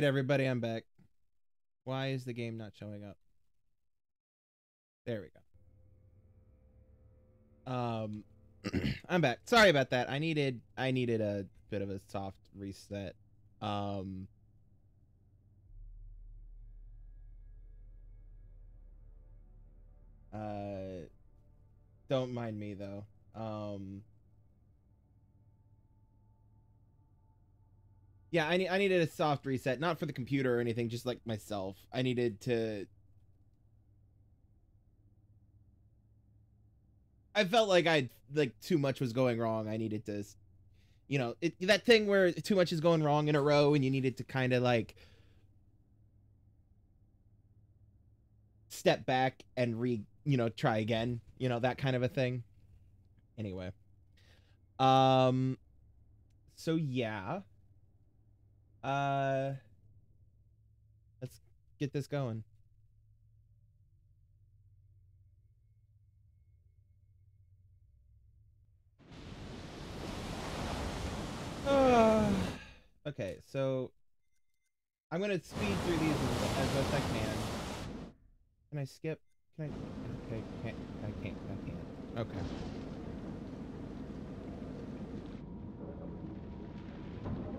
right, everybody, I'm back. Why is the game not showing up? There we go. Um, I'm back. Sorry about that. I needed I needed a bit of a soft reset. Um. Uh, don't mind me though. Um. Yeah, I need I needed a soft reset, not for the computer or anything, just like myself. I needed to I felt like I like too much was going wrong. I needed to you know, it, that thing where too much is going wrong in a row and you needed to kind of like step back and re, you know, try again, you know, that kind of a thing. Anyway. Um so yeah. Uh, let's get this going. Okay, so I'm gonna speed through these as, as best I can. Can I skip? Can I? Okay, can't. I can't. I can't. Okay.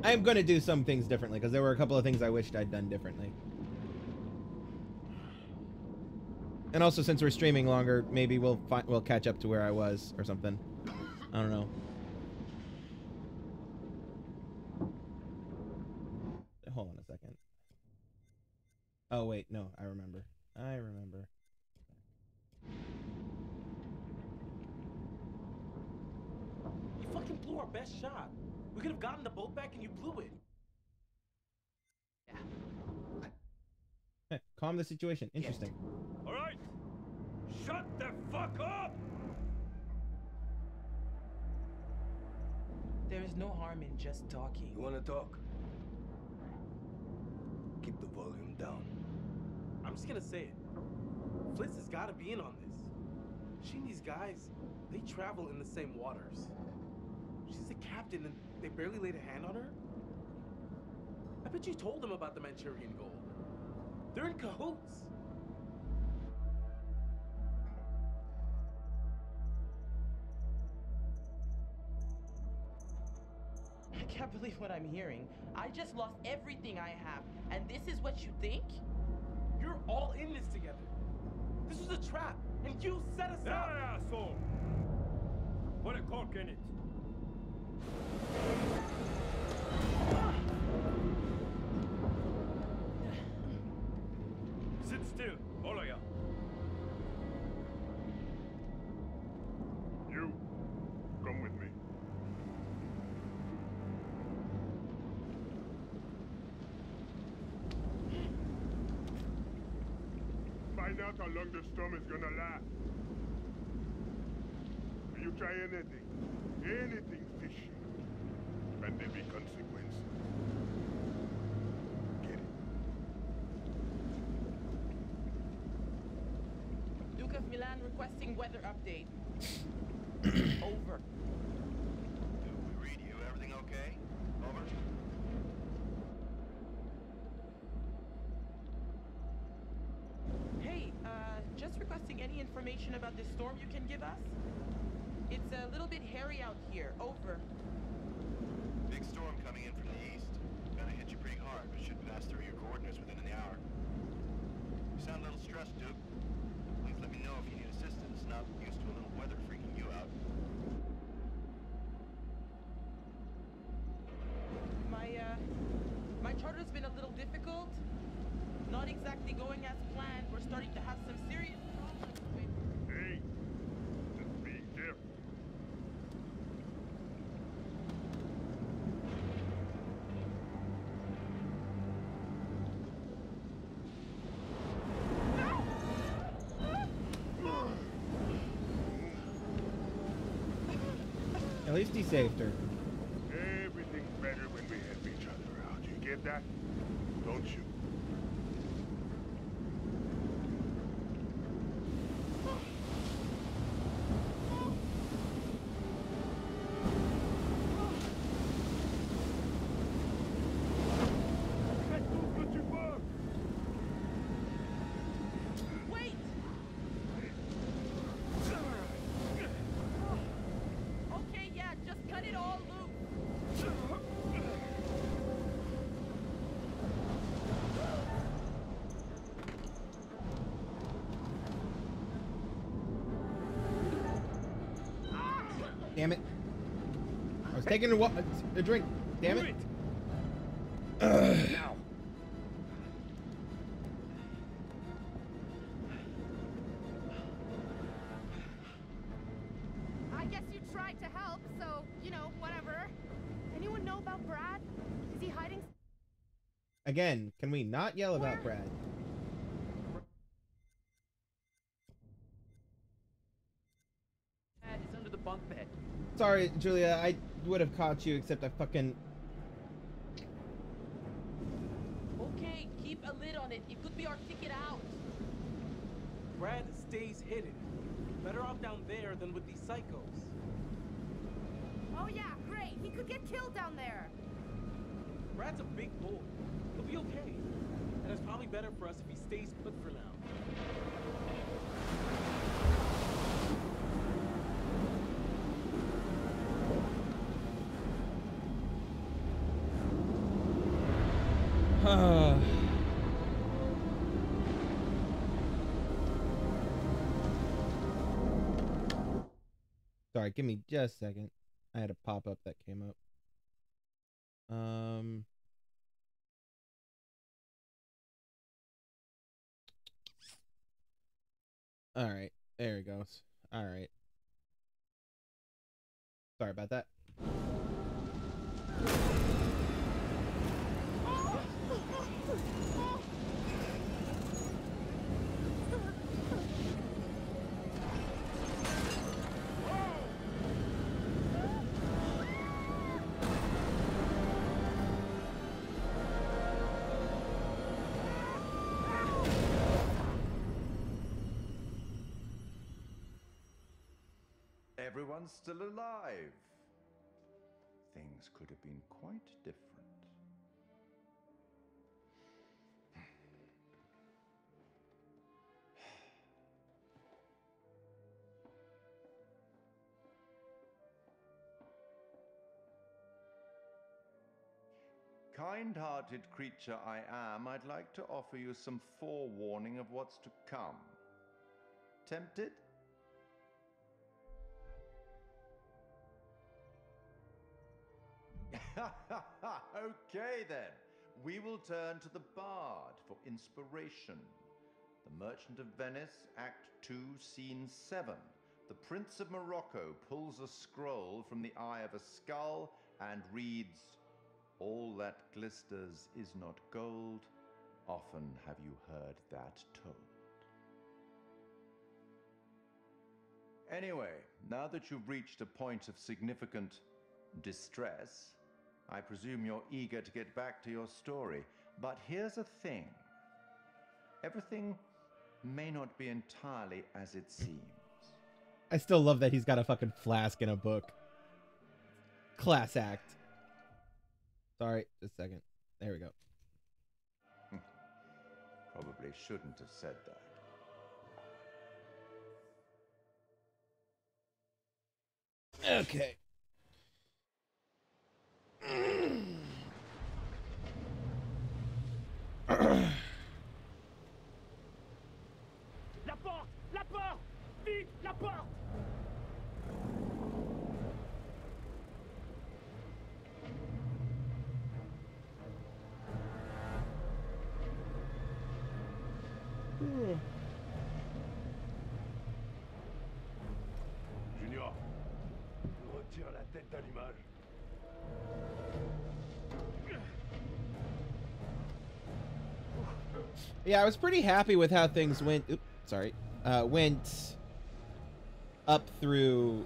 I'm going to do some things differently because there were a couple of things I wished I'd done differently. And also, since we're streaming longer, maybe we'll we'll catch up to where I was or something. I don't know. Hold on a second. Oh wait, no, I remember. I remember. You fucking blew our best shot. We could have gotten the boat back and you blew it. Yeah. Calm the situation. Interesting. All right. Shut the fuck up. There is no harm in just talking. You want to talk? Keep the volume down. I'm just gonna say it. Fliss has got to be in on this. She and these guys, they travel in the same waters. She's a captain and they barely laid a hand on her? I bet you told them about the Manchurian gold. They're in cahoots. I can't believe what I'm hearing. I just lost everything I have, and this is what you think? You're all in this together. This was a trap, and you set us Yeah, up. asshole. Put a cork in it. Sit still, all of ya. You, come with me. Find out how long the storm is gonna last. You try anything, anything fishy, and there be consequences. Get it? Duke of Milan requesting weather update. Over. We read you. Everything okay? Over. Hey, uh, just requesting any information about this storm you can give us? It's a little bit hairy out here. Over. Big storm coming in from the east. Gonna hit you pretty hard, but should pass through your coordinates within an hour. You sound a little stressed, Duke. Please let me know if you need assistance. Not used to a little weather freaking you out. My, uh, my charter's been a little difficult. Not exactly going as planned. We're starting to have some serious problems with... Hey, just be careful. At least he saved her. Taking a, wa- a drink. Damn Do it. Now. I guess you tried to help, so, you know, whatever. Anyone know about Brad? Is he hiding? Again, can we not yell about Brad? Brad is under the bunk bed. Sorry, Julia, I would have caught you, except I fucking. Okay, keep a lid on it. It could be our ticket out. Brad stays hidden. Better off down there than with these psychos. Oh yeah, great. He could get killed down there. Brad's a big boy. He'll be okay. And it's probably better for us if he stays put for now. Sorry, give me just a second. I had a pop up that came up. Um. All right, there it goes. All right. Sorry about that. Everyone's still alive. Things could have been quite different. Kind hearted creature I am, I'd like to offer you some forewarning of what's to come. Tempted? okay then. We will turn to the Bard for inspiration. The Merchant of Venice, Act 2, Scene 7. The Prince of Morocco pulls a scroll from the eye of a skull and reads, All that glisters is not gold. Often have you heard that told. Anyway, now that you've reached a point of significant distress, I presume you're eager to get back to your story. But here's a thing everything may not be entirely as it seems. I still love that he's got a fucking flask in a book. Class act. Sorry, just a second. There we go. Hmm. Probably shouldn't have said that. Okay. D'animal. Yeah, I was pretty happy with how things went. Oops, sorry. Uh, went up through.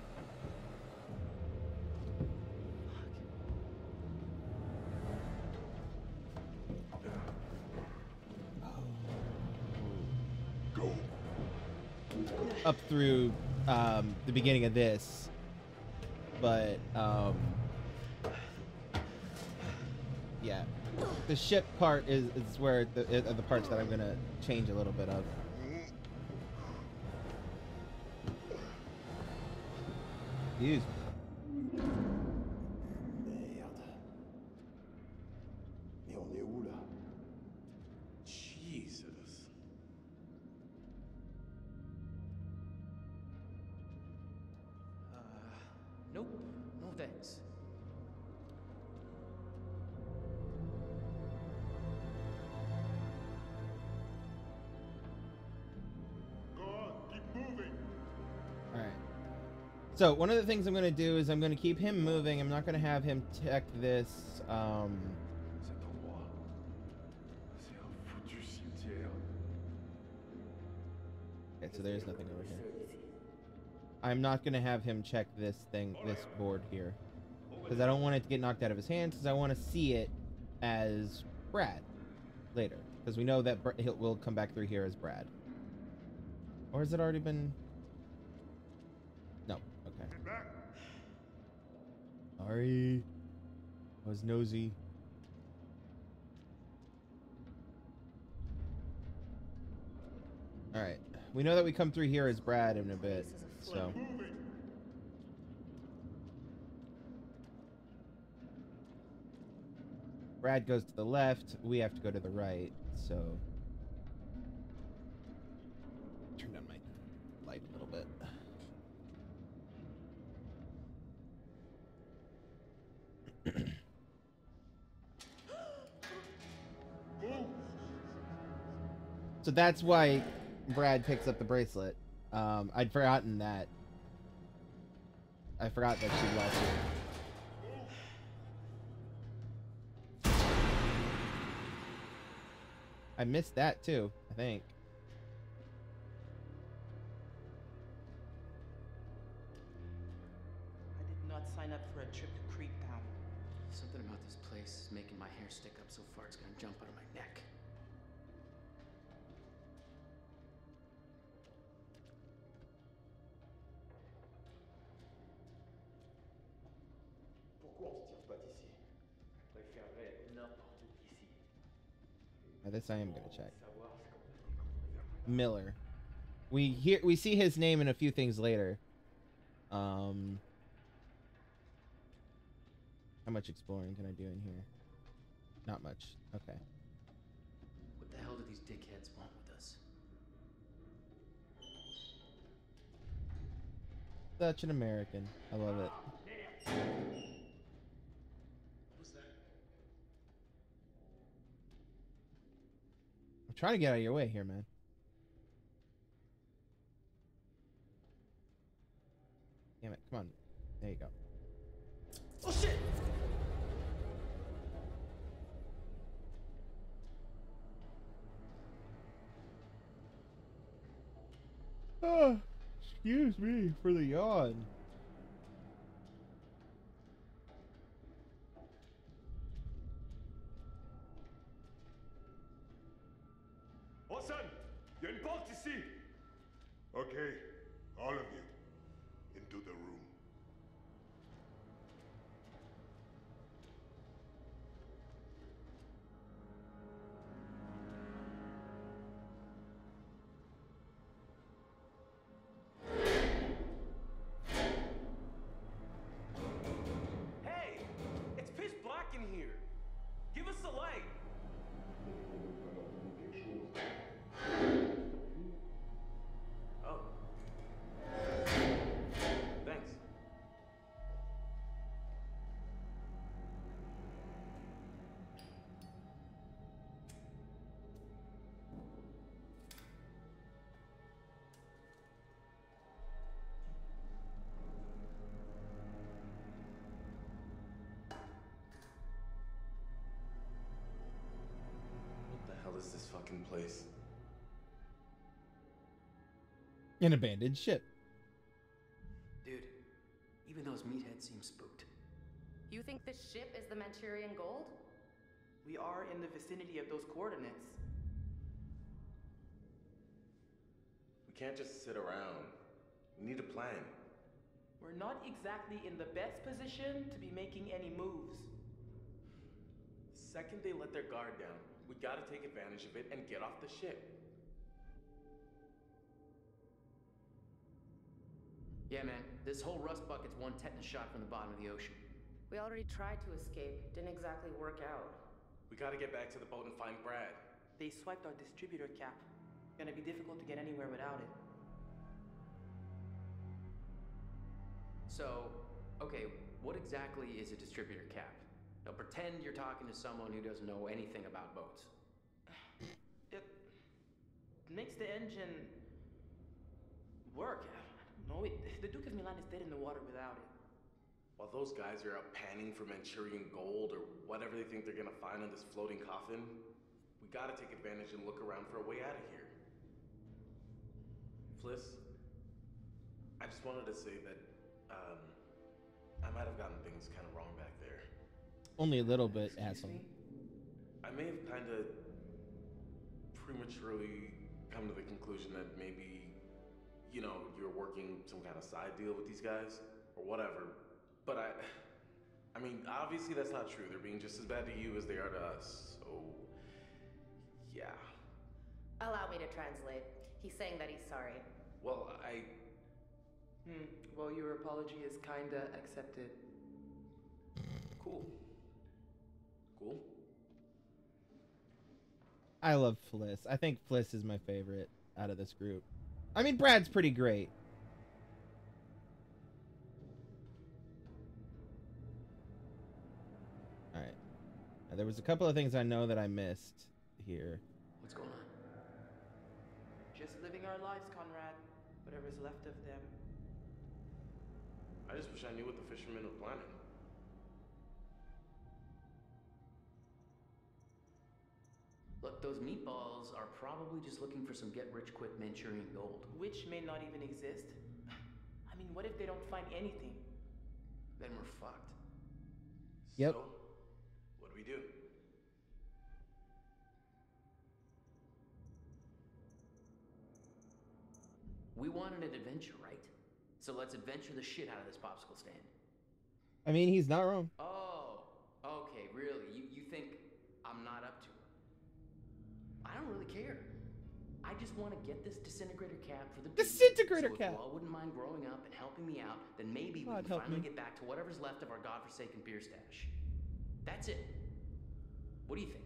Up through um, the beginning of this, but um, yeah, the ship part is, is where the the parts that I'm gonna change a little bit of. So one of the things I'm gonna do is I'm gonna keep him moving. I'm not gonna have him check this. Um, Cet endroit, c'est un foutu cimetière. okay, so there's nothing over here. I'm not gonna have him check this thing, this board here, because I don't want it to get knocked out of his hands. Because I want to see it as Brad later, because we know that Br- he'll will come back through here as Brad. Or has it already been? No. Okay. Get back! Sorry. I was nosy. Alright. We know that we come through here as Brad in a bit. So. Brad goes to the left. We have to go to the right. So. So that's why Brad picks up the bracelet. Um, I'd forgotten that. I forgot that she lost it. I missed that too, I think. This I am gonna check. Savoir ce qu'on peut découvrir. Miller. We hear we see his name in a few things later. Um How much exploring can I do in here? Not much. Okay. What the hell do these dickheads want with us? Such an American. I love it. I'm trying to get out of your way here, man. Damn it. Come on. There you go. Oh shit! Oh, excuse me for the yawn. Place? An abandoned ship. Dude, even those meatheads seem spooked. You think this ship is the Manchurian gold? We are in the vicinity of those coordinates. We can't just sit around. We need a plan. We're not exactly in the best position to be making any moves. The second they let their guard down, we gotta take advantage of it and get off the ship. Yeah, man, this whole rust bucket's one tetanus shot from the bottom of the ocean. We already tried to escape. Didn't exactly work out. We gotta get back to the boat and find Brad. They swiped our distributor cap. Gonna be difficult to get anywhere without it. So, okay, what exactly is a distributor cap? Now pretend you're talking to someone who doesn't know anything about boats. It makes the engine work. I don't know. It, the Duke of Milan is dead in the water without it. While those guys are out panning for Manchurian gold or whatever they think they're gonna find on this floating coffin, we gotta take advantage and look around for a way out of here. Fliss, I just wanted to say that um, I might have gotten things kind of wrong back there. Only a little bit, Excuse asshole. me? I may have kind of prematurely come to the conclusion that maybe, you know, you're working some kind of side deal with these guys or whatever. But I, I mean, obviously that's not true. They're being just as bad to you as they are to us. So, yeah. Allow me to translate. He's saying that he's sorry. Well, I, Hmm. Well, your apology is kinda accepted. cool. Cool. I love Fliss. I think Fliss is my favorite out of this group. I mean, Brad's pretty great. All right. Now, there was a couple of things I know that I missed here. What's going on? Just living our lives, Conrad. Whatever's left of them. I just wish I knew what the fishermen were planning. Look, those meatballs are probably just looking for some get-rich-quick Manchurian gold. Which may not even exist. I mean, what if they don't find anything? Then we're fucked. Yep. So, what do we do? We wanted an adventure, right? So let's adventure the shit out of this popsicle stand. I mean, he's not wrong. Oh, okay, really? You, you think I'm not up to it? I don't really care. I just want to get this disintegrator cap for the. Disintegrator so cap. If you wouldn't mind growing up and helping me out, then maybe we God can finally me. get back to whatever's left of our godforsaken beer stash. That's it. What do you think?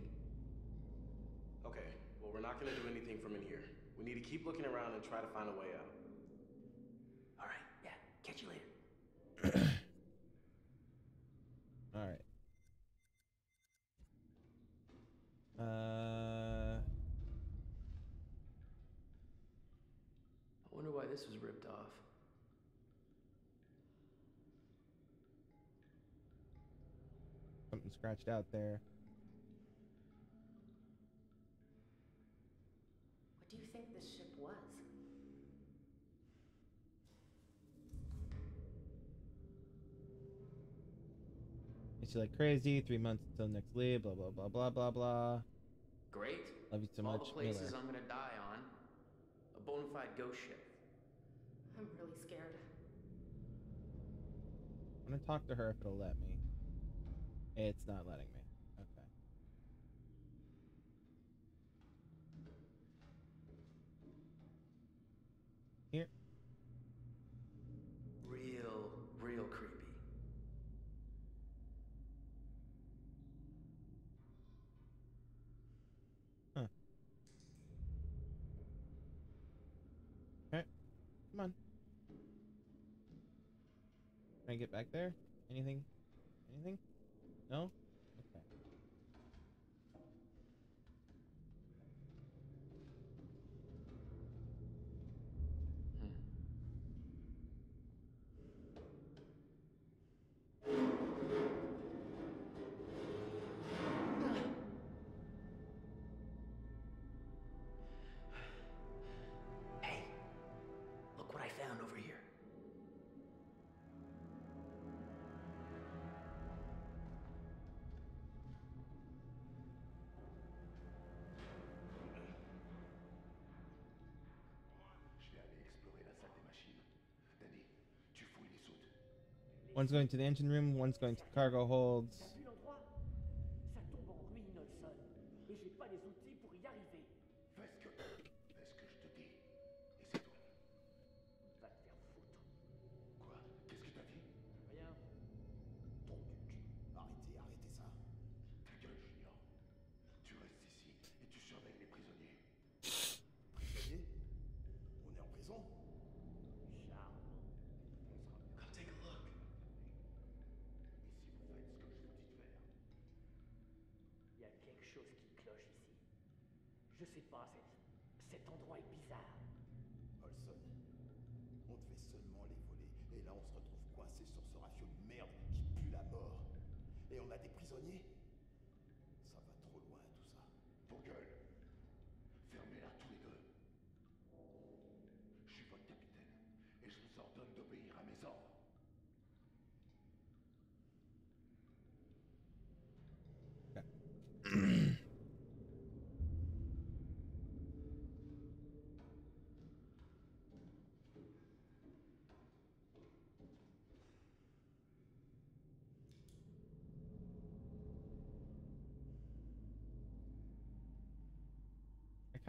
Okay, well, we're not gonna do anything from in here. We need to keep looking around and try to find a way out. All right, yeah. Catch you later. All right. Uh, scratched out there. What do you think this ship was? Is she like crazy? Three months until next leave. Blah blah blah blah blah blah. Great. Love you so All much, the places Miller. I'm gonna die on. A bona fide ghost ship. I'm really scared. I'm gonna talk to her if it'll let me. It's not letting me. Okay. Here. Real, real creepy. Huh. Okay. Come on. Can I get back there? Anything? Anything? No? One's going to the engine room, one's going to cargo holds.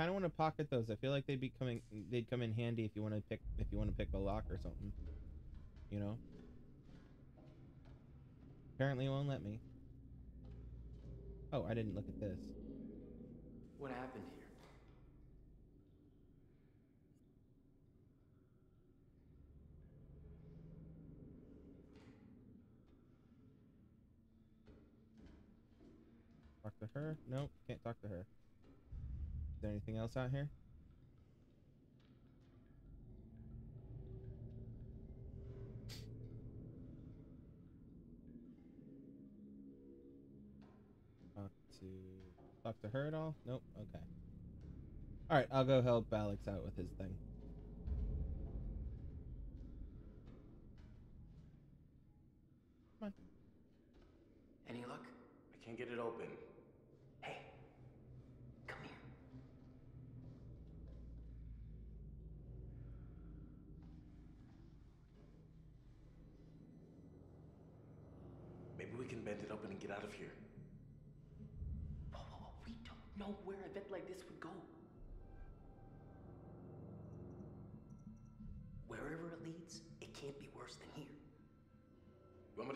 Kind of want to pocket those. I feel like they'd be coming. They'd come in handy if you want to pick if you want to pick a lock or something. You know. Apparently, it won't let me. Oh, I didn't look at this. What happened here? Talk to her? Nope, can't talk to her. Is there anything else out here? Uh, talk to talk to her at all? Nope. Okay. All right, I'll go help Alex out with his thing. Come on. Any luck? I can't get it open.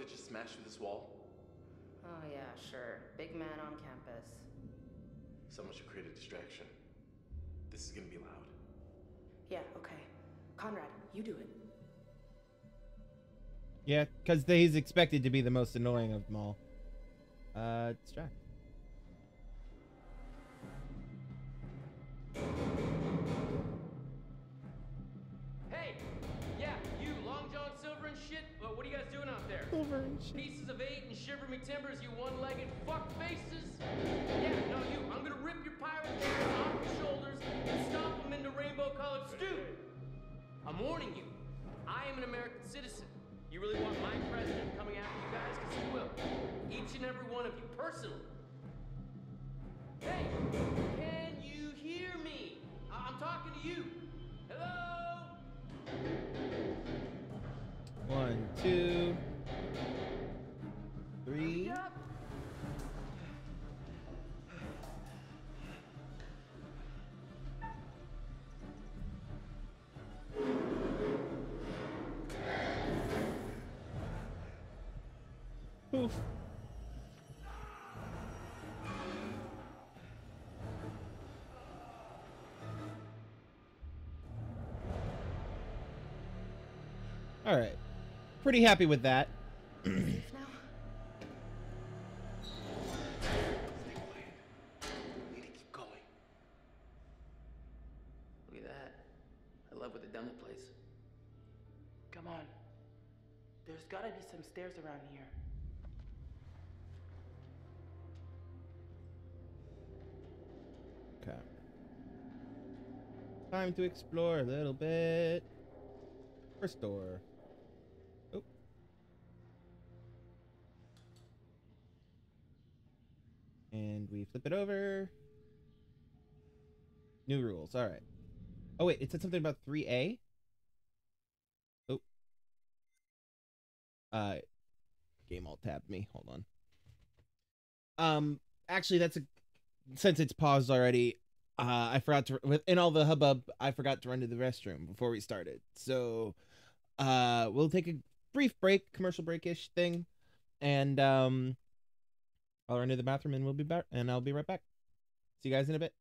You want me to just smash through this wall? Oh, yeah, sure. Big man on campus. Someone should create a distraction. This is gonna be loud. Yeah, okay. Conrad, you do it. Yeah, because he's expected to be the most annoying of them all. Uh, distract. Shiver me timbers, you one-legged fuck faces. Yeah, no, you. I'm gonna rip your pirate off your shoulders and stomp them into rainbow-colored stew. I'm warning you. I am an American citizen. You really want my president coming after you guys? Because he will. Each and every one of you, personally. Hey, can you hear me? I- I'm talking to you. Hello? One, two, three. Poof. All right. Pretty happy with that. be some stairs around here. Okay. Time to explore a little bit. First door. Oh. And we flip it over. New rules. All right. Oh wait, it said something about 3A. Uh game all tabbed me. Hold on. Um actually that's a since it's paused already, uh, I forgot to within all the hubbub, I forgot to run to the restroom before we started. So, uh, we'll take a brief break, commercial break-ish thing, and um, I'll run to the bathroom and we'll be back, and I'll be right back. See you guys in a bit.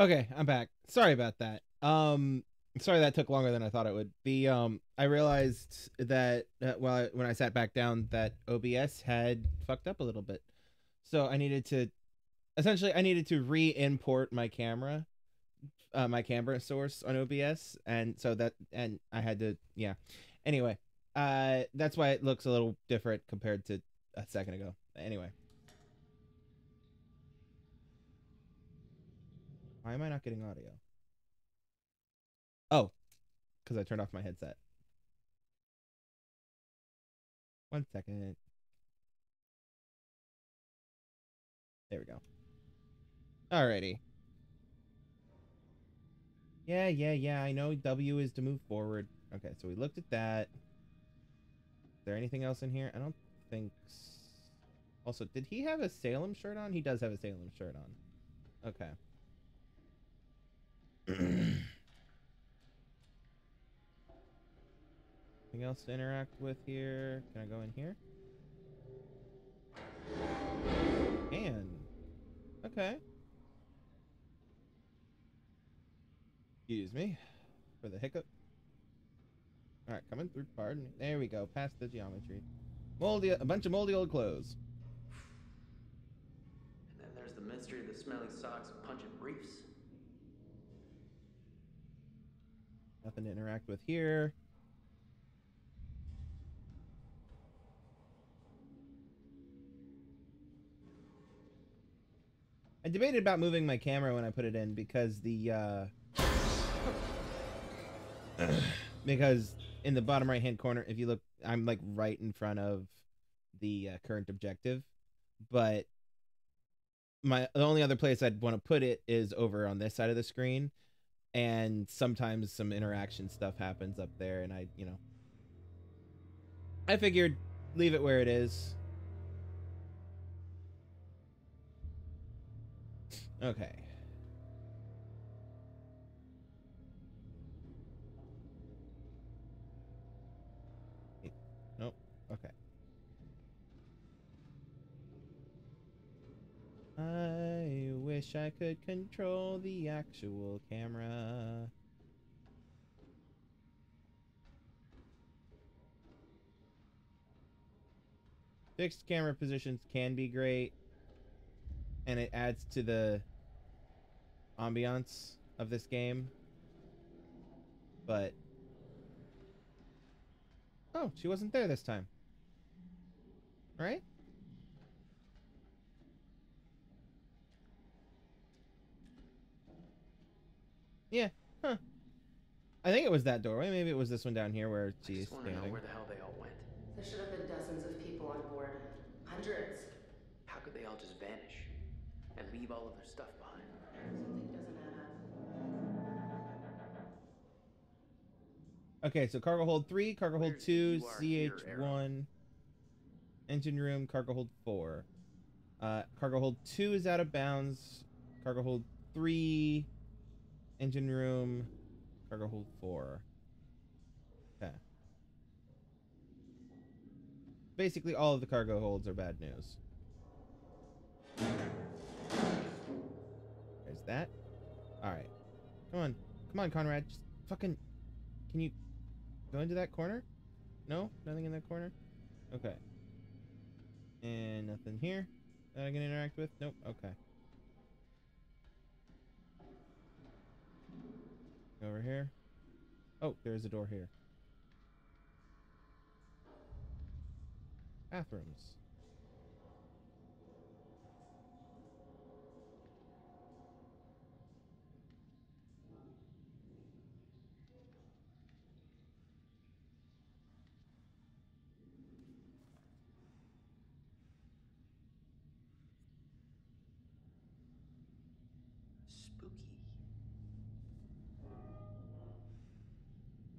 Okay, I'm back. Sorry about that. Um, sorry that took longer than I thought it would. The um, I realized that uh, I- when I sat back down, that OBS had fucked up a little bit, so I needed to, essentially, I needed to re-import my camera, uh, my camera source on OBS, and so that, and I had to, yeah. Anyway, uh, that's why it looks a little different compared to a second ago. Anyway. Why am I not getting audio? Oh, because I turned off my headset. One second. There we go. Alrighty. Yeah, yeah, yeah. I know W is to move forward. Okay, so we looked at that. Is there anything else in here? I don't think. s- Also, did he have a Salem shirt on? He does have a Salem shirt on. Okay. Anything else to interact with here? Can I go in here? And okay. Excuse me for the hiccup. All right, coming through. Pardon. me. There we go. Past the geometry. Moldy, a bunch of moldy old clothes. And then there's the mystery of the smelly socks and pungent briefs. Nothing to interact with here. I debated about moving my camera when I put it in because the uh because in the bottom right hand corner if you look I'm like right in front of the uh, current objective but my the only other place I'd want to put it is over on this side of the screen and sometimes some interaction stuff happens up there and I you know I figured leave it where it is. Okay I wish I could control the actual camera. Fixed camera positions can be great, and it adds to the ambiance of this game. But. Oh, she wasn't there this time. Right? Yeah. Huh. I think it was that doorway. Maybe it was this one down here where I she's just want to know where the hell they all went. There should have been dozens of people on board. Hundreds. How could they all just vanish and leave all of their stuff behind? Something doesn't add up. Okay, so cargo hold three, cargo hold Where's the two, you are here CH arrow? one, engine room, cargo hold four. Uh, cargo hold two is out of bounds. Cargo hold three, engine room, cargo hold four. Okay. Basically, all of the cargo holds are bad news. There's that. All right. Come on, come on, Conrad. Just fucking. Can you go into that corner? No, nothing in that corner. Okay. And nothing here that I can interact with. Nope. Okay. Over here. Oh, there's a door here. Bathrooms.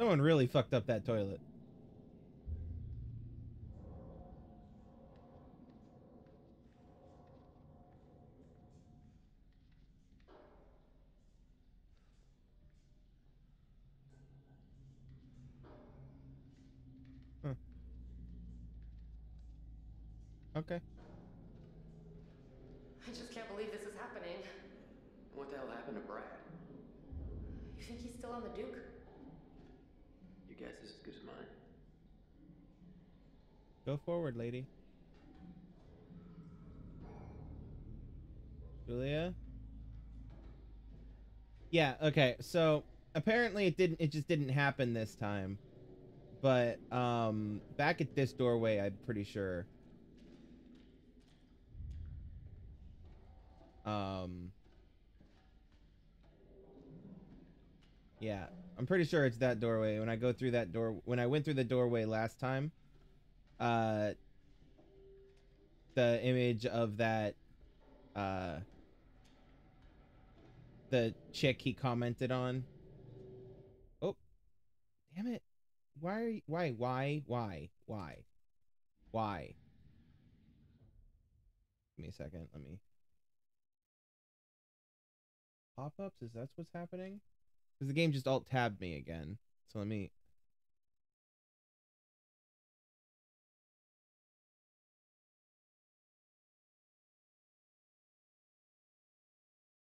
Someone really fucked up that toilet. Yeah, okay. So apparently it didn't it just didn't happen this time. But um back at this doorway, I'm pretty sure. Um Yeah, I'm pretty sure it's that doorway. When I go through that door when I went through the doorway last time, uh the image of that uh the chick he commented on. Oh, damn it! Why? Are you, why? Why? Why? Why? Why? Give me a second. Let me. Pop-ups? Is that what's happening? Because the game just alt tabbed me again. So let me.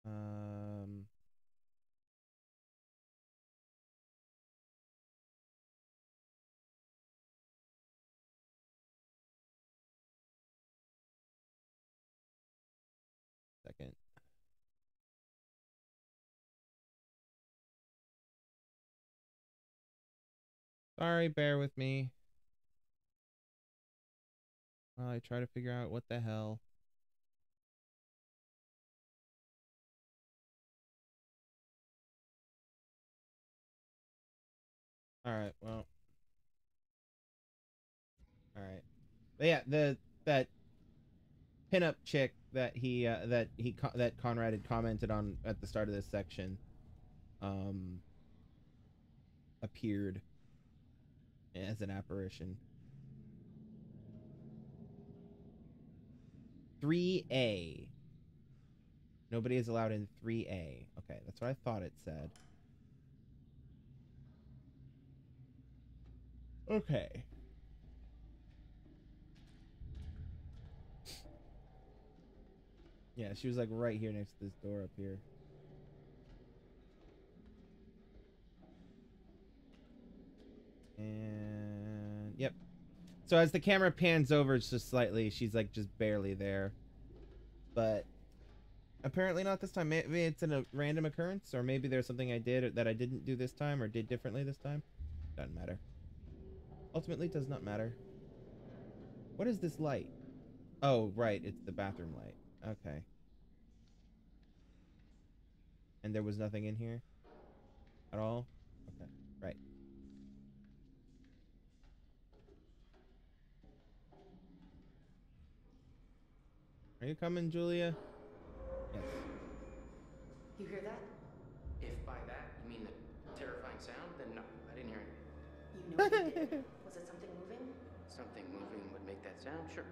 Um. Sorry, bear with me. While I try to figure out what the hell. All right. Well. All right. But yeah, the that pinup chick that he uh, that he that Conrad had commented on at the start of this section um appeared as an apparition. 3A. Nobody is allowed in 3A. Okay, that's what I thought it said. Okay. Yeah, she was like right here next to this door up here. And yep. So as the camera pans over just slightly, she's like just barely there. But apparently not this time. Maybe it's in a random occurrence, or maybe there's something I did that I didn't do this time or did differently this time. Doesn't matter. Ultimately, does not matter. What is this light? Oh, right. It's the bathroom light. Okay. And there was nothing in here? At all? Are you coming, Julia? Yes. You hear that? If by that you mean the terrifying sound, then no, I didn't hear anything. You know what you did. Was it something moving? Something moving would make that sound? Sure.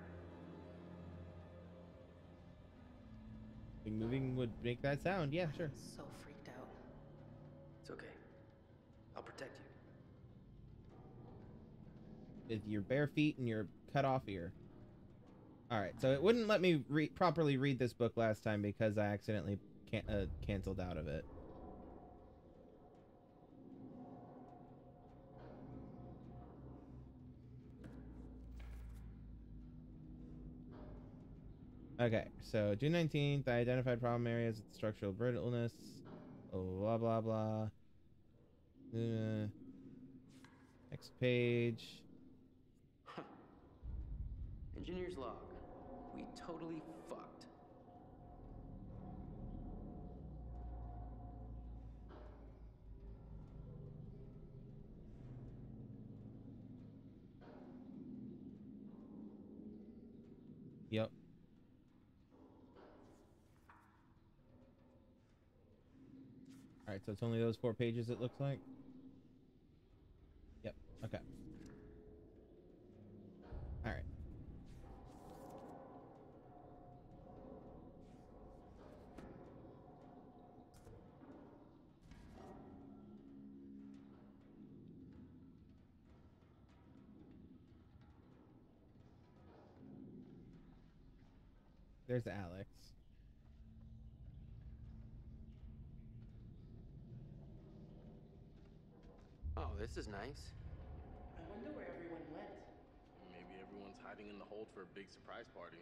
Something moving would make that sound. Yeah, sure. So freaked out. It's okay. I'll protect you. With your bare feet and your cut off ear. Alright, so it wouldn't let me re properly read this book last time because I accidentally can uh, canceled out of it. Okay, so June 19th, I identified problem areas with structural brittleness. Blah, blah, blah. Uh, next page. Engineer's log. We totally fucked. Yep. Alright, so it's only those four pages it looks like? Yep, okay. There's Alex. Oh, this is nice. I wonder where everyone went. Maybe everyone's hiding in the hold for a big surprise party.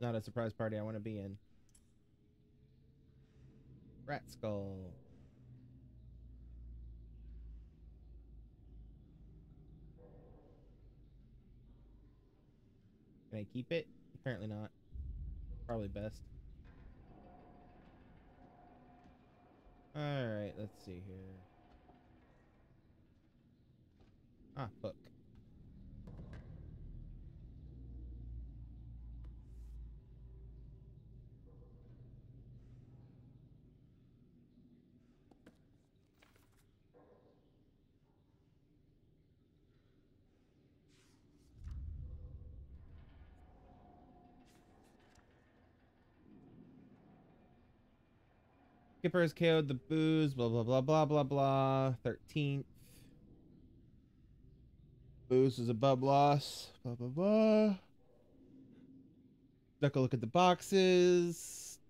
Not a surprise party I want to be in. Rat skull. Can I keep it? Apparently not. Probably best. Alright, let's see here. Ah, book. Skipper has KO'd the booze, blah, blah, blah, blah, blah, blah. 13th. Booze is a bub loss, blah, blah, blah. Duck a look at the boxes.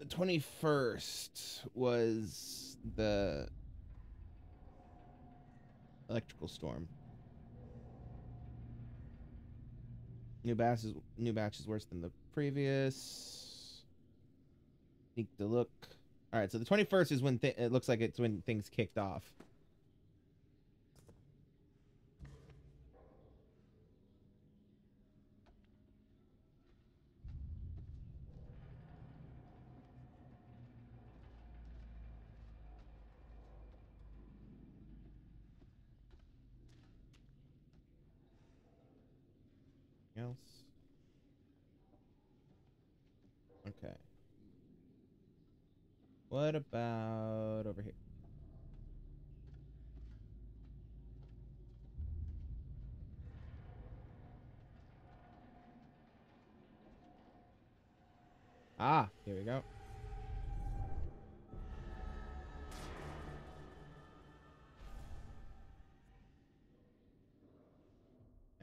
The 21st was the electrical storm. New batch is new batch is worse than the previous. Sneak the look. All right, so the twenty first is when it looks like it's when things kicked off. else? Okay. What about over here? Ah, here we go.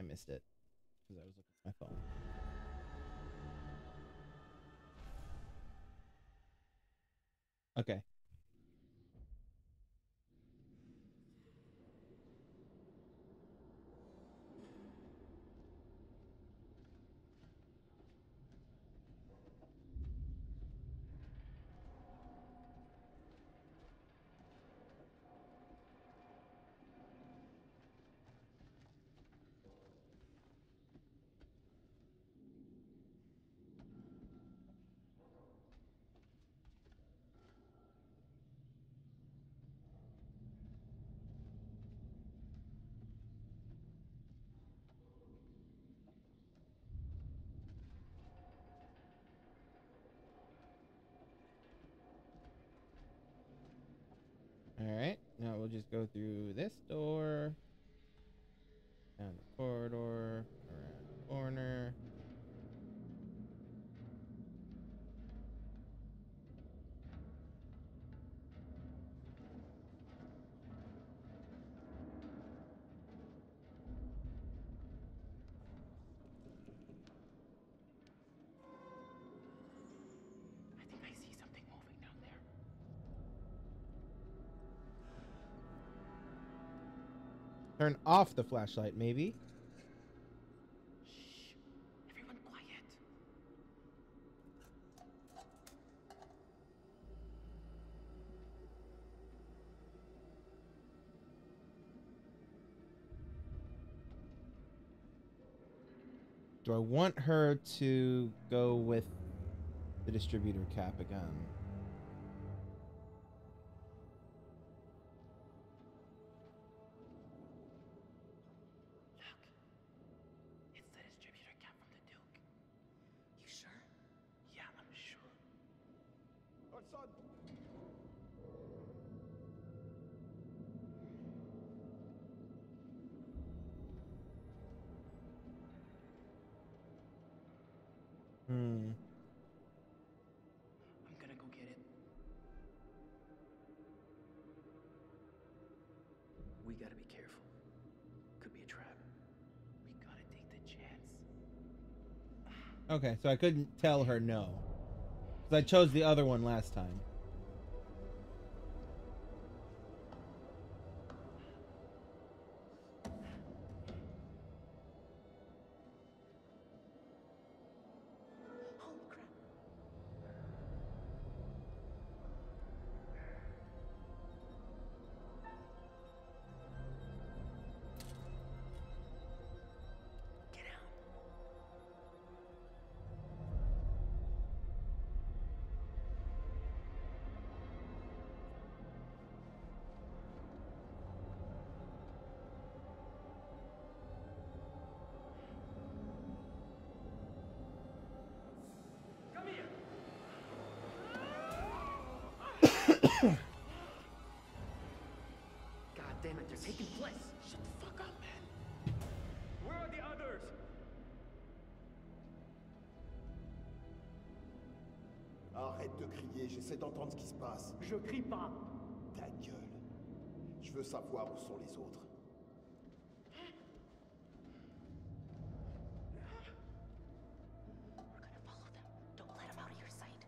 I missed it because I was looking at my phone. Okay. Alright, now we'll just go through this door, down the corridor, around the corner. Turn off the flashlight, maybe. Shh. Everyone quiet. Do I want her to go with the distributor cap again? Okay, so I couldn't tell her no. Because I chose the other one last time. Passe. Je crie pas. Ta gueule. Je veux savoir où sont les autres. We're gonna follow them. Don't let them out of your sight.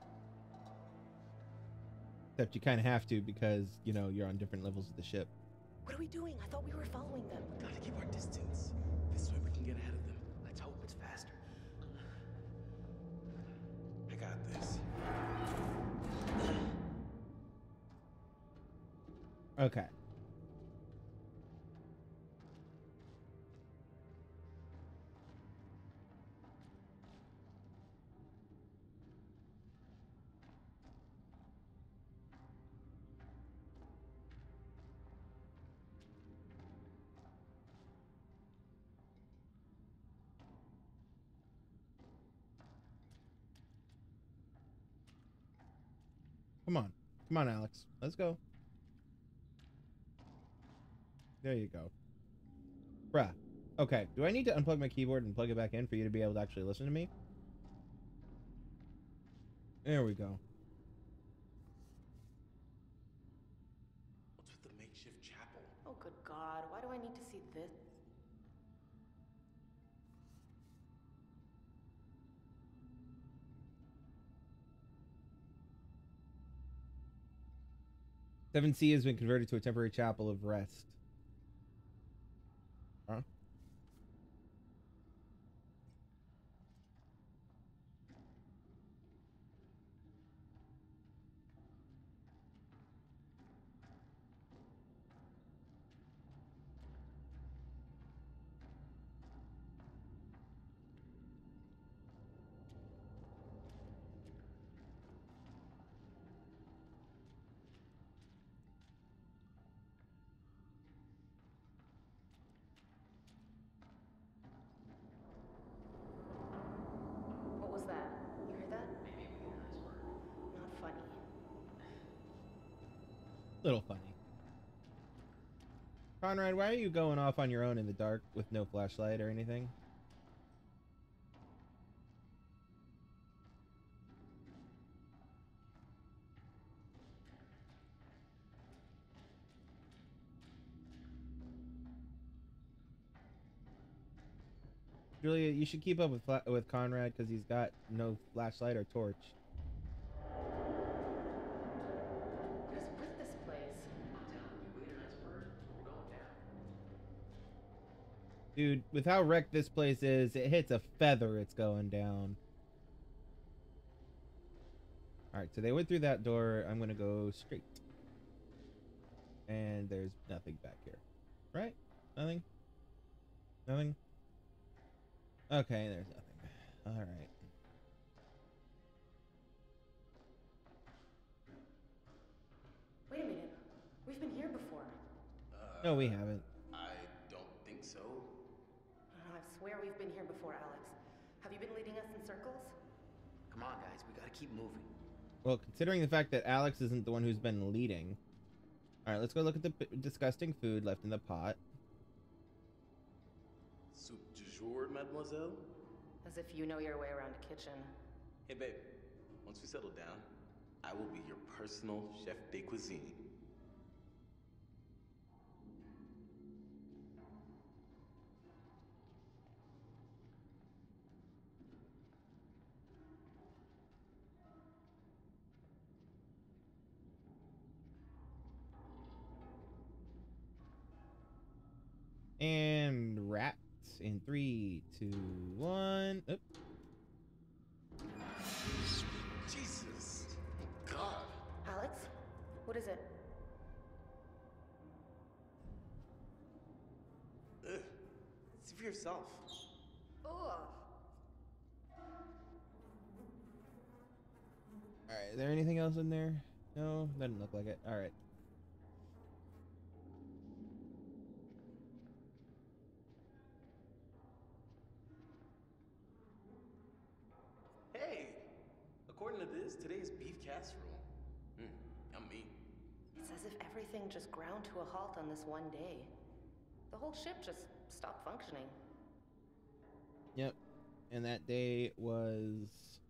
Except you kind of have to because, you know, you're on different levels of the ship. What are we doing? I thought we were following them. Gotta keep our distance. This way we can get ahead of them. Okay. Come on. Come on, Alex. Let's go. There you go. Bruh. Okay, do I need to unplug my keyboard and plug it back in for you to be able to actually listen to me? There we go. What's with the makeshift chapel? Oh, good God. Why do I need to see this? Seven C has been converted to a temporary chapel of rest. Conrad, why are you going off on your own in the dark with no flashlight or anything? Julia, you should keep up with with Conrad because he's got no flashlight or torch. Dude, with how wrecked this place is, it hits a feather, it's going down. Alright, so they went through that door. I'm gonna go straight. And there's nothing back here. Right? Nothing? Nothing? Okay, there's nothing. Alright. Wait a minute. We've been here before. No, we haven't. I don't think so. Oh, I swear we've been here before, Alex. Have you been leading us in circles? Come on, guys. We gotta keep moving. Well, considering the fact that Alex isn't the one who's been leading. Alright, let's go look at the disgusting food left in the pot. Soup du jour, mademoiselle? As if you know your way around a kitchen. Hey, babe. Once we settle down, I will be your personal chef de cuisine. In three, two, one. Oop. Jesus. God. Alex, what is it? Ugh. See for yourself. Ugh. Alright, is there anything else in there? No, doesn't look like it. Alright. Hey, according to this, today is beef casserole. Mm, yummy. It's as if everything just ground to a halt on this one day. The whole ship just stopped functioning. Yep. And that day was.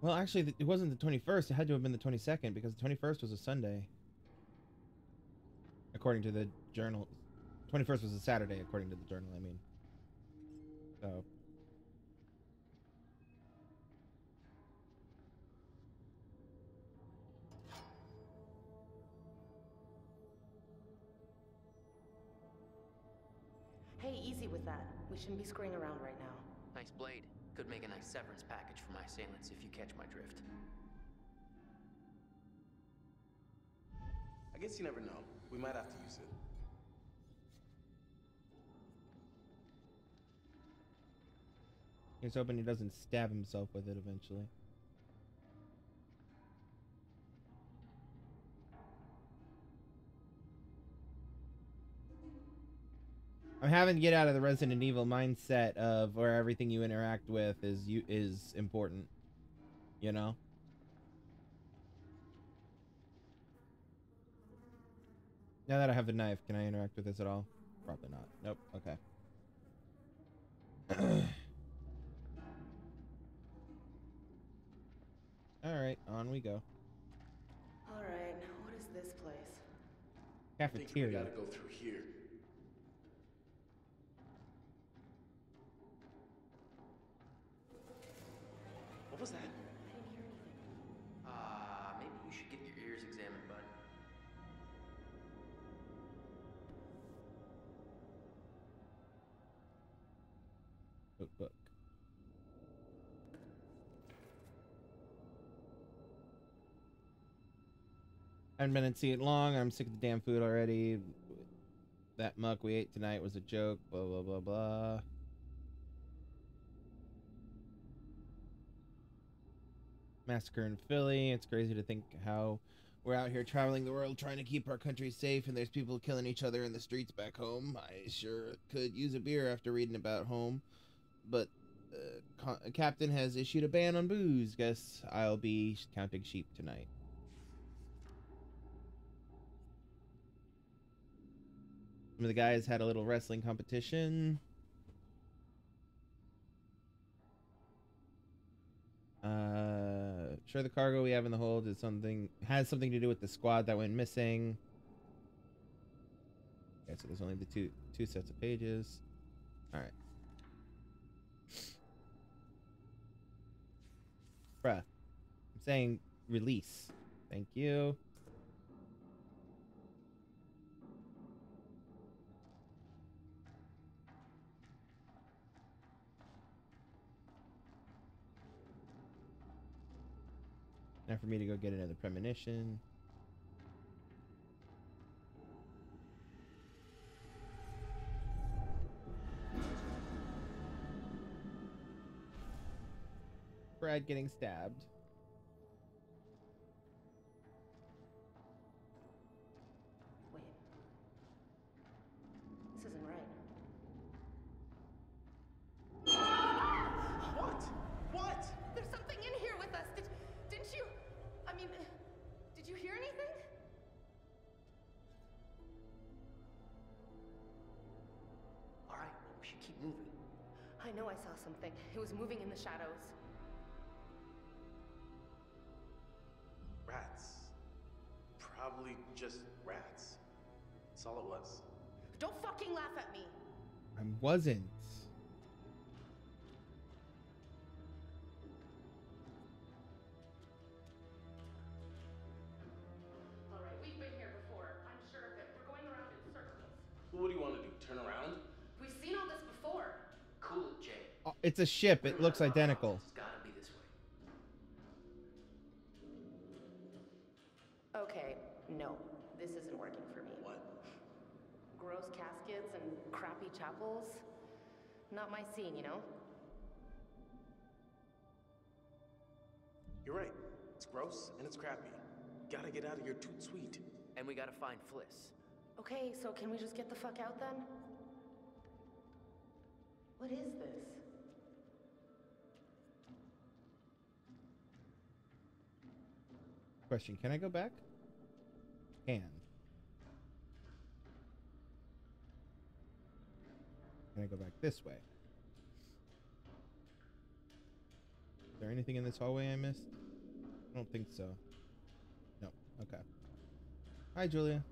Well, actually, it wasn't the 21st. It had to have been the 22nd because the 21st was a Sunday. According to the journal. 21st was a Saturday, according to the journal, I mean. So. Shouldn't be screwing around right now. Nice blade. Could make a nice severance package for my assailants if you catch my drift. I guess you never know. We might have to use it. He's hoping he doesn't stab himself with it eventually. I'm having to get out of the Resident Evil mindset of where everything you interact with is you is important. You know? Now that I have the knife, can I interact with this at all? Probably not. Nope. Okay. All right, on we go. All right, what is this place? I think we Cafeteria. gotta go through here. Was that? Uh, maybe you should get your ears examined, bud. Notebook. I haven't been in see it long. I'm sick of the damn food already. That muck we ate tonight was a joke. Blah blah blah blah. Massacre in Philly. It's crazy to think how we're out here traveling the world trying to keep our country safe, and there's people killing each other in the streets back home. I sure could use a beer after reading about home, but uh, Captain has issued a ban on booze. Guess I'll be counting sheep tonight. Some of the guys had a little wrestling competition. Uh, sure, the cargo we have in the hold is something has something to do with the squad that went missing. Okay, so there's only the two two sets of pages. All right. Bruh. I'm saying release. Thank you. For me to go get another premonition. Brad getting stabbed. I know I saw something. It was moving in the shadows. Rats. Probably just rats. That's all it was. Don't fucking laugh at me. I wasn't. It's a ship. It looks identical. It's gotta be this way. Okay, no, this isn't working for me. What? Gross caskets and crappy chapels. Not my scene, you know? You're right. It's gross and it's crappy. Gotta get out of here toot sweet. And we gotta find Fliss. Okay, so can we just get the fuck out then? What is this? Question: Can I go back? Can. Can I go back this way? Is there anything in this hallway I missed? I don't think so. No. Okay. Hi, Julia.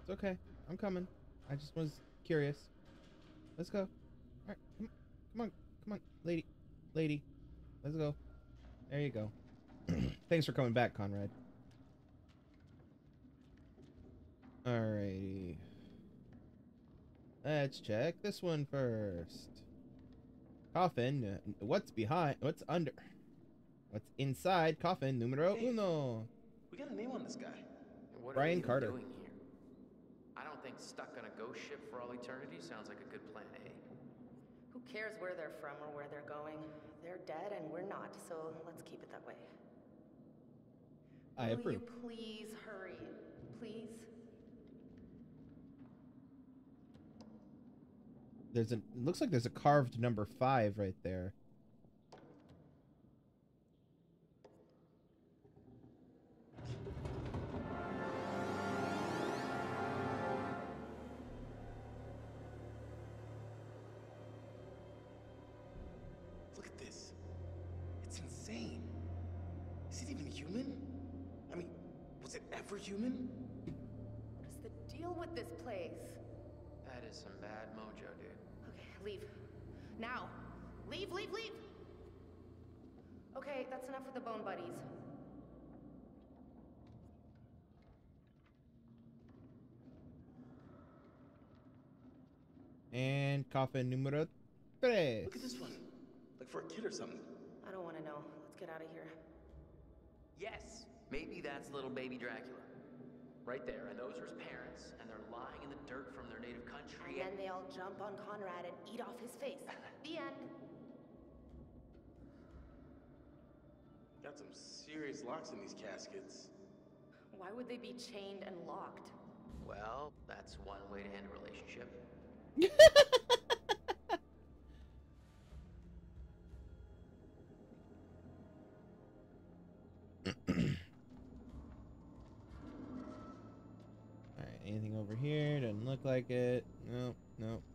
It's okay. I'm coming. I just was curious. Let's go. All right. Come, come on. Come on, lady. Lady. Let's go. There you go. Thanks for coming back, Conrad. Alrighty. Let's check this one first. Coffin. What's behind? What's under? What's inside coffin numero Hey. uno? We got a name on this guy. What Brian are Carter. doing here? I don't think stuck on a ghost ship for all eternity sounds like a good plan A. Who cares where they're from or where they're going? They're dead and we're not, so let's keep it that way. I Will approve. you please hurry? Please? There's a it looks like there's a carved number five right there. Coffin numero tres. Look at this one. Like for a kid or something. I don't want to know. Let's get out of here. Yes, maybe that's little baby Dracula. Right there, and those are his parents, and they're lying in the dirt from their native country. And country. then they all jump on Conrad and eat off his face. The end. Got some serious locks in these caskets. Why would they be chained and locked? Well, that's one way to end a relationship. like it. Nope, nope.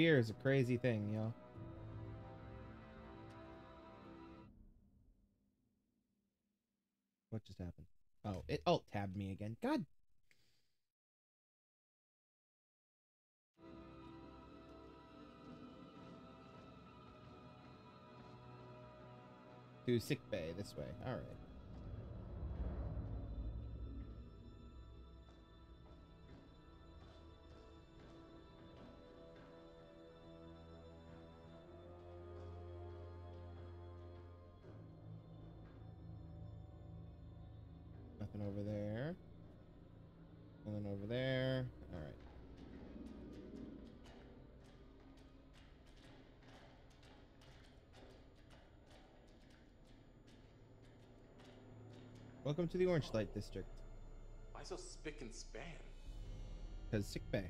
Fear is a crazy thing, yo. What just happened? Oh, it alt tabbed me again. God. To sick bay this way. All right. Welcome to the Orange Light District. Why so spick and span? Because sick bay.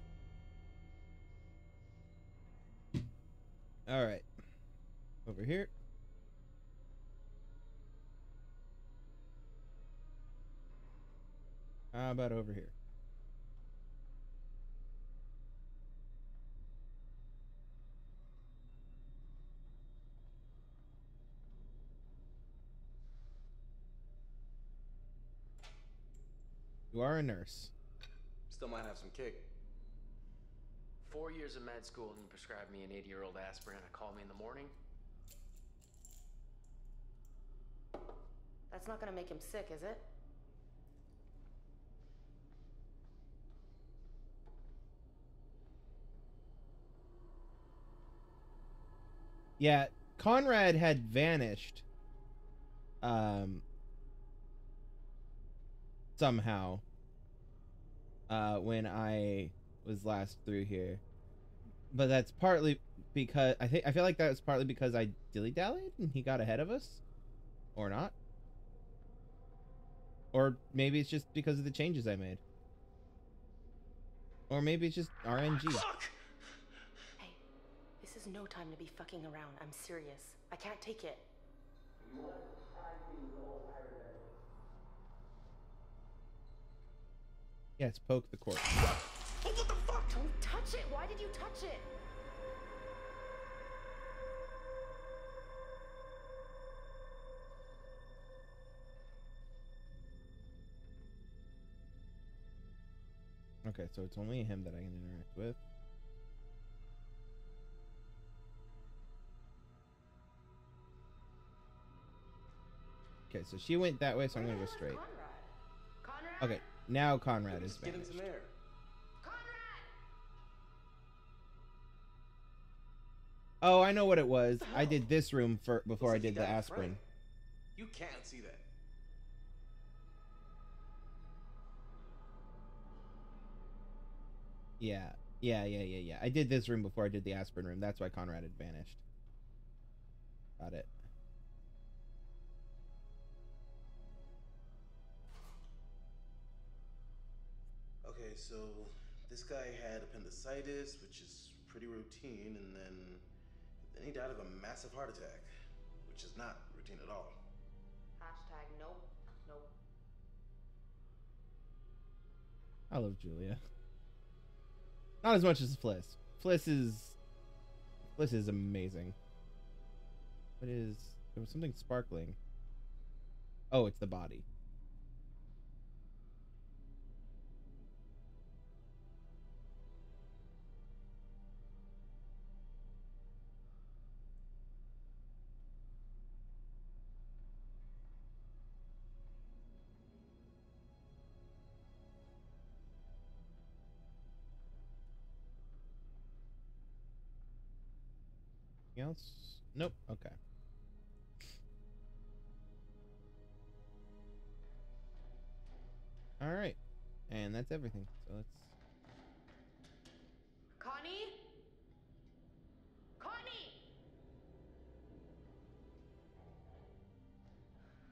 All right. Over here. How about over here? You are a nurse. Still might have some kick. Four years of med school and you prescribe me an 80 year old aspirin and call me in the morning? That's not gonna make him sick, is it? Yeah, Conrad had vanished. Um somehow. Uh when I was last through here. But that's partly because I think I feel like that was partly because I dilly dallied and he got ahead of us. Or not. Or maybe it's just because of the changes I made. Or maybe it's just RNG. Fuck! Hey, this is no time to be fucking around. I'm serious. I can't take it. Yes, poke the corpse. Hey, what the fuck? Don't touch it! Why did you touch it? Okay, so it's only him that I can interact with. Okay, so she went that way, so I'm gonna go straight. Okay, now Conrad is Just get in vanished. some air. Oh, I know what it was. I did this room for before I like did the aspirin. You can't see that. Yeah, yeah, yeah, yeah, yeah. I did this room before I did the aspirin room. That's why Conrad had vanished. Got it. Okay, so this guy had appendicitis, which is pretty routine, and then then he died of a massive heart attack, which is not routine at all. Hashtag nope. Nope. I love Julia. Not as much as Fliss. Fliss is Fliss is amazing. What is there was something sparkling. Oh, it's the body. Nope. Okay. All right, and that's everything. So let's. Connie? Connie!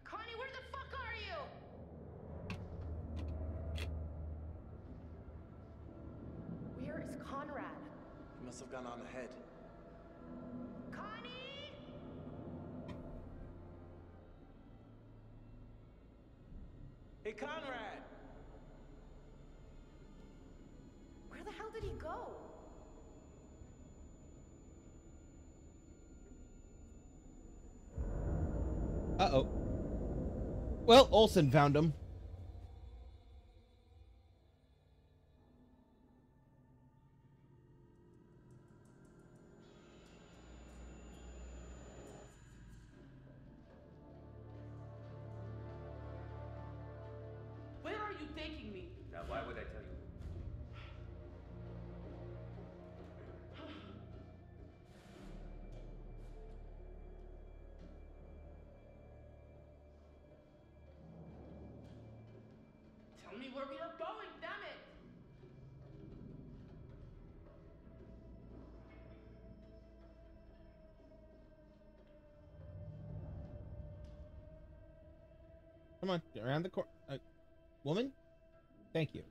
Connie, where the fuck are you? Where is Conrad? He must have gone on ahead. Connie! Hey, Conrad! Where the hell did he go? Uh oh. Well, Olson found him. Come on, around the corner. Uh, woman? Thank you.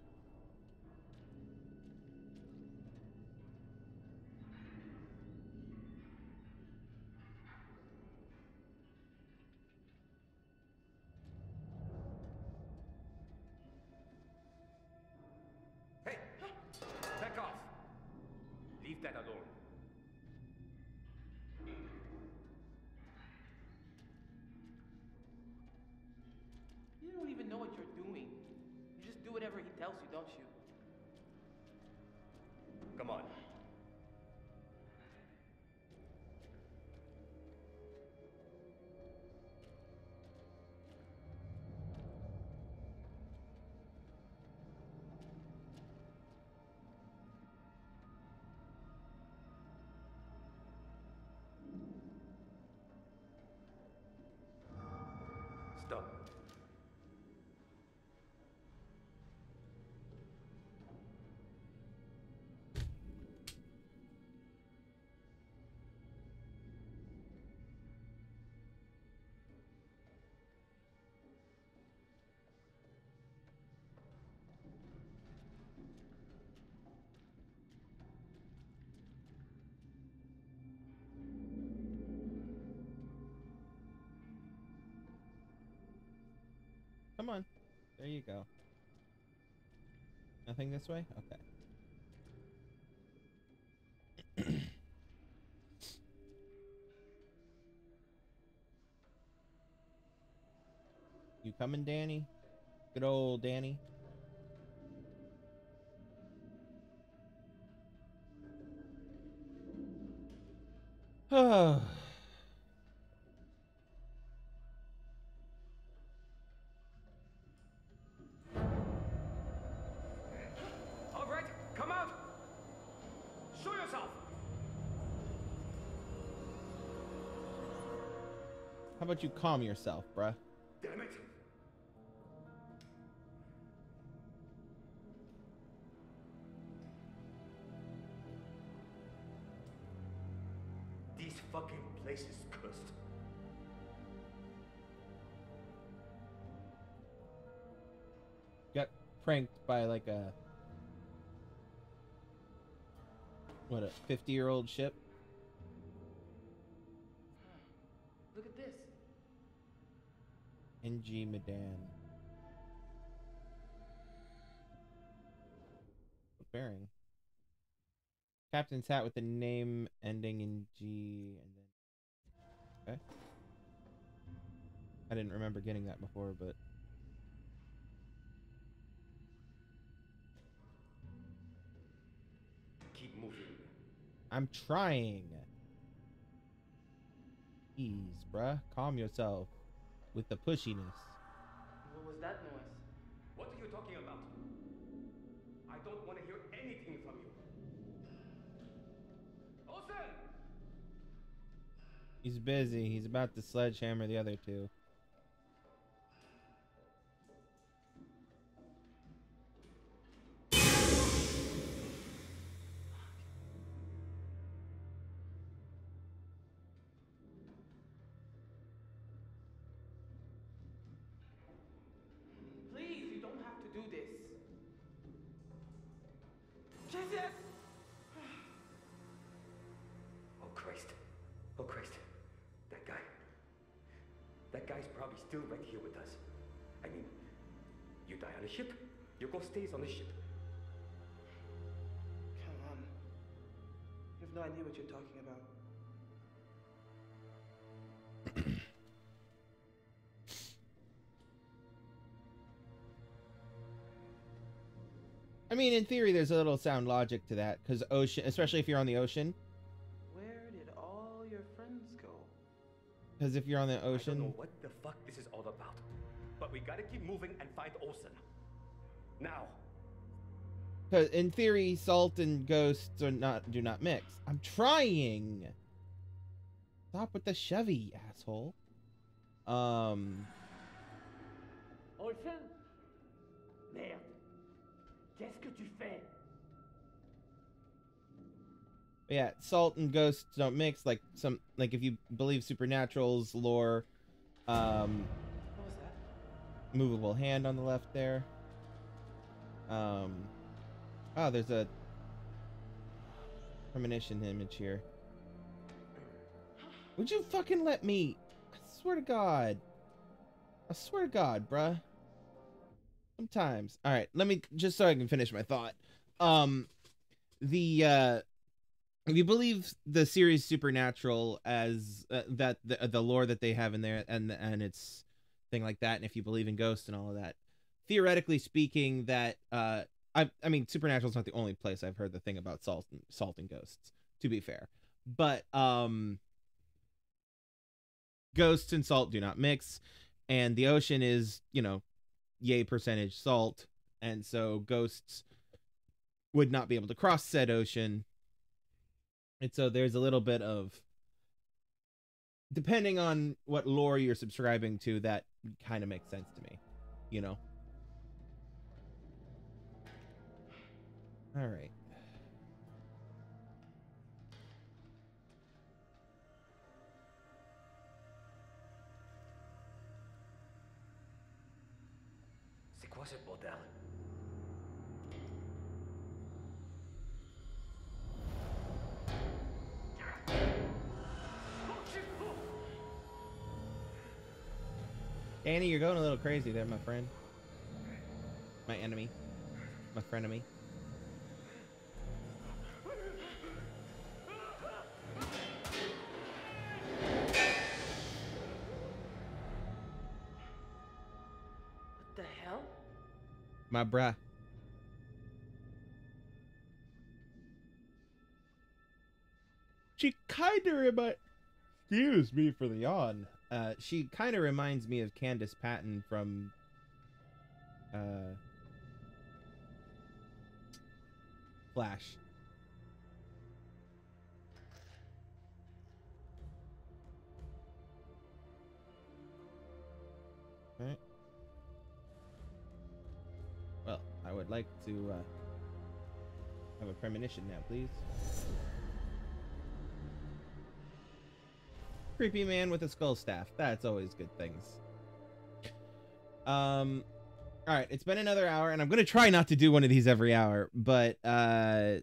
There you go. Nothing this way? Okay. you coming, Danny? Good old Danny. Oh. About you calm yourself, bruh? Damn it! This fucking place is cursed. Got pranked by like a what a 50 year old ship ng medan. Bearing. Captain's hat with the name ending in g and then okay. I didn't remember getting that before but. Keep moving. i'm trying. Ease bruh. Calm yourself with the pushiness What was that noise? What are you talking about? I don't want to hear anything from you. Olson! He's busy. He's about to sledgehammer the other two. Mean, in theory, there's a little sound logic to that, because ocean, especially if you're on the ocean, Where did all your friends go? because if you're on the ocean. I don't know ocean, what the fuck this is all about. But we gotta keep moving and find Olson. Now. because in theory, salt and ghosts are not do not mix. I'm trying. Stop with the Chevy, asshole. Um, Olson Qu'est-ce que tu fais yeah, salt and ghosts don't mix. Like some, like if you believe Supernatural's lore, um, What was that? movable hand on the left there. Um, oh, there's a premonition image here. Would you fucking let me? I swear to God. I swear to God, bruh. Sometimes. All right, let me just so I can finish my thought. Um, the uh, if you believe the series Supernatural as uh, that the the lore that they have in there and and it's thing like that, and if you believe in ghosts and all of that, theoretically speaking, that uh, I I mean, Supernatural is not the only place I've heard the thing about salt and salt and ghosts. To be fair, but um, ghosts and salt do not mix, and the ocean is you know, yay percentage salt, and so ghosts would not be able to cross said ocean, and so there's a little bit of depending on what lore you're subscribing to, that kind of makes sense to me, you know. All right. Danny, you're going a little crazy there, my friend. My enemy. My frenemy. What the hell? My bruh. She kind of remi- Excuse me for the yawn. Uh, she kind of reminds me of Candice Patton from. Uh. Flash. Alright. Well, I would like to uh, have a premonition now, please. Creepy man with a skull staff. That's always good things. Um, all right, it's been another hour, and I'm gonna try not to do one of these every hour, but uh,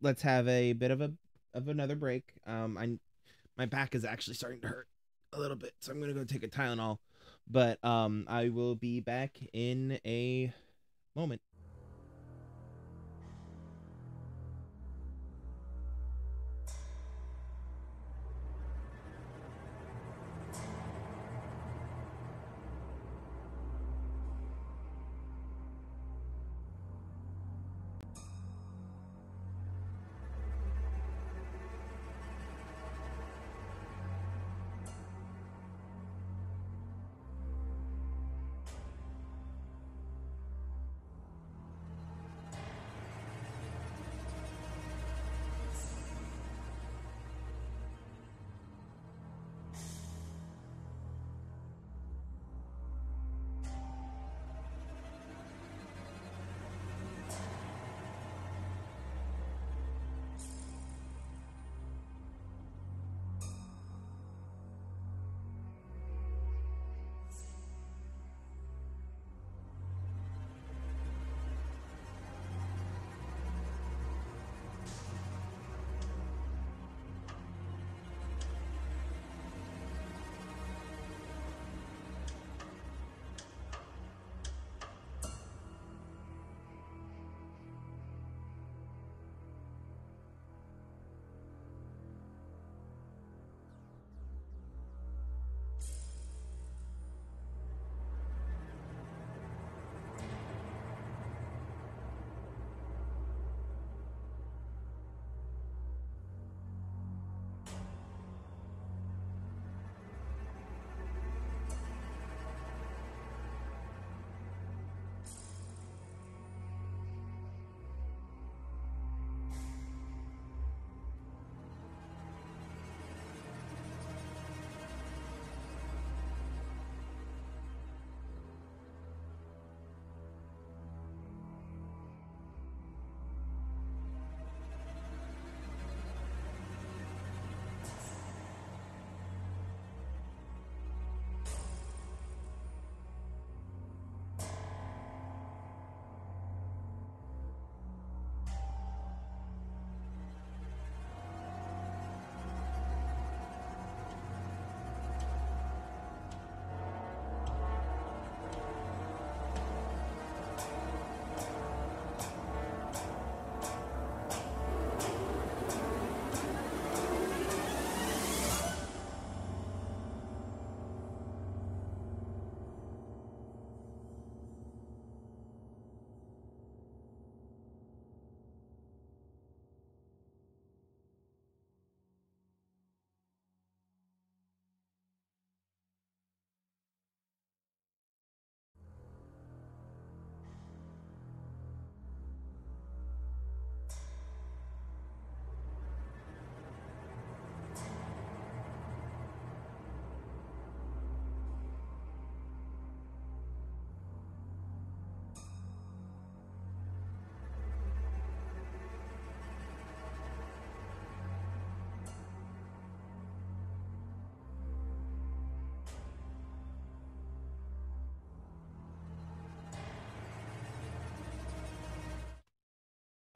let's have a bit of a of another break. Um, I my back is actually starting to hurt a little bit, so I'm gonna go take a Tylenol. But um, I will be back in a moment.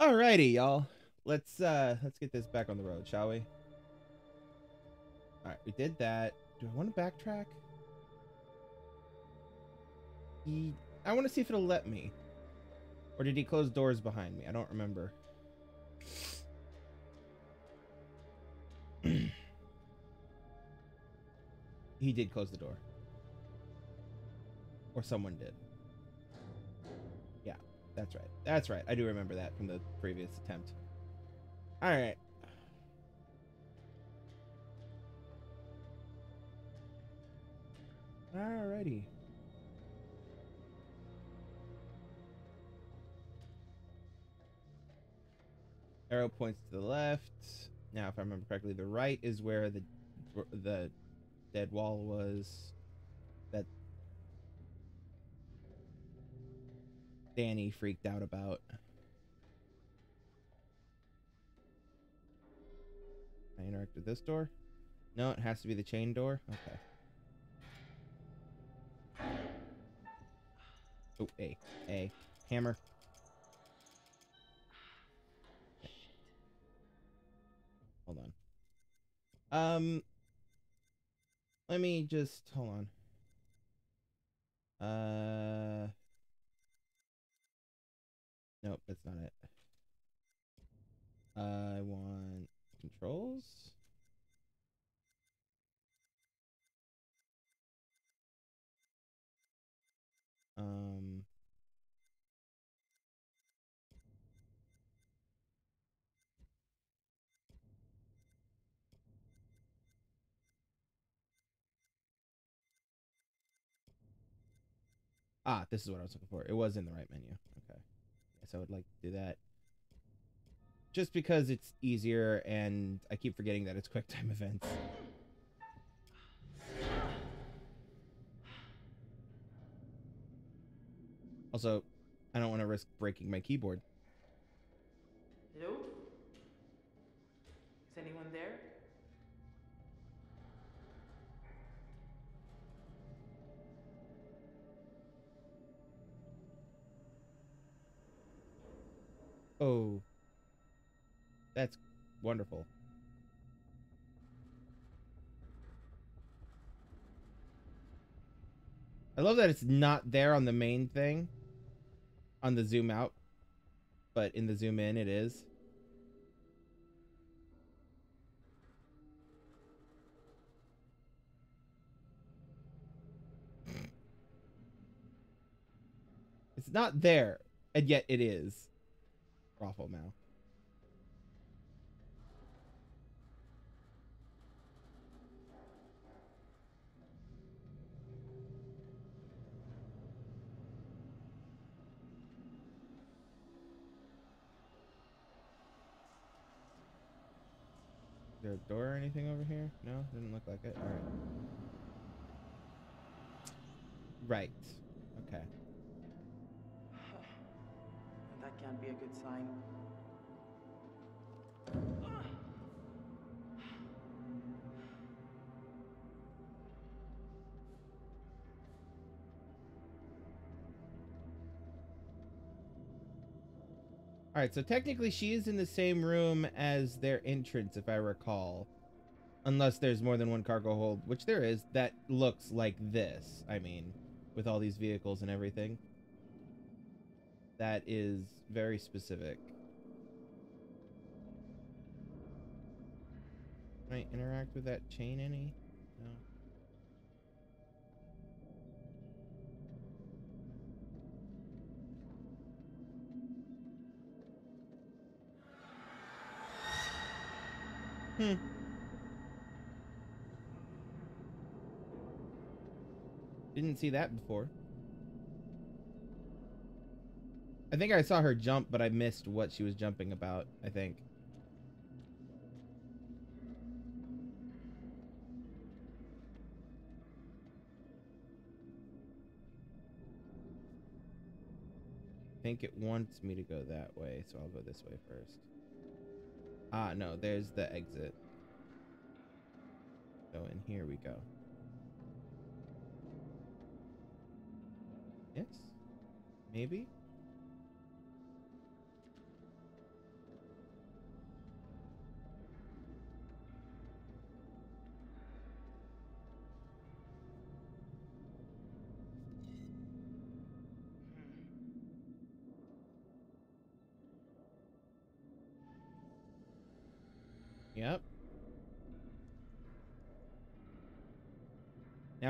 Alrighty, y'all. Let's uh let's get this back on the road, shall we? Alright, we did that. Do I want to backtrack? I want to see if it'll let me. Or did he close doors behind me? I don't remember. he did close the door. Or someone did. That's right. That's right. I do remember that from the previous attempt. Alright. Alrighty. Arrow points to the left. Now, if I remember correctly, the right is where the the dead wall was. Danny freaked out about. I interact with this door? No, it has to be the chain door. Okay. Oh, A. A. Hammer. Hold on. Um, let me just hold on. Uh, nope, that's not it. I want controls. Um, Ah, this is what I was looking for. It was in the right menu. I would like to do that. Just because it's easier and I keep forgetting that it's quick time events. Also, I don't want to risk breaking my keyboard. Hello? Is anyone there? Oh. That's wonderful. I love that it's not there on the main thing. On the zoom out. But in the zoom in, it is. It's not there, and yet it is. Raffle now. There a door or anything over here? No, didn't look like it. All right. Right. Can't be a good sign. All right, so technically she is in the same room as their entrance, if I recall. Unless there's more than one cargo hold, which there is, that looks like this. I mean, with all these vehicles and everything. That is very specific. Can I interact with that chain any? No. Hmm. Didn't see that before. I think I saw her jump, but I missed what she was jumping about, I think. I think it wants me to go that way, so I'll go this way first. Ah, no, there's the exit. So in here we go. Yes? Maybe?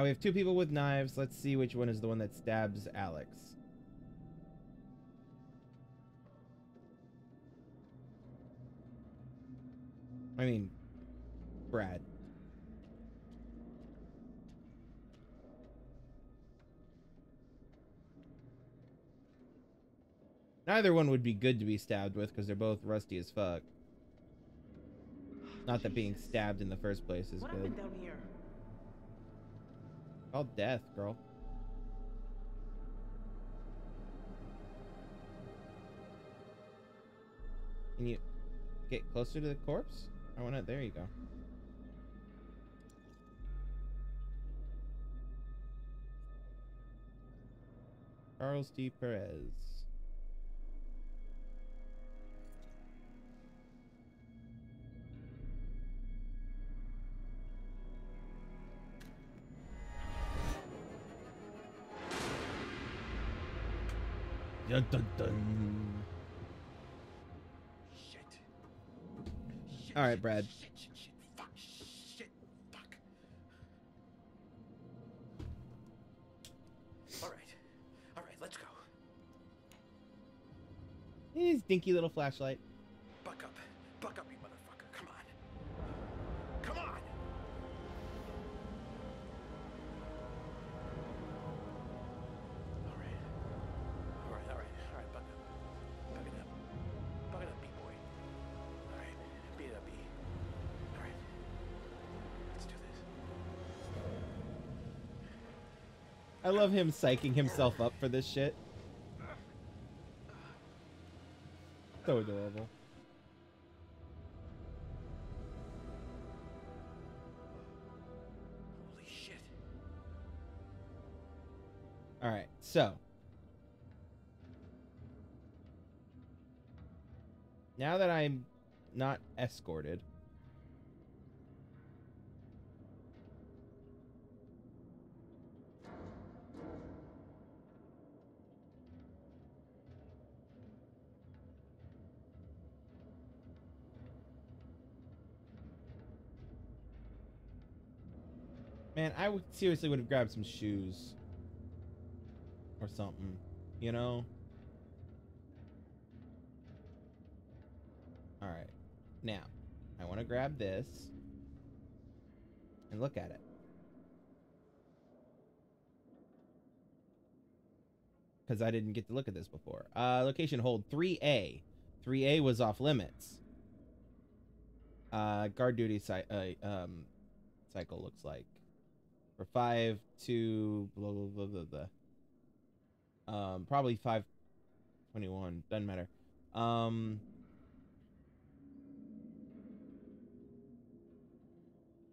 We have two people with knives. Let's see which one is the one that stabs Alex. I mean, Brad. Neither one would be good to be stabbed with because they're both rusty as fuck. Not that being stabbed in the first place is What good. happened down here? Called death, girl. Can you get closer to the corpse? I want to. There you go. Charles D. Perez. Dun, dun, dun. All right, Brad. All right. All right, let's go. His dinky little flashlight. Love him psyching himself up for this shit. So adorable. Holy shit. All right, so now that I'm not escorted, man, I would seriously would have grabbed some shoes or something, you know? All right. Now, I want to grab this and look at it. Because I didn't get to look at this before. Uh, location hold 3A. 3A was off limits. Uh, guard duty uh, um, cycle looks like. For 5 to blah, blah, blah, blah, blah. Um, probably 521. Doesn't matter. Um,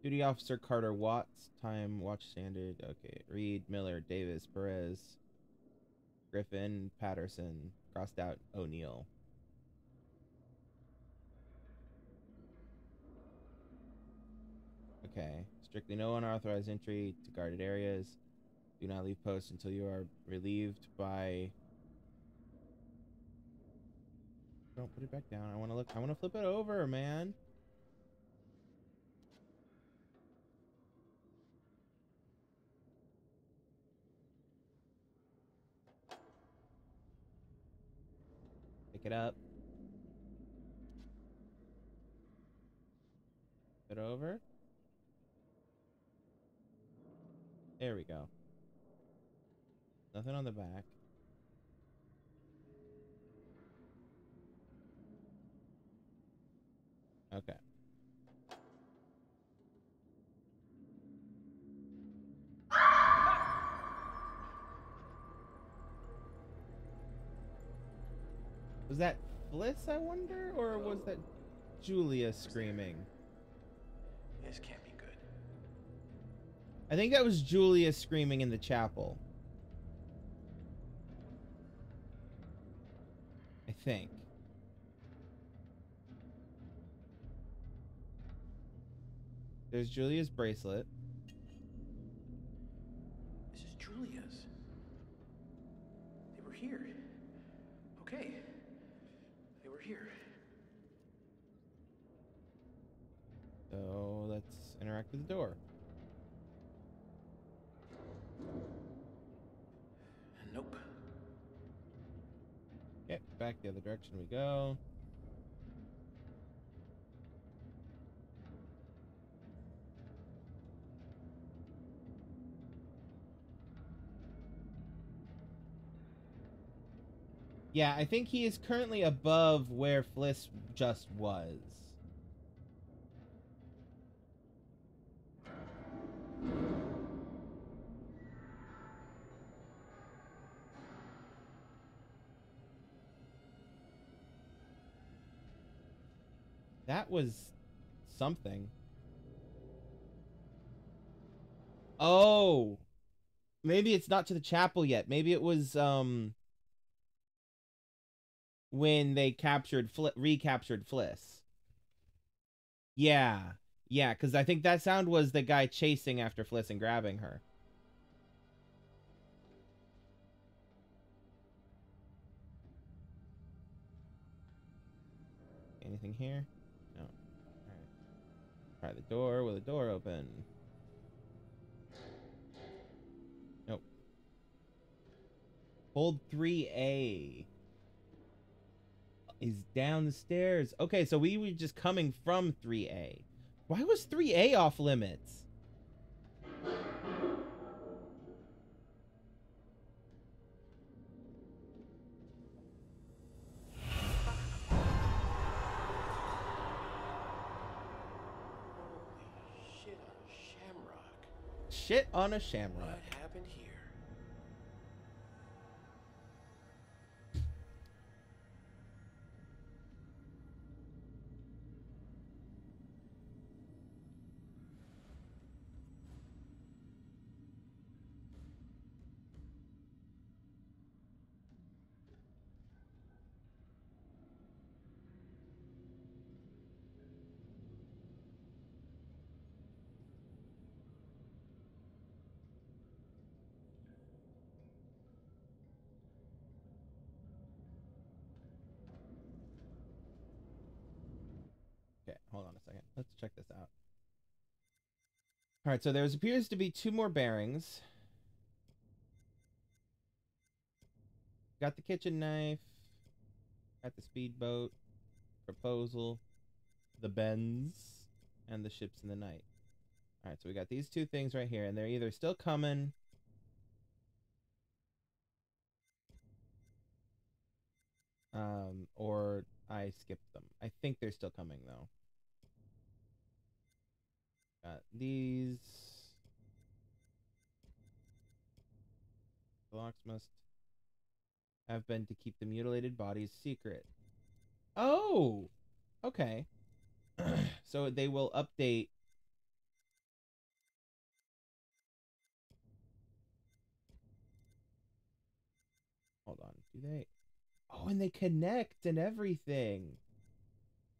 Duty Officer Carter Watts. Time Watch Standard. Okay. Reed, Miller, Davis, Perez, Griffin, Patterson. Crossed out O'Neill. Okay. Strictly no unauthorized entry to guarded areas. Do not leave post until you are relieved by. Don't put it back down. I want to look. I want to flip it over, man. Pick it up. Flip it over. There we go. Nothing on the back. Okay. Was that Fliss, I wonder? Or was that Julia screaming? This can't. I think that was Julia screaming in the chapel. I think. There's Julia's bracelet. Direction we go. Yeah, I think he is currently above where Fliss just was. Was something. Oh. Maybe it's not to the chapel yet. Maybe it was um when they captured Fli recaptured Fliss. Yeah. Yeah, cuz I think that sound was the guy chasing after Fliss and grabbing her. Anything here? Try the door. Will the door open? Nope. Hold 3A. Is down the stairs. Okay, so we were just coming from 3A. Why was 3A off limits? Shit on a shamrock. All right, so there appears to be two more bearings. Got the kitchen knife. Got the speedboat. Proposal. The bends. And the ships in the night. All right, so we got these two things right here, and they're either still coming. Um, or I skipped them. I think they're still coming though. Got these. The locks must have been to keep the mutilated bodies secret. Oh, okay. so they will update. Hold on. Do they? Oh, and they connect and everything.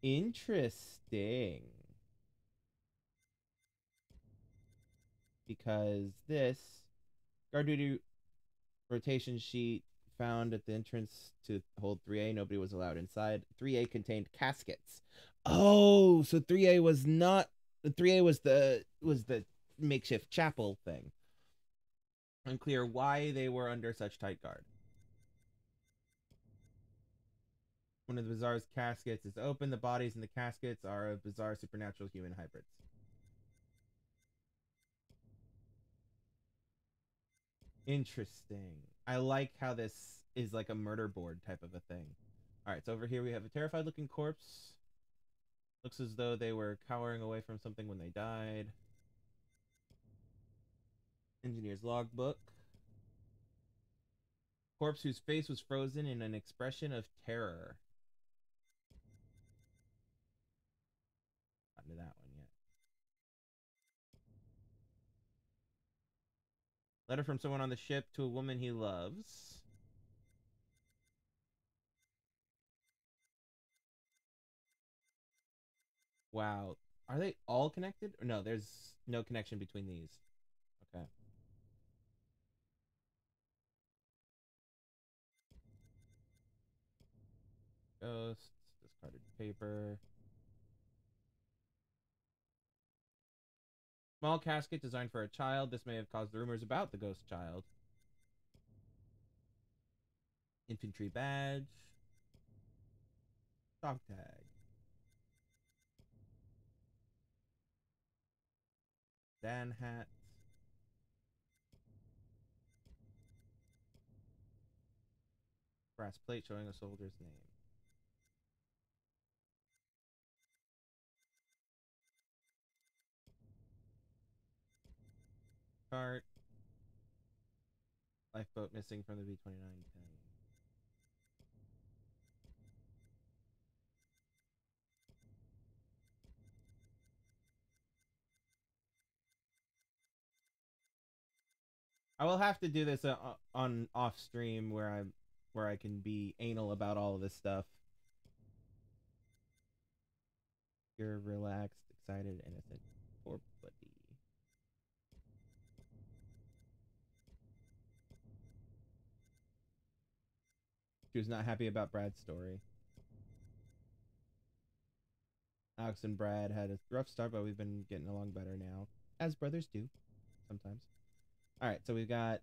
Interesting. Because this guard duty rotation sheet found at the entrance to hold 3A, nobody was allowed inside. 3A contained caskets. Oh, so 3A was not 3A was the was the makeshift chapel thing. Unclear why they were under such tight guard. One of the Bazaar's caskets is open. The bodies in the caskets are of bizarre supernatural human hybrids. Interesting. I like how this is like a murder board type of a thing. Alright, so over here we have a terrified looking corpse. Looks as though they were cowering away from something when they died. Engineer's logbook. Corpse whose face was frozen in an expression of terror. Not into that one yet. Letter from someone on the ship to a woman he loves. Wow. Are they all connected? No, there's no connection between these. Okay. Ghosts, discarded paper. Small casket designed for a child. This may have caused rumors about the ghost child. Infantry badge. Dog tag. Dan hat. Brass plate showing a soldier's name. Lifeboat missing from the B-29 I will have to do this uh, on off stream where I'm where I can be anal about all of this stuff. You're relaxed, excited, innocent. Poor buddy. She was not happy about Brad's story. Alex and Brad had a rough start, but we've been getting along better now. As brothers do, sometimes. Alright, so we've got...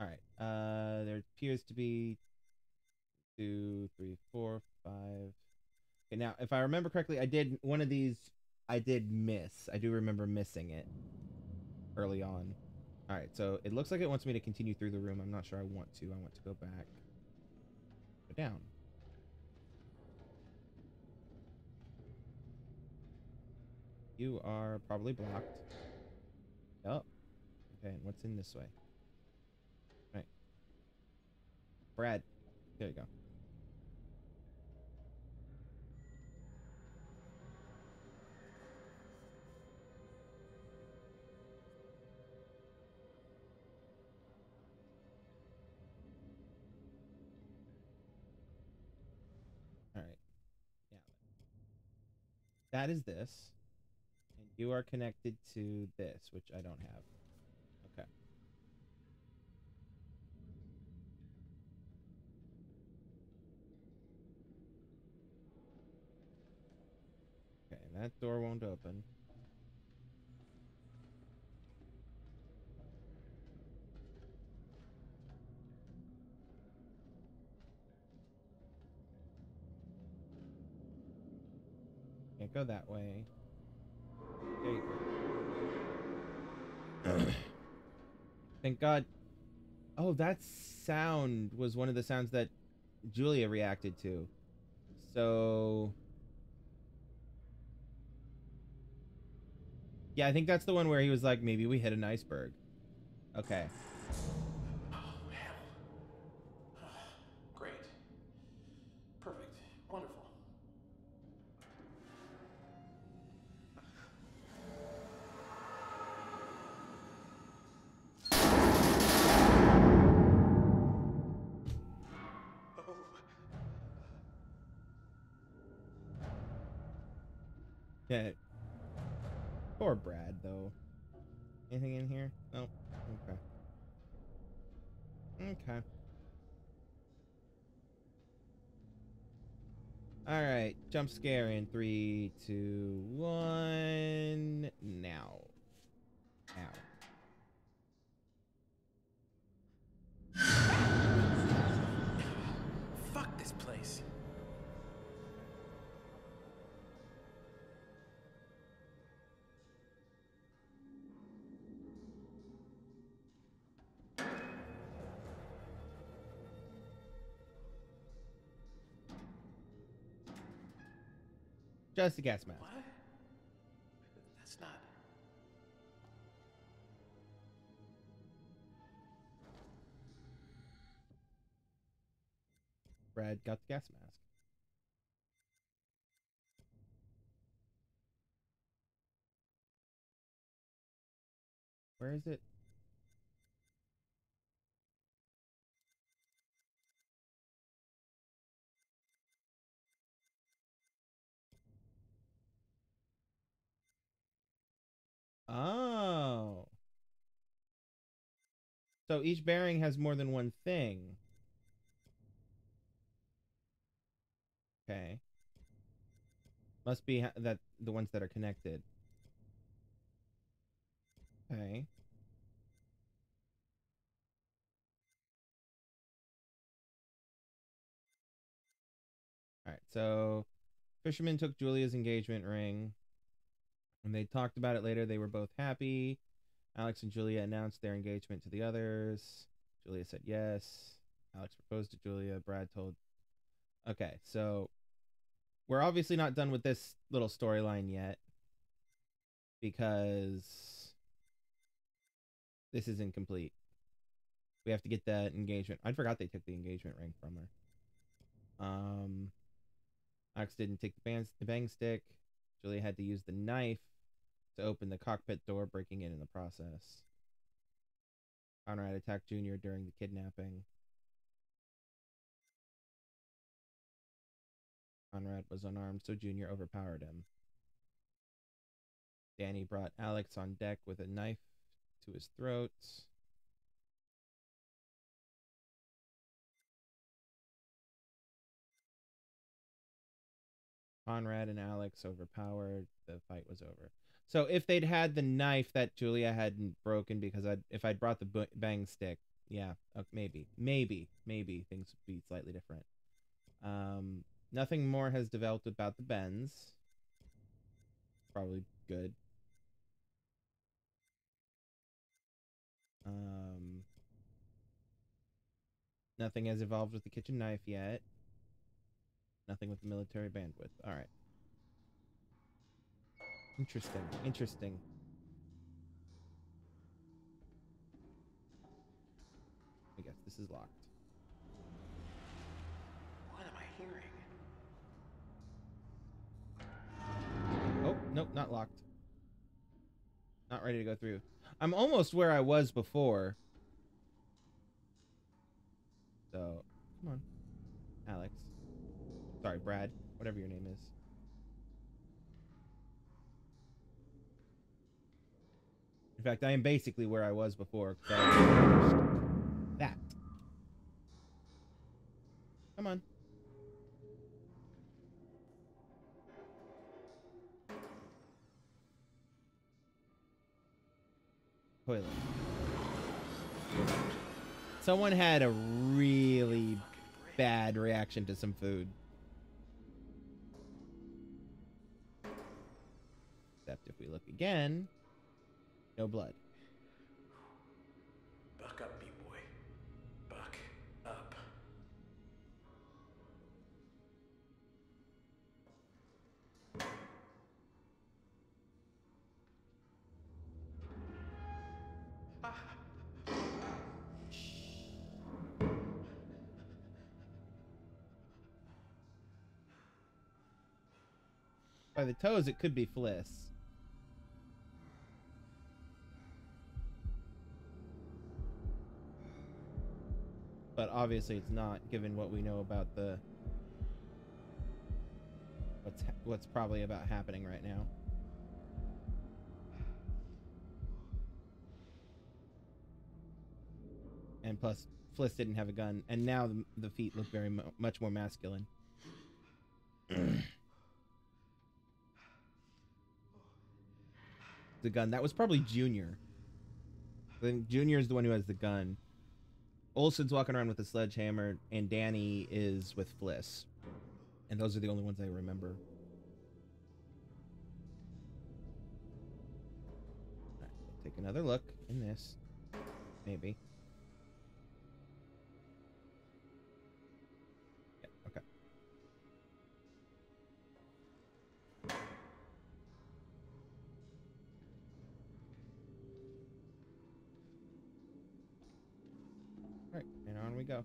Alright, uh, there appears to be two, three, four, five... Okay, now, if I remember correctly, I did... One of these I did miss. I do remember missing it early on. Alright, so it looks like it wants me to continue through the room. I'm not sure I want to. I want to go back. Go down. You are probably blocked. Yep. Okay, and what's in this way? Right. Brad. There you go. That is this. And you are connected to this, which I don't have. Okay. Okay, that door won't open. Can't go that way. Go. Thank God. Oh, that sound was one of the sounds that Julia reacted to. So. Yeah, I think that's the one where he was like, maybe we hit an iceberg. Okay. Jump scare in three, two, one. Now. Now. Just a gas mask. What? That's not. Brad got the gas mask. Where is it? So each bearing has more than one thing. Okay. Must be ha- that the ones that are connected. Okay. All right, so Fisherman took Julia's engagement ring. When they talked about it later, they were both happy. Alex and Julia announced their engagement to the others. Julia said yes. Alex proposed to Julia. Brad told. Okay, so we're obviously not done with this little storyline yet because this is incomplete. We have to get that engagement. I forgot they took the engagement ring from her. Um, Alex didn't take the, bang, the bang stick. Julia had to use the knife to open the cockpit door, breaking it in the process. Conrad attacked Junior during the kidnapping. Conrad was unarmed, so Junior overpowered him. Danny brought Alex on deck with a knife to his throat. Conrad and Alex overpowered. The fight was over. So if they'd had the knife that Julia hadn't broken because I if I'd brought the bang stick, yeah, maybe, maybe, maybe things would be slightly different. Um, nothing more has developed about the Bends. Probably good. Um, nothing has evolved with the kitchen knife yet. Nothing with the military bandwidth. All right. Interesting. Interesting. I guess this is locked. What am I hearing? Oh, nope, not locked. Not ready to go through. I'm almost where I was before. So, come on. Alex. Sorry, Brad. Whatever your name is. Fact, I am basically where I was before. That. Come on. Toilet. Someone had a really bad reaction to some food. Except if we look again, no blood. Buck up, B-boy. Buck up. By the toes, it could be Fliss. But obviously, it's not, given what we know about the what's what's probably about happening right now. And plus, Fliss didn't have a gun, and now the, the feet look very much more masculine. the gun. That was probably Junior. I think Junior is the one who has the gun. Olson's walking around with a sledgehammer, and Danny is with Fliss. And those are the only ones I remember. Take another look in this. Maybe. Go.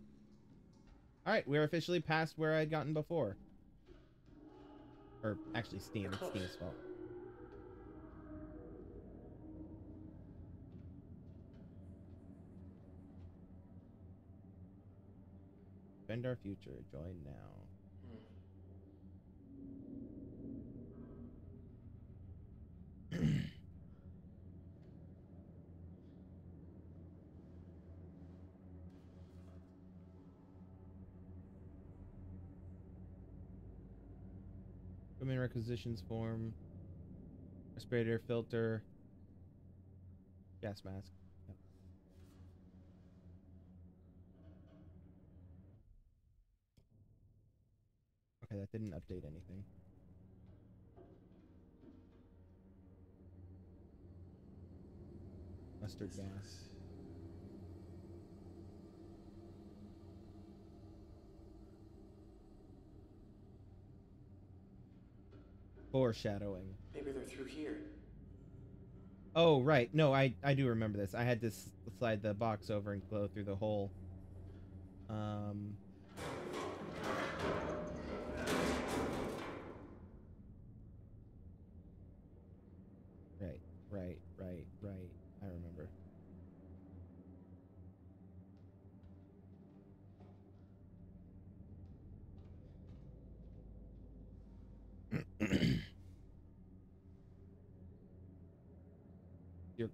Alright, we're officially past where I'd gotten before. Or actually Steam, it's Steam's fault. Bend our future, join now. Equipment requisitions form. Respirator filter. Gas mask. Yep. Okay, that didn't update anything. Mustard gas. Foreshadowing. Maybe they're through here. Oh right, no, I I do remember this. I had to slide the box over and go through the hole. Um. Right, right, right, right. I remember. your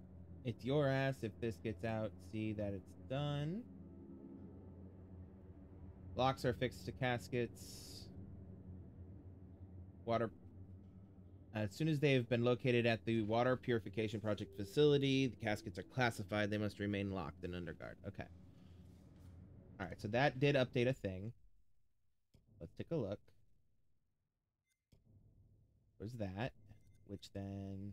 it's your ass if this gets out. See that it's done. Locks are fixed to caskets. Water uh, as soon as they have been located at the water purification project facility the caskets are classified. They must remain locked and under guard. Okay. All right so that did update a thing. Let's take a look. Where's that? Which then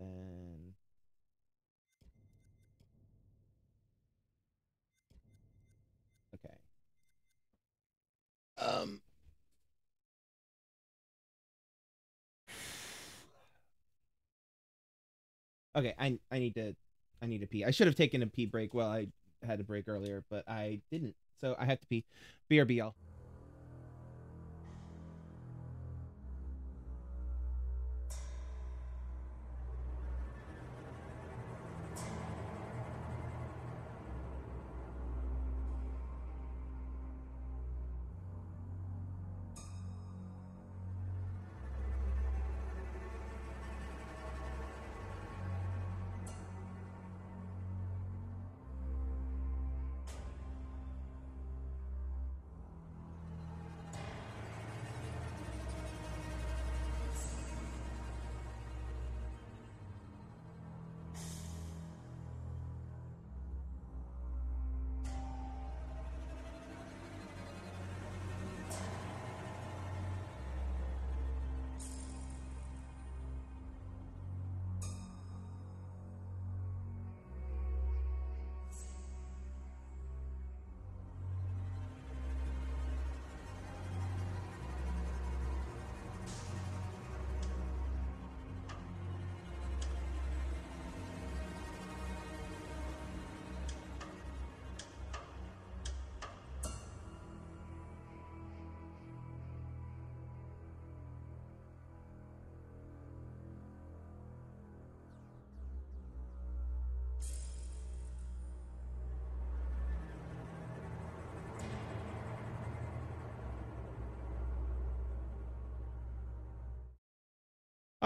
Then okay. Um. Okay, I I need to I need to pee. I should have taken a pee break. Well, I had a break earlier, but I didn't. So I have to pee. BRB, y'all.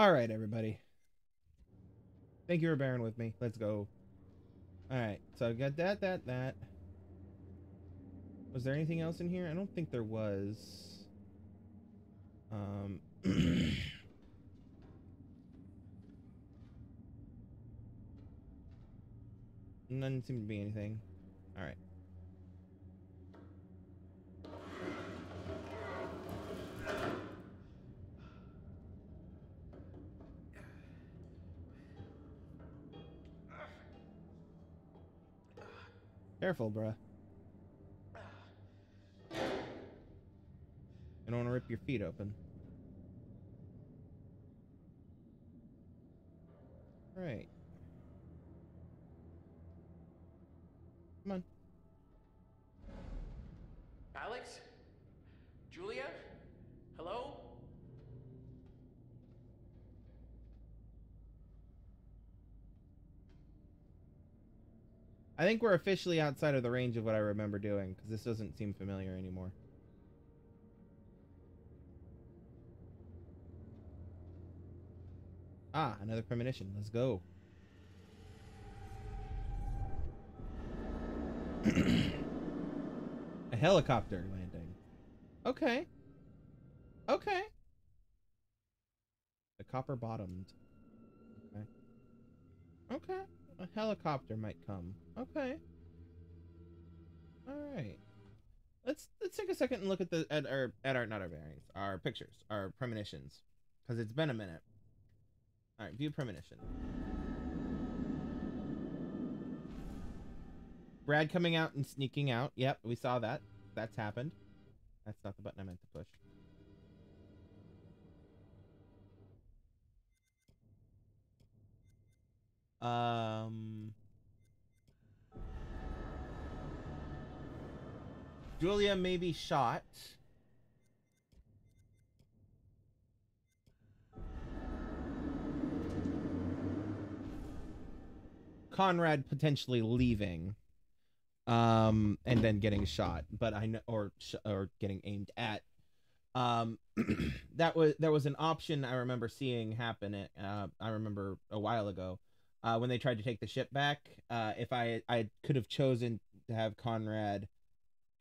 All right, everybody. Thank you for bearing with me. Let's go. All right, so I've got that, that, that. Was there anything else in here? I don't think there was. Um. None seemed to be anything. All right. Careful, bruh. I don't want to rip your feet open. Right. Come on. Alex? Julia? Hello? I think we're officially outside of the range of what I remember doing, because this doesn't seem familiar anymore. Ah, another premonition. Let's go. A helicopter landing. Okay. Okay. The copper bottomed. Okay. Okay. A helicopter might come. Okay. All right. Let's let's take a second and look at the at our at our not our bearings, our pictures, our premonitions, because it's been a minute. All right, view premonition. Brad coming out and sneaking out. Yep, we saw that. That's happened. That's not the button I meant to push. Um. Julia may be shot. Conrad potentially leaving um and then getting shot but i know or or getting aimed at um that was there was an option i remember seeing happen uh i remember a while ago uh when they tried to take the ship back uh if i i could have chosen to have conrad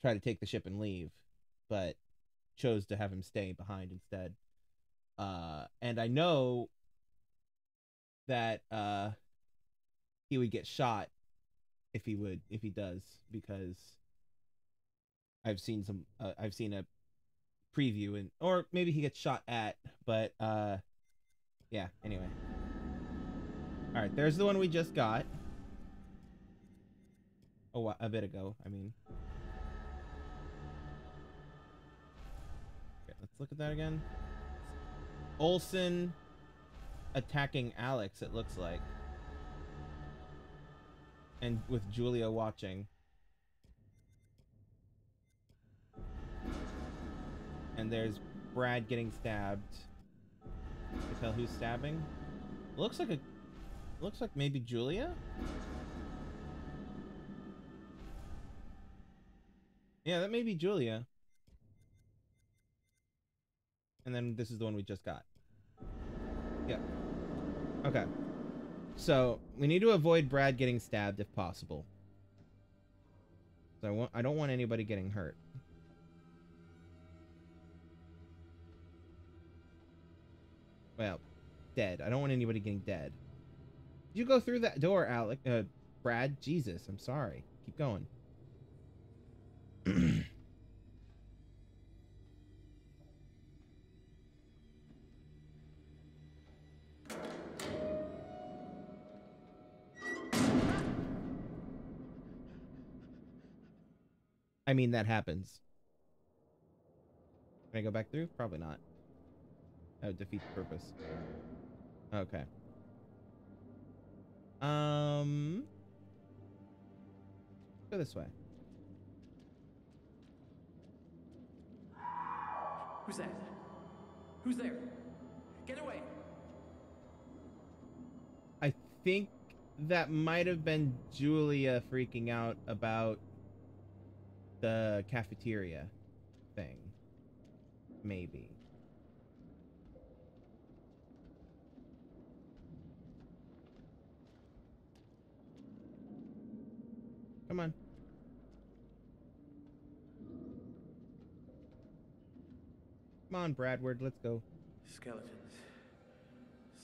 try to take the ship and leave but chose to have him stay behind instead. Uh and i know that uh he would get shot if he would if he does because I've seen some uh, I've seen a preview and or maybe he gets shot at but uh yeah anyway all right there's the one we just got oh, wh- a bit ago I mean okay let's look at that again Olson attacking Alex it looks like and with Julia watching. And there's Brad getting stabbed. To tell who's stabbing. Looks like a looks like maybe Julia? Yeah, that may be Julia. And then this is the one we just got. Yeah. Okay. So we need to avoid Brad getting stabbed if possible. So I want I don't want anybody getting hurt. Well, dead. I don't want anybody getting dead. Did you go through that door, Alec? Uh, Brad? Jesus, I'm sorry. Keep going. I mean, that happens. Can I go back through? Probably not. That would defeat the purpose. Okay. Um. Go this way. Who's that? Who's there? Get away! I think that might have been Julia freaking out about the cafeteria thing. Maybe. Come on. Come on, Bradward, let's go. Skeletons.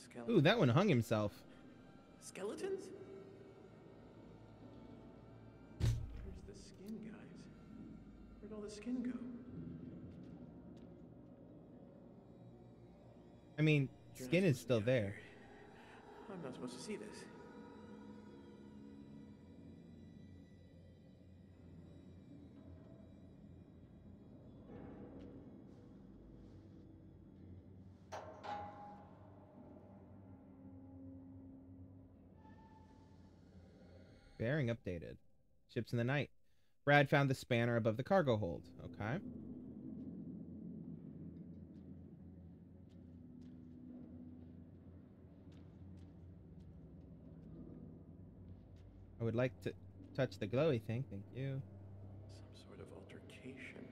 Skeletons. Ooh, that one hung himself. Skeletons? Where's the skin, guys? Where'd all the skin go? I mean, You're skin is still there. I'm not supposed to see this. Bearing updated. Ships in the night. Brad found the spanner above the cargo hold. Okay. I would like to touch the glowy thing. Thank you. Some sort of altercation.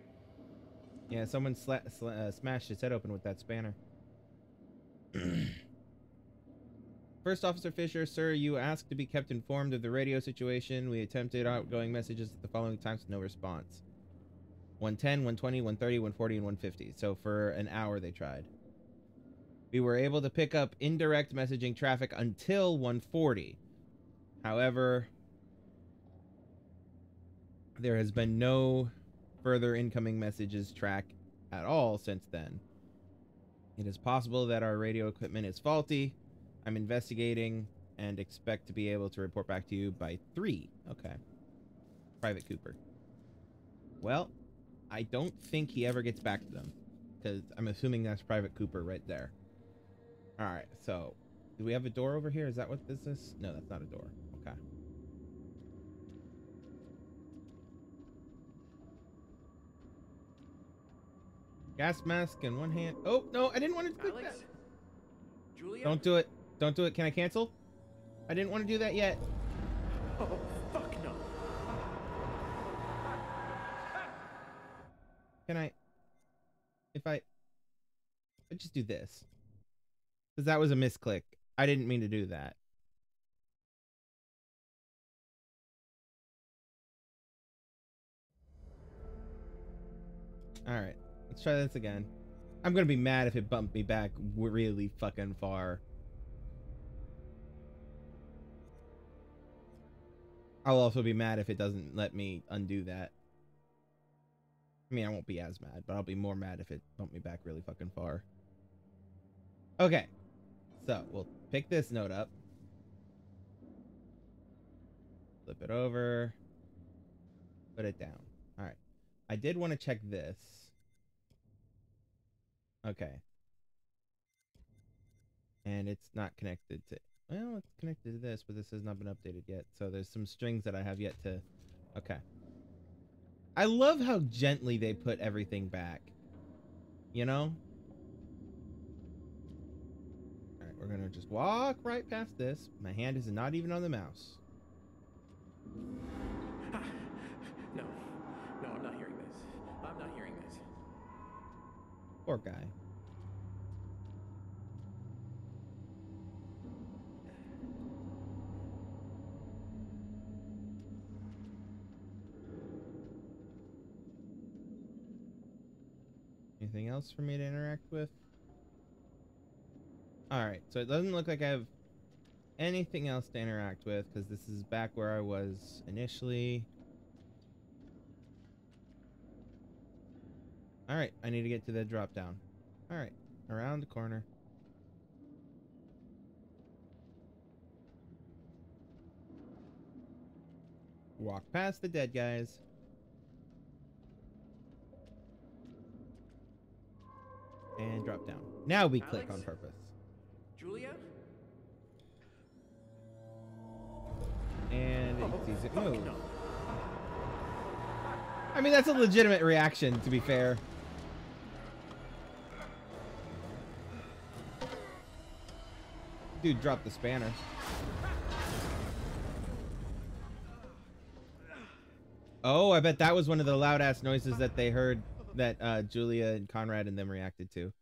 Yeah, someone sla- sla- uh, smashed his head open with that spanner. First Officer Fisher, sir, you asked to be kept informed of the radio situation. We attempted outgoing messages at the following times with no response. 110, 120, 130, 140, and 150. So for an hour they tried. We were able to pick up indirect messaging traffic until 140. However, there has been no further incoming messages track at all since then. It is possible that our radio equipment is faulty. I'm investigating and expect to be able to report back to you by 3. Okay. Private Cooper. Well, I don't think he ever gets back to them. Because I'm assuming that's Private Cooper right there. Alright, so... Do we have a door over here? Is that what this is? No, that's not a door. Okay. Gas mask in one hand. Oh, no, I didn't want to click Alex? that. Julia? Don't do it. Don't do it. Can I cancel? I didn't want to do that yet. Oh, fuck no. Can I... If I... I just do this. Because that was a misclick. I didn't mean to do that. Alright. Let's try this again. I'm gonna be mad if it bumped me back really fucking far. I'll also be mad if it doesn't let me undo that. I mean, I won't be as mad, but I'll be more mad if it bumped me back really fucking far. Okay. So, we'll pick this note up. Flip it over. Put it down. Alright. I did want to check this. Okay. And it's not connected to... Well, it's connected to this, but this has not been updated yet. So there's some strings that I have yet to... Okay. I love how gently they put everything back. You know? Alright, we're gonna just walk right past this. My hand is not even on the mouse. No. No, I'm not hearing this. I'm not hearing this. Poor guy. Anything else for me to interact with? Alright, so it doesn't look like I have anything else to interact with because this is back where I was initially. Alright, I need to get to the drop down. Alright, around the corner. Walk past the dead guys. And drop down. Now we click on purpose. Julia? And it sees it move. no. I mean, that's a legitimate reaction, to be fair. Dude dropped the spanner. Oh, I bet that was one of the loud ass noises that they heard that uh, Julia and Conrad and them reacted to.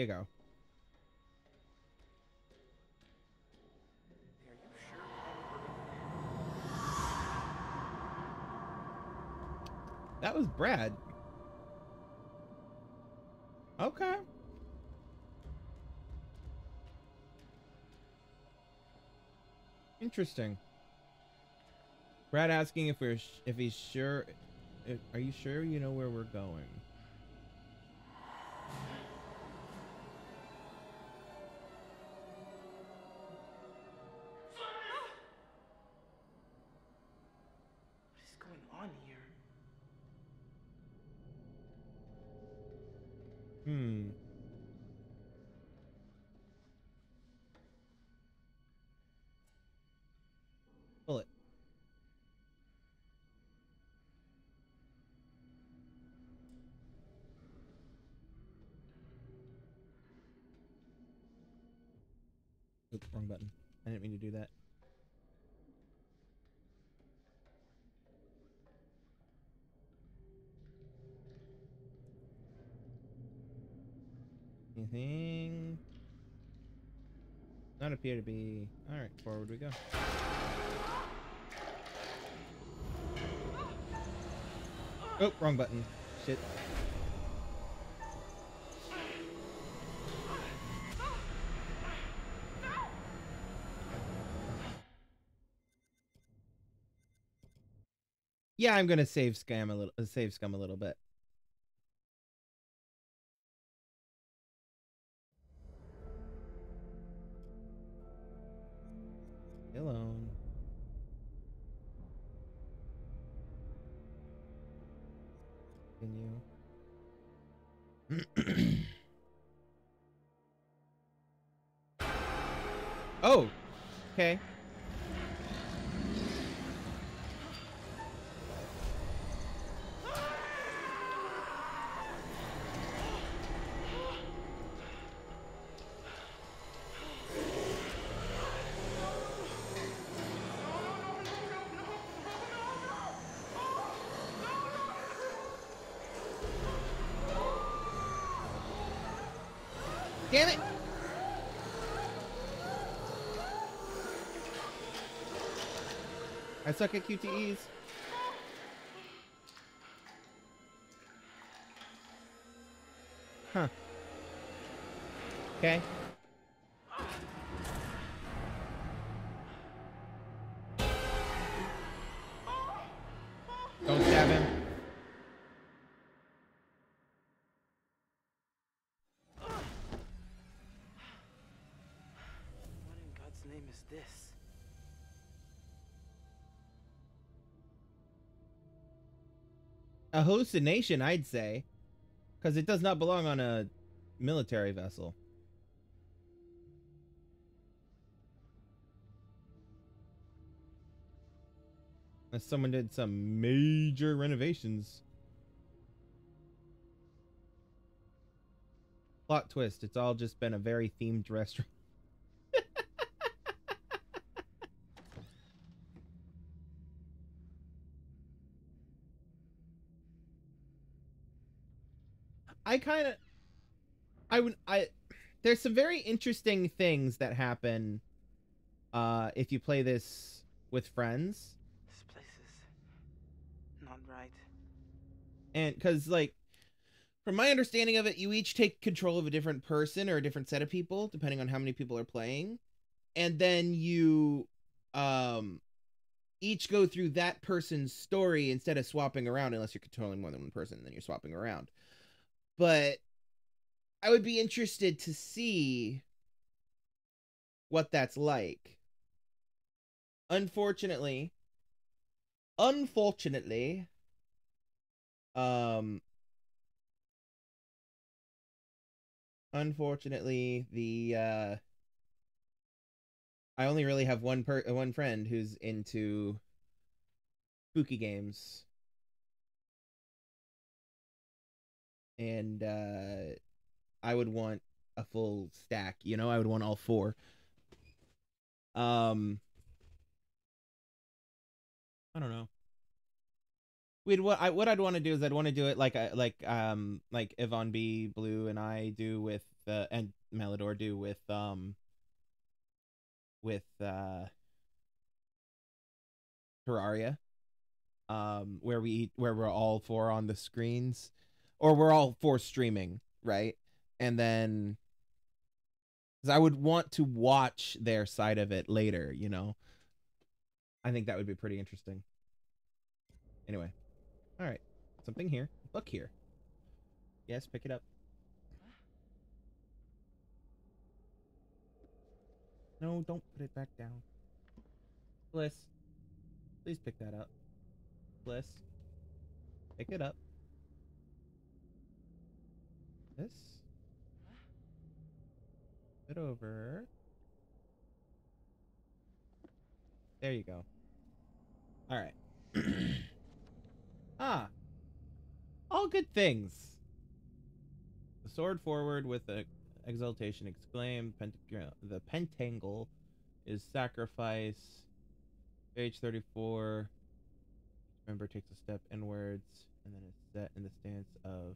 You go. That was Brad. Okay. Interesting. Brad asking if we're if he's sure. If, are you sure you know where we're going? Anything? Not appear to be. Alright, forward we go. Oh, wrong button. Shit. Yeah, I'm gonna save scam a little, uh, save scum a little bit. Okay. Suck at QTEs. Huh. Okay. A hallucination, I'd say. Because it does not belong on a military vessel. Unless someone did some major renovations. Plot twist, it's all just been a very themed restaurant. I kind of I would I there's some very interesting things that happen uh if you play this with friends. This place is not right. and cuz like from my understanding of it you each take control of a different person or a different set of people depending on how many people are playing. And then you um each go through that person's story instead of swapping around unless you're controlling more than one person then you're swapping around but I would be interested to see what that's like. Unfortunately, unfortunately, um, unfortunately, the uh, I only really have one per one friend who's into spooky games. And uh I would want a full stack, you know, I would want all four. Um I don't know. We'd what I what I'd want to do is I'd want to do it like I like um like Yvonne B Blue and I do with uh and Melodor do with um with uh Terraria. Um where we where we're all four on the screens or we're all for streaming, right? And then cuz I would want to watch their side of it later, you know. I think that would be pretty interesting. Anyway. All right. Something here. Book here. Yes, pick it up. No, don't put it back down. Fliss. Please pick that up. Fliss. Pick it up. This. It over. There you go. All right. ah. All good things. The sword forward with a exaltation exclaim. Pentagram, the pentangle is sacrifice. Page 34. Member takes a step inwards and then is set in the stance of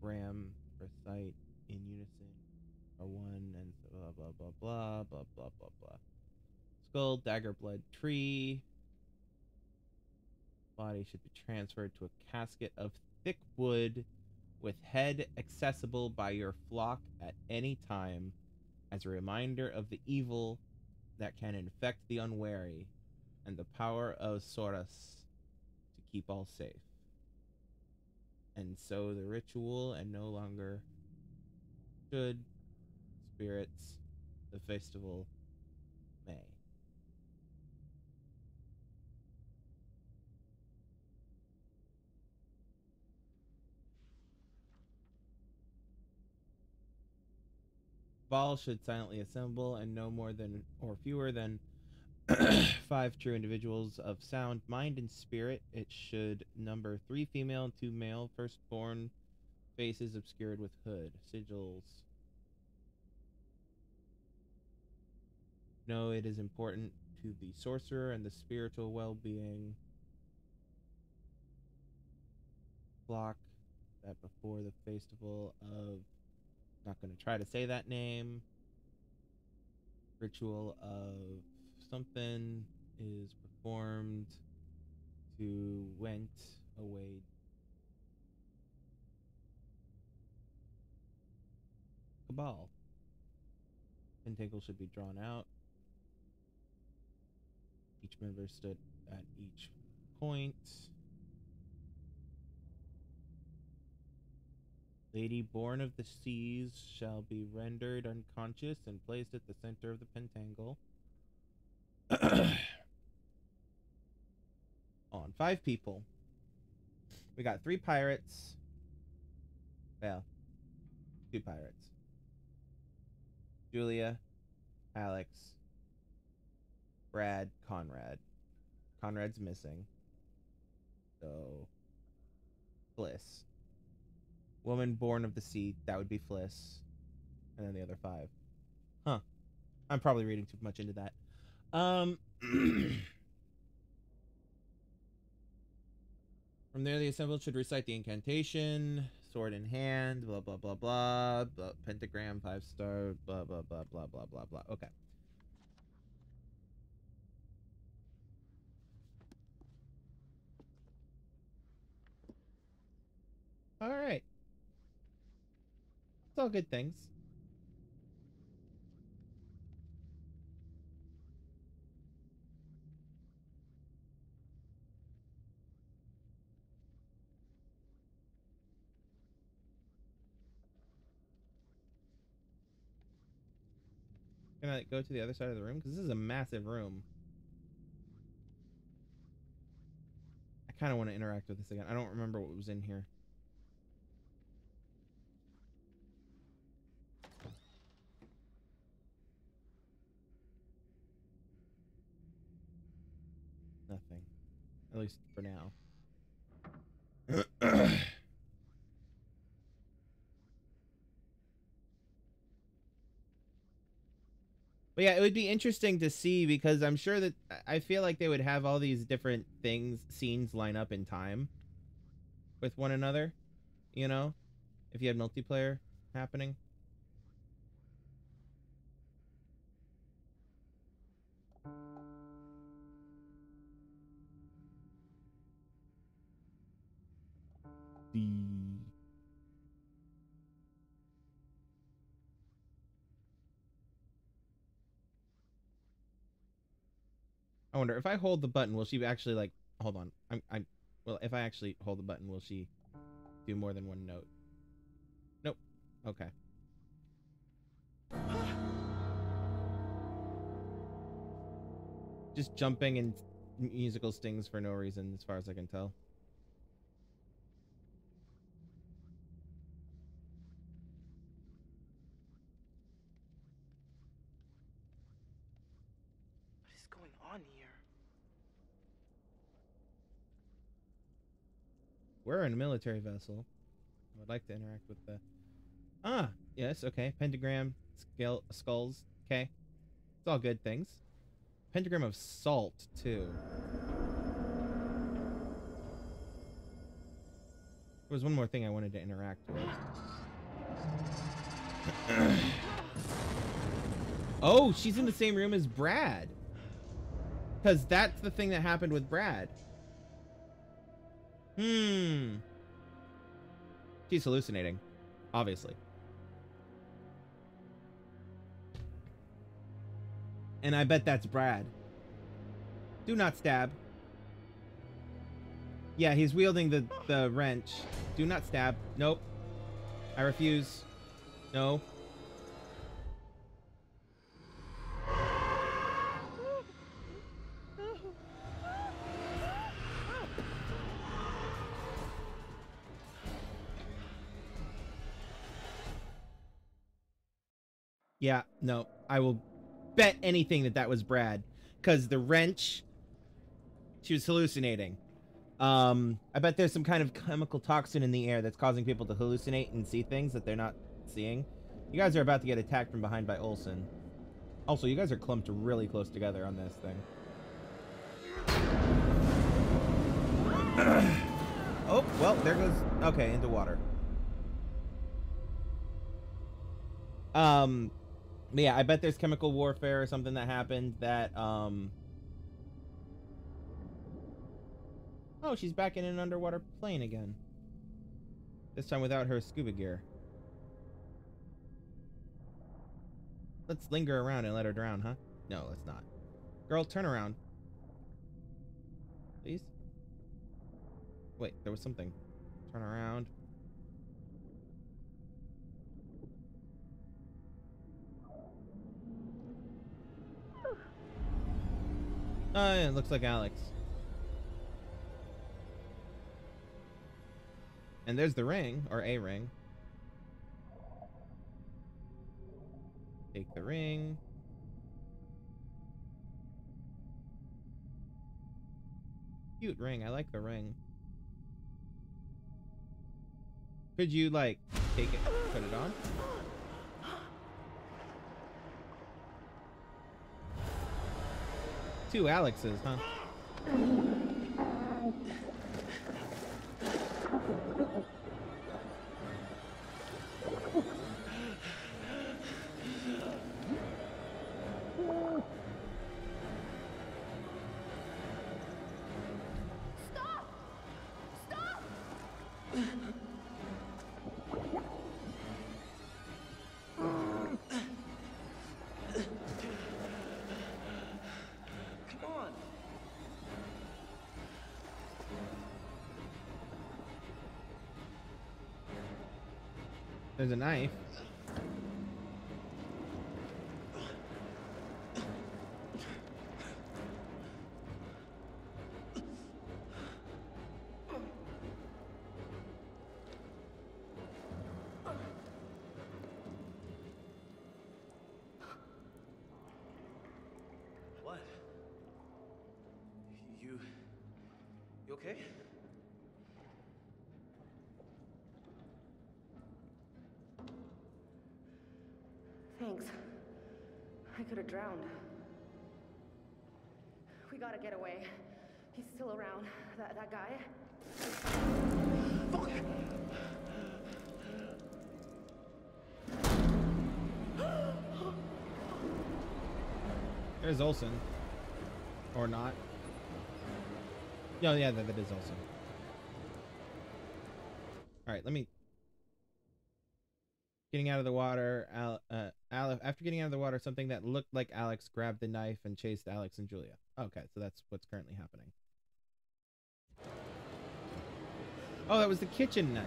ram recite in unison or one and so blah blah blah blah blah blah blah blah. Skull, dagger, blood, tree. Body should be transferred to a casket of thick wood with head accessible by your flock at any time as a reminder of the evil that can infect the unwary and the power of Soras to keep all safe. And so the ritual and no longer should spirits the festival may. Ball should silently assemble and no more than or fewer than five true individuals of sound mind and spirit. It should number three female and two male firstborn faces obscured with hood, sigils. No, it is important to the sorcerer and the spiritual well being. Block that before the festival of not going to try to say that name. Ritual of something is performed to went away. Cabal. Pentacle should be drawn out. Each member stood at each point. Lady born of the seas shall be rendered unconscious and placed at the center of the pentangle. On five people. We got three pirates. Well, two pirates. Julia, Alex, Brad, Conrad. Conrad's missing. So, Fliss. Woman born of the sea, that would be Fliss. And then the other five. Huh. I'm probably reading too much into that. Um From there the assembled should recite the incantation, sword in hand, blah blah blah blah, blah pentagram, five star, blah blah blah blah blah blah blah. Okay. All right. It's all good things. Can I go to the other side of the room? Because this is a massive room. I kind of want to interact with this again. I don't remember what was in here. Nothing. At least for now. But yeah, it would be interesting to see because I'm sure that I feel like they would have all these different things, scenes line up in time with one another, you know, if you had multiplayer happening. I wonder if I hold the button, will she actually like? Hold on, I'm I'm. Well, if I actually hold the button, will she do more than one note? Nope. Okay. Just jumping and musical stings for no reason, as far as I can tell. What is going on here? We're in a military vessel. I would like to interact with the. Ah, yes, okay. Pentagram, scale, skulls. Okay. It's all good things. Pentagram of salt, too. There was one more thing I wanted to interact with. oh, she's in the same room as Brad. Because that's the thing that happened with Brad. Hmm. She's hallucinating, obviously. And I bet that's Brad. Do not stab. Yeah, he's wielding the, the wrench. Do not stab. Nope. I refuse. No. No. I will bet anything that that was Brad. Because the wrench, she was hallucinating. Um, I bet there's some kind of chemical toxin in the air that's causing people to hallucinate and see things that they're not seeing. You guys are about to get attacked from behind by Olson. Also, you guys are clumped really close together on this thing. oh, well, there goes... Okay, into water. Um, yeah, I bet there's chemical warfare or something that happened that, um... Oh, she's back in an underwater plane again. This time without her scuba gear. Let's linger around and let her drown, huh? No, let's not. Girl, turn around. Please? Wait, there was something. Turn around. Oh, yeah, it looks like Alex. And there's the ring, or a ring. Take the ring. Cute ring, I like the ring. Could you, like, take it, put it on? Two Alexes, huh? There's a knife. Drowned. We gotta get away. He's still around. That, that guy. Fuck! There's Olson. Or not. No, yeah, that, that is Olson. Alright, let me... Getting out of the water, Al, uh, Al, after getting out of the water, something that looked like Alex grabbed the knife and chased Alex and Julia. Okay, so that's what's currently happening. Oh, that was the kitchen knife.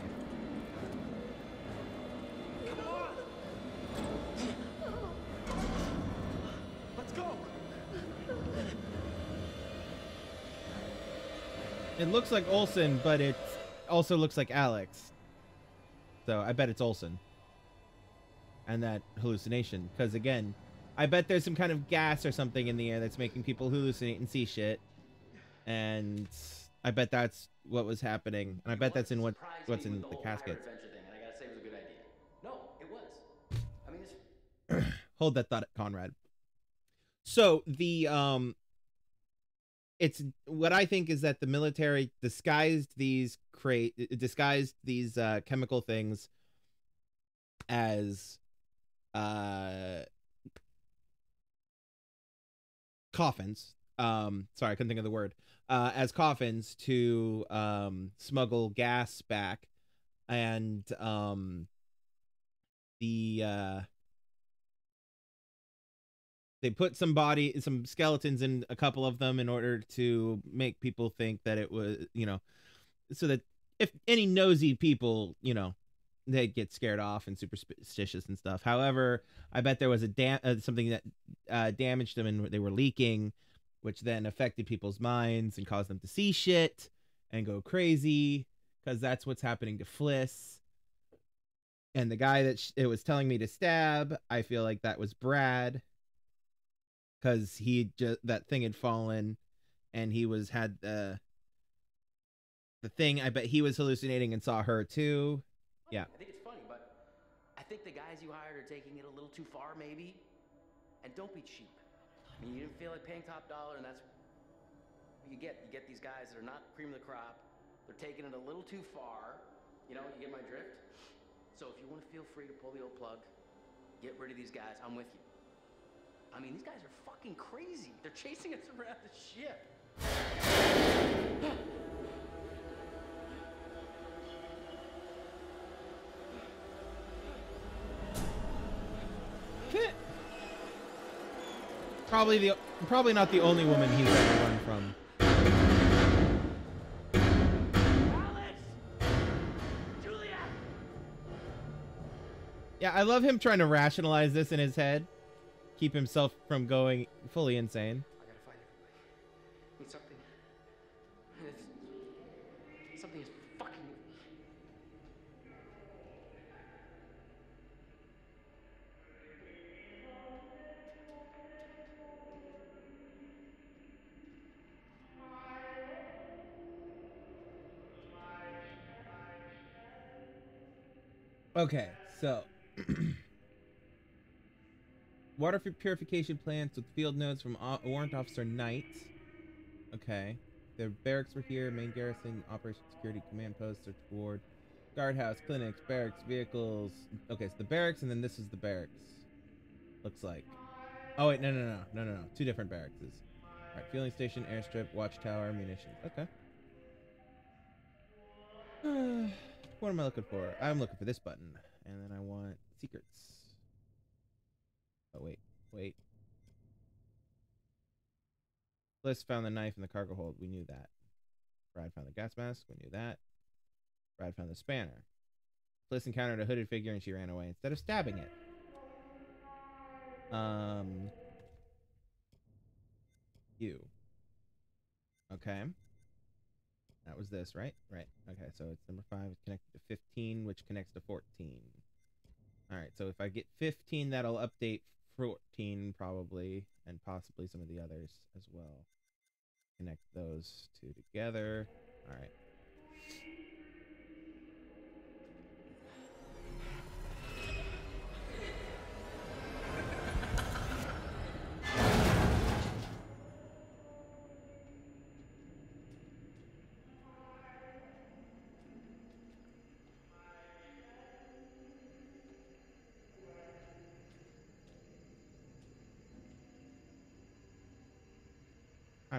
Let's go! It looks like Olson, but it also looks like Alex. So I bet it's Olson. And that hallucination. Because again, I bet there's some kind of gas or something in the air that's making people hallucinate and see shit. And I bet that's what was happening. And I bet that's in what what's in the casket. Adventure thing, and I gotta say it was a good idea. No, it was. I mean, Hold that thought, Conrad. So the um it's what I think is that the military disguised these crate disguised these uh chemical things as uh coffins. Um sorry, I couldn't think of the word. Uh as coffins to um smuggle gas back and um the uh they put some body some skeletons in a couple of them in order to make people think that it was you know so that if any nosy people you know they'd get scared off and superstitious and stuff. However i bet there was a dam- uh, something that uh, damaged them and they were leaking which then affected people's minds and caused them to see shit and go crazy because that's what's happening to fliss. And the guy that sh- it was telling me to stab i feel like that was brad. Because he just that thing had fallen and he was had the the thing i bet he was hallucinating and saw her too yeah I think it's funny, but I think the guys you hired are taking it a little too far, maybe. And don't be cheap. I mean, you didn't feel like paying top dollar, and that's what you get. You get these guys that are not cream of the crop. They're taking it a little too far. You know, you get my drift. So if you want to feel free to pull the old plug, get rid of these guys. I'm with you. I mean, these guys are fucking crazy. They're chasing us around the ship. probably the probably not the only woman he's ever run from yeah i love him trying to rationalize this in his head keep himself from going fully insane I gotta find everybody. Need something. It's, something is fucking. Okay, so water purification plants with field notes from O- Warrant Officer Knight. Okay, their barracks were here. Main garrison, Operation Security Command Post, search ward, guardhouse, clinics, barracks, vehicles. Okay, so the barracks, and then this is the barracks. Looks like. Oh wait, no, no, no, no, no, no. Two different barracks. All right, fueling station, airstrip, watchtower, munitions. Okay. what am I looking for? I'm looking for this button, and then I want secrets. Oh wait, wait. Fliss found the knife in the cargo hold. We knew that. Brad found the gas mask. We knew that. Brad found the spanner. Fliss encountered a hooded figure and she ran away instead of stabbing it. Um. You. Okay. That was this, right? Right. Okay, so it's number five is connected to 15, which connects to 14. All right, so if I get 15, that'll update 14 probably, and possibly some of the others as well. Connect those two together. All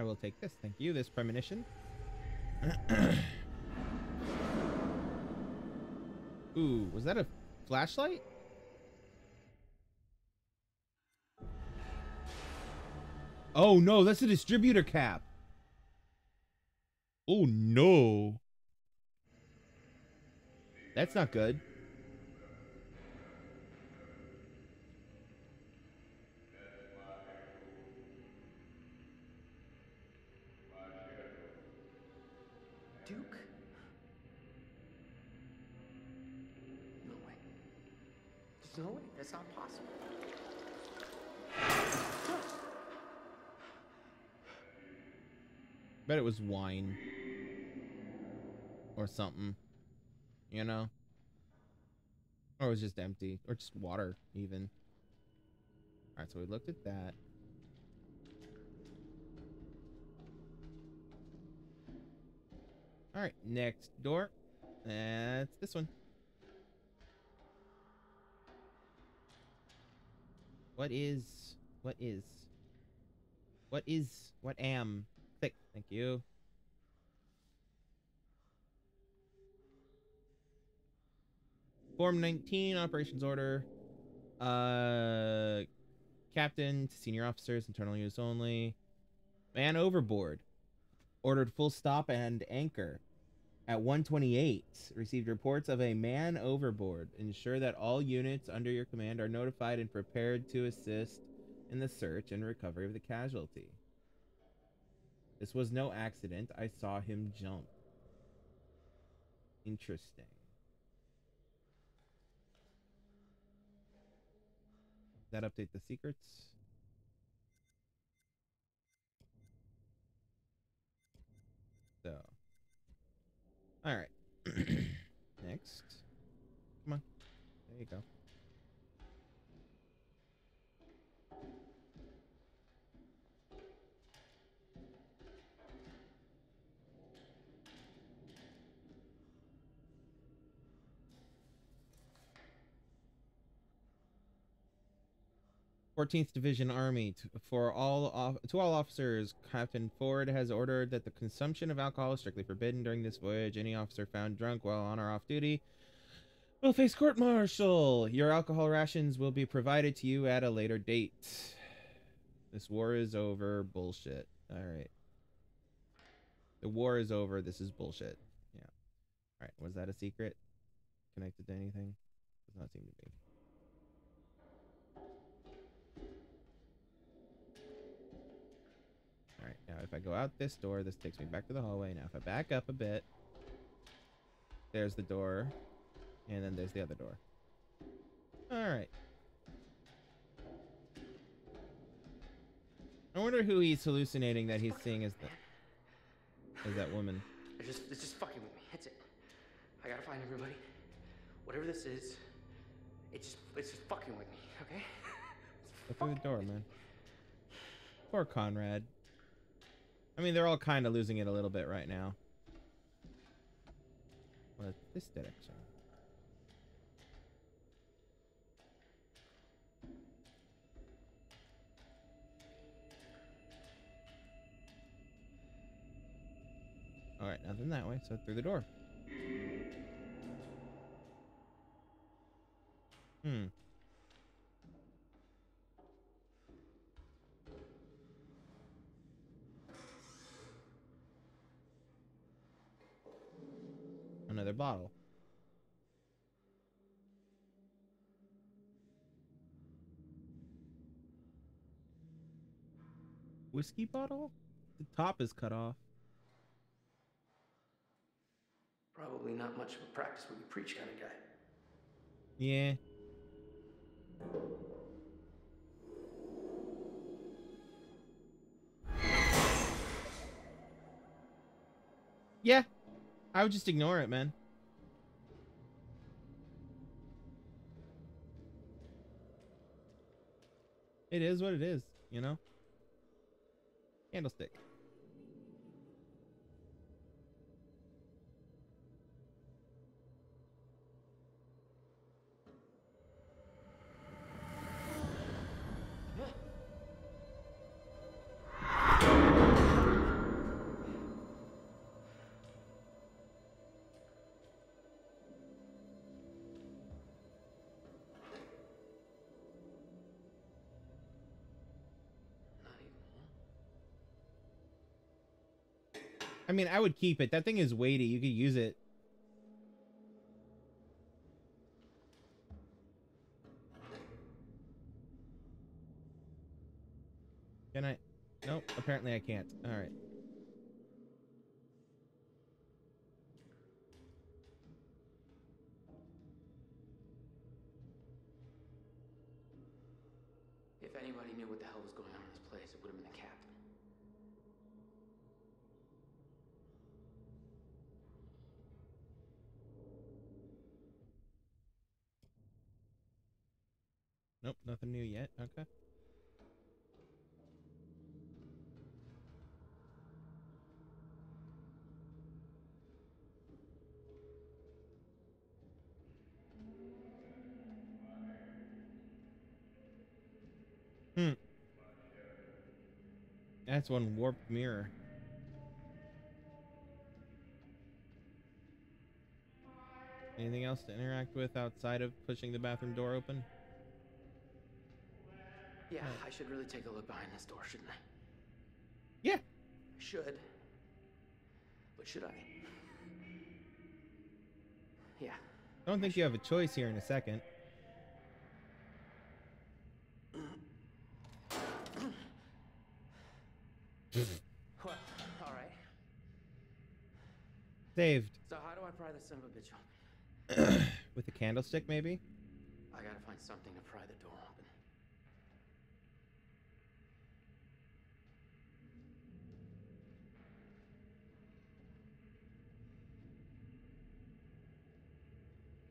I will take this. Thank you. This premonition. Ooh, was that a flashlight? Oh no, that's a distributor cap. Oh no. That's not good. That's not possible. Bet it was wine. Or something. You know? Or it was just empty. Or just water, even. Alright, so we looked at that. Alright, next door. That's this one. What is... What is... What is... What am... Click. Thank you. Form 19, operations order. Uh, captain to senior officers, internal use only. Man overboard. Ordered full stop and anchor. At 128, received reports of a man overboard. Ensure that all units under your command are notified and prepared to assist in the search and recovery of the casualty. This was no accident. I saw him jump. Interesting. that update the secrets? All right. Next, come on. There you go. 14th Division Army to, for all to all officers Captain Ford has ordered that the consumption of alcohol is strictly forbidden during this voyage. Any officer found drunk while on or off duty will face court martial. Your alcohol rations will be provided to you at a later date. This war is over. Bullshit. All right. The war is over. This is bullshit. Yeah. All right. Was that a secret? Connected to anything? Does not seem to be Alright, now if I go out this door, this takes me back to the hallway. Now if I back up a bit, there's the door, and then there's the other door. Alright. I wonder who he's hallucinating that he's seeing as the as that woman. It's just, it's just fucking with me. That's it. I gotta find everybody. Whatever this is, it's just, it's just fucking with me. Okay? Go through the door, man. Poor Conrad. I mean, they're all kind of losing it a little bit right now. What this direction? All right, nothing that way, so through the door. Hmm. Another bottle. Whiskey bottle? The top is cut off. Probably not much of a practice what you preach kind of guy. Yeah. Yeah. I would just ignore it, man. It is what it is, you know? Candlestick. I mean, I would keep it. That thing is weighty. You could use it. Can I? Nope, apparently I can't. Alright. Yet. Okay. Hmm. That's one warped mirror. Anything else to interact with outside of pushing the bathroom door open? Yeah, I should really take a look behind this door, shouldn't I? Yeah. I should. But should I? Yeah. I don't think you have a choice here in a second. Well, all right. Saved. So how do I pry this son of a bitch open? With a candlestick, maybe? I gotta find something to pry the door open.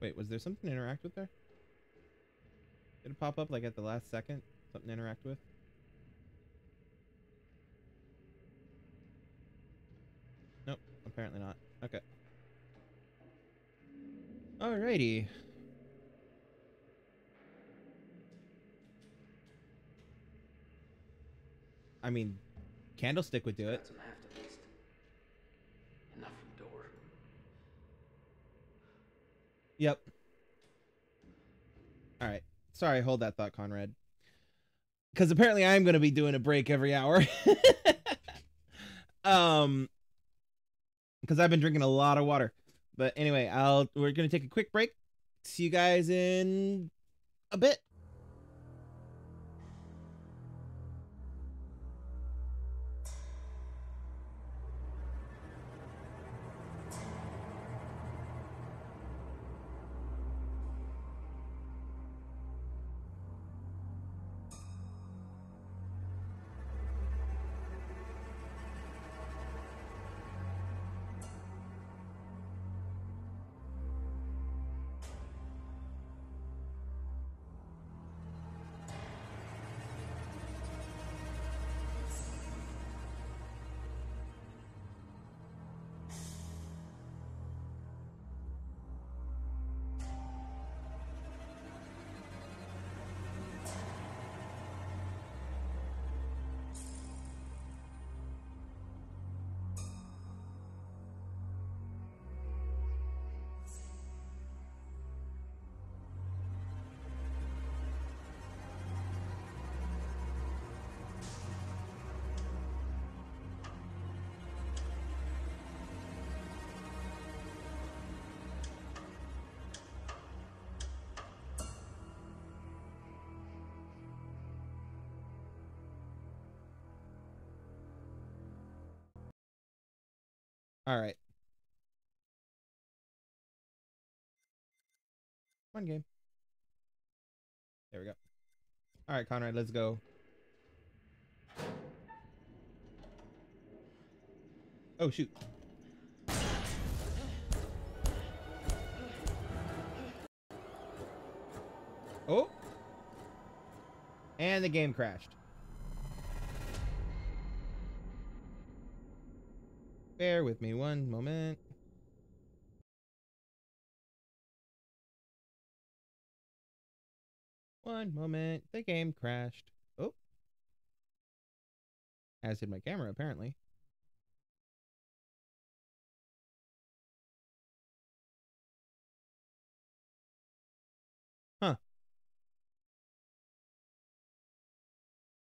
Wait, was there something to interact with there? Did it pop up like at the last second? Something to interact with? Nope, apparently not. Okay. Alrighty. I mean, candlestick would do it. Got some heft at least. Enough for the door. Yep. All right. Sorry, hold that thought, Conrad. Because apparently I'm going to be doing a break every hour. um, because I've been drinking a lot of water. But anyway, I'll we're going to take a quick break. See you guys in a bit. One game. There we go. All right, Conrad, let's go. Oh, shoot. Oh. And the game crashed. Bear with me one moment. One moment. The game crashed. Oh. As did my camera, apparently. Huh.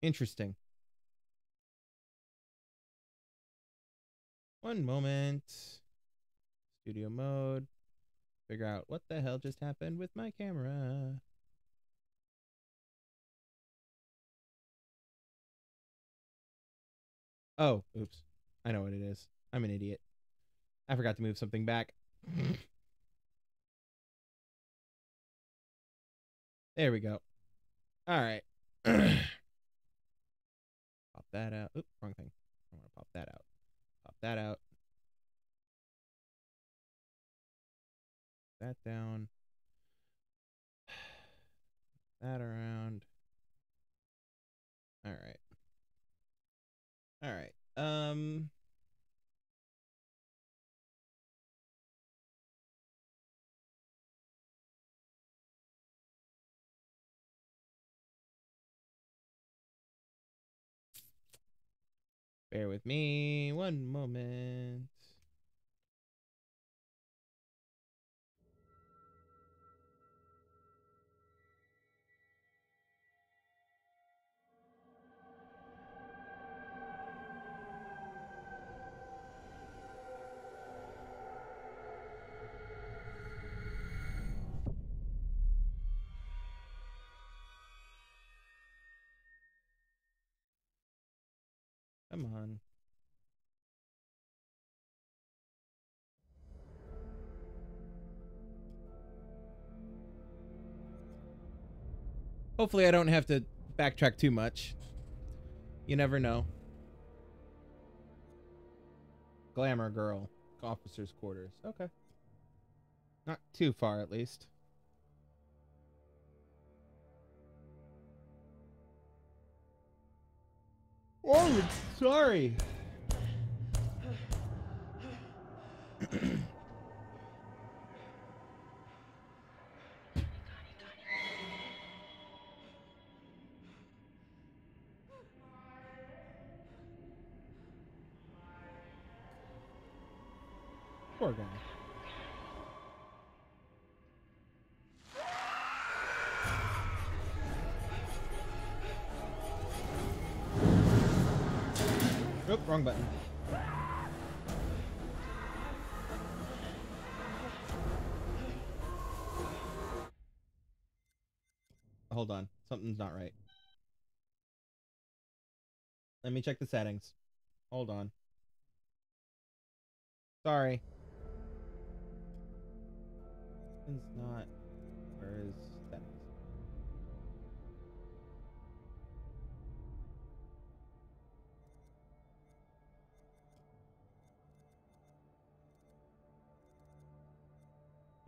Interesting. One moment. Studio mode. Figure out what the hell just happened with my camera. Oh, oops. I know what it is. I'm an idiot. I forgot to move something back. there we go. All right. pop that out. Oop, wrong thing. I want to pop that out. Pop that out. That down. That around. Um. Bear with me one moment. Come on. Hopefully I don't have to backtrack too much. You never know. Glamour girl. Officer's quarters. Okay. Not too far, at least. Oh, sorry. wrong button. Hold on. Something's not right. Let me check the settings. Hold on. Sorry. It's not. Where is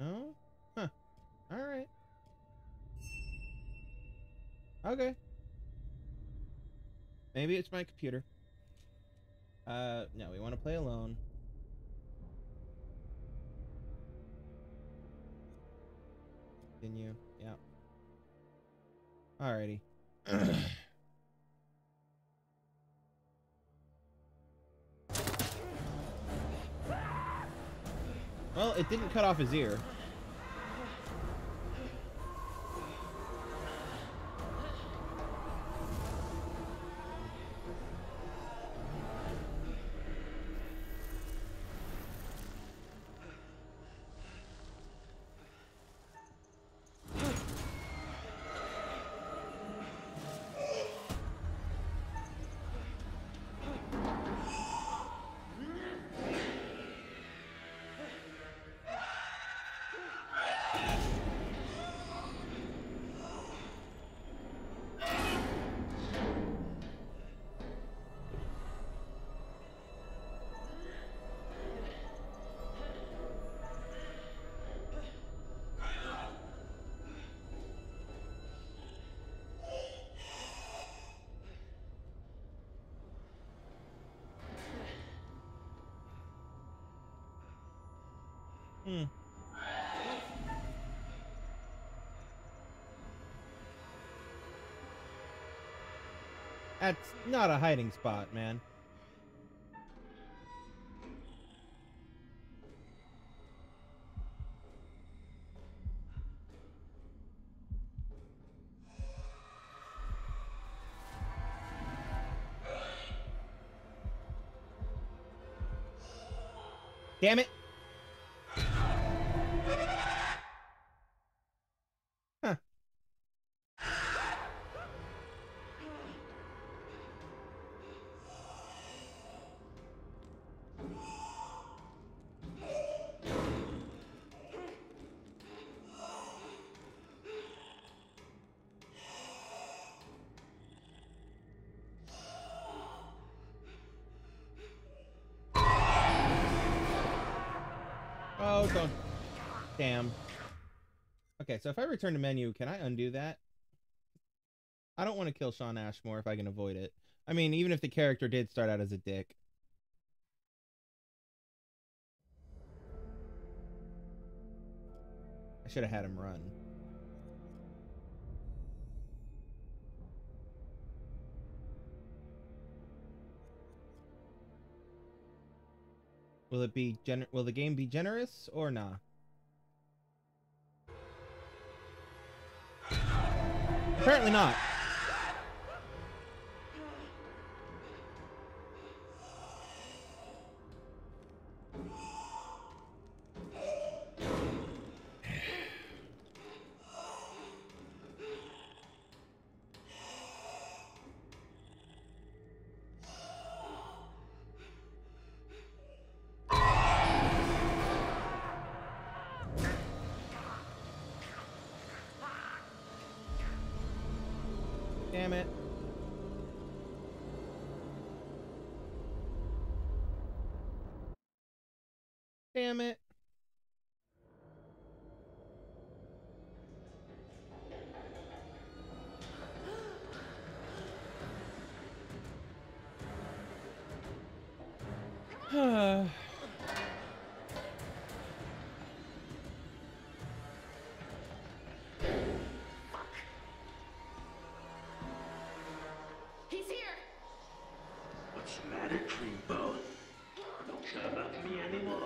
No? Huh. Alright. Okay. Maybe it's my computer. Uh, no, we want to play alone. Continue. Yeah. Alrighty. well, it didn't cut off his ear. That's not a hiding spot, man. Damn it. Damn. Okay, so if I return to menu, can I undo that? I don't want to kill Shawn Ashmore if I can avoid it. I mean, even if the character did start out as a dick. I should have had him run. Will it be gen will the game be generous or nah? Apparently not. Matter, Dreamboat? Don't care about me anymore.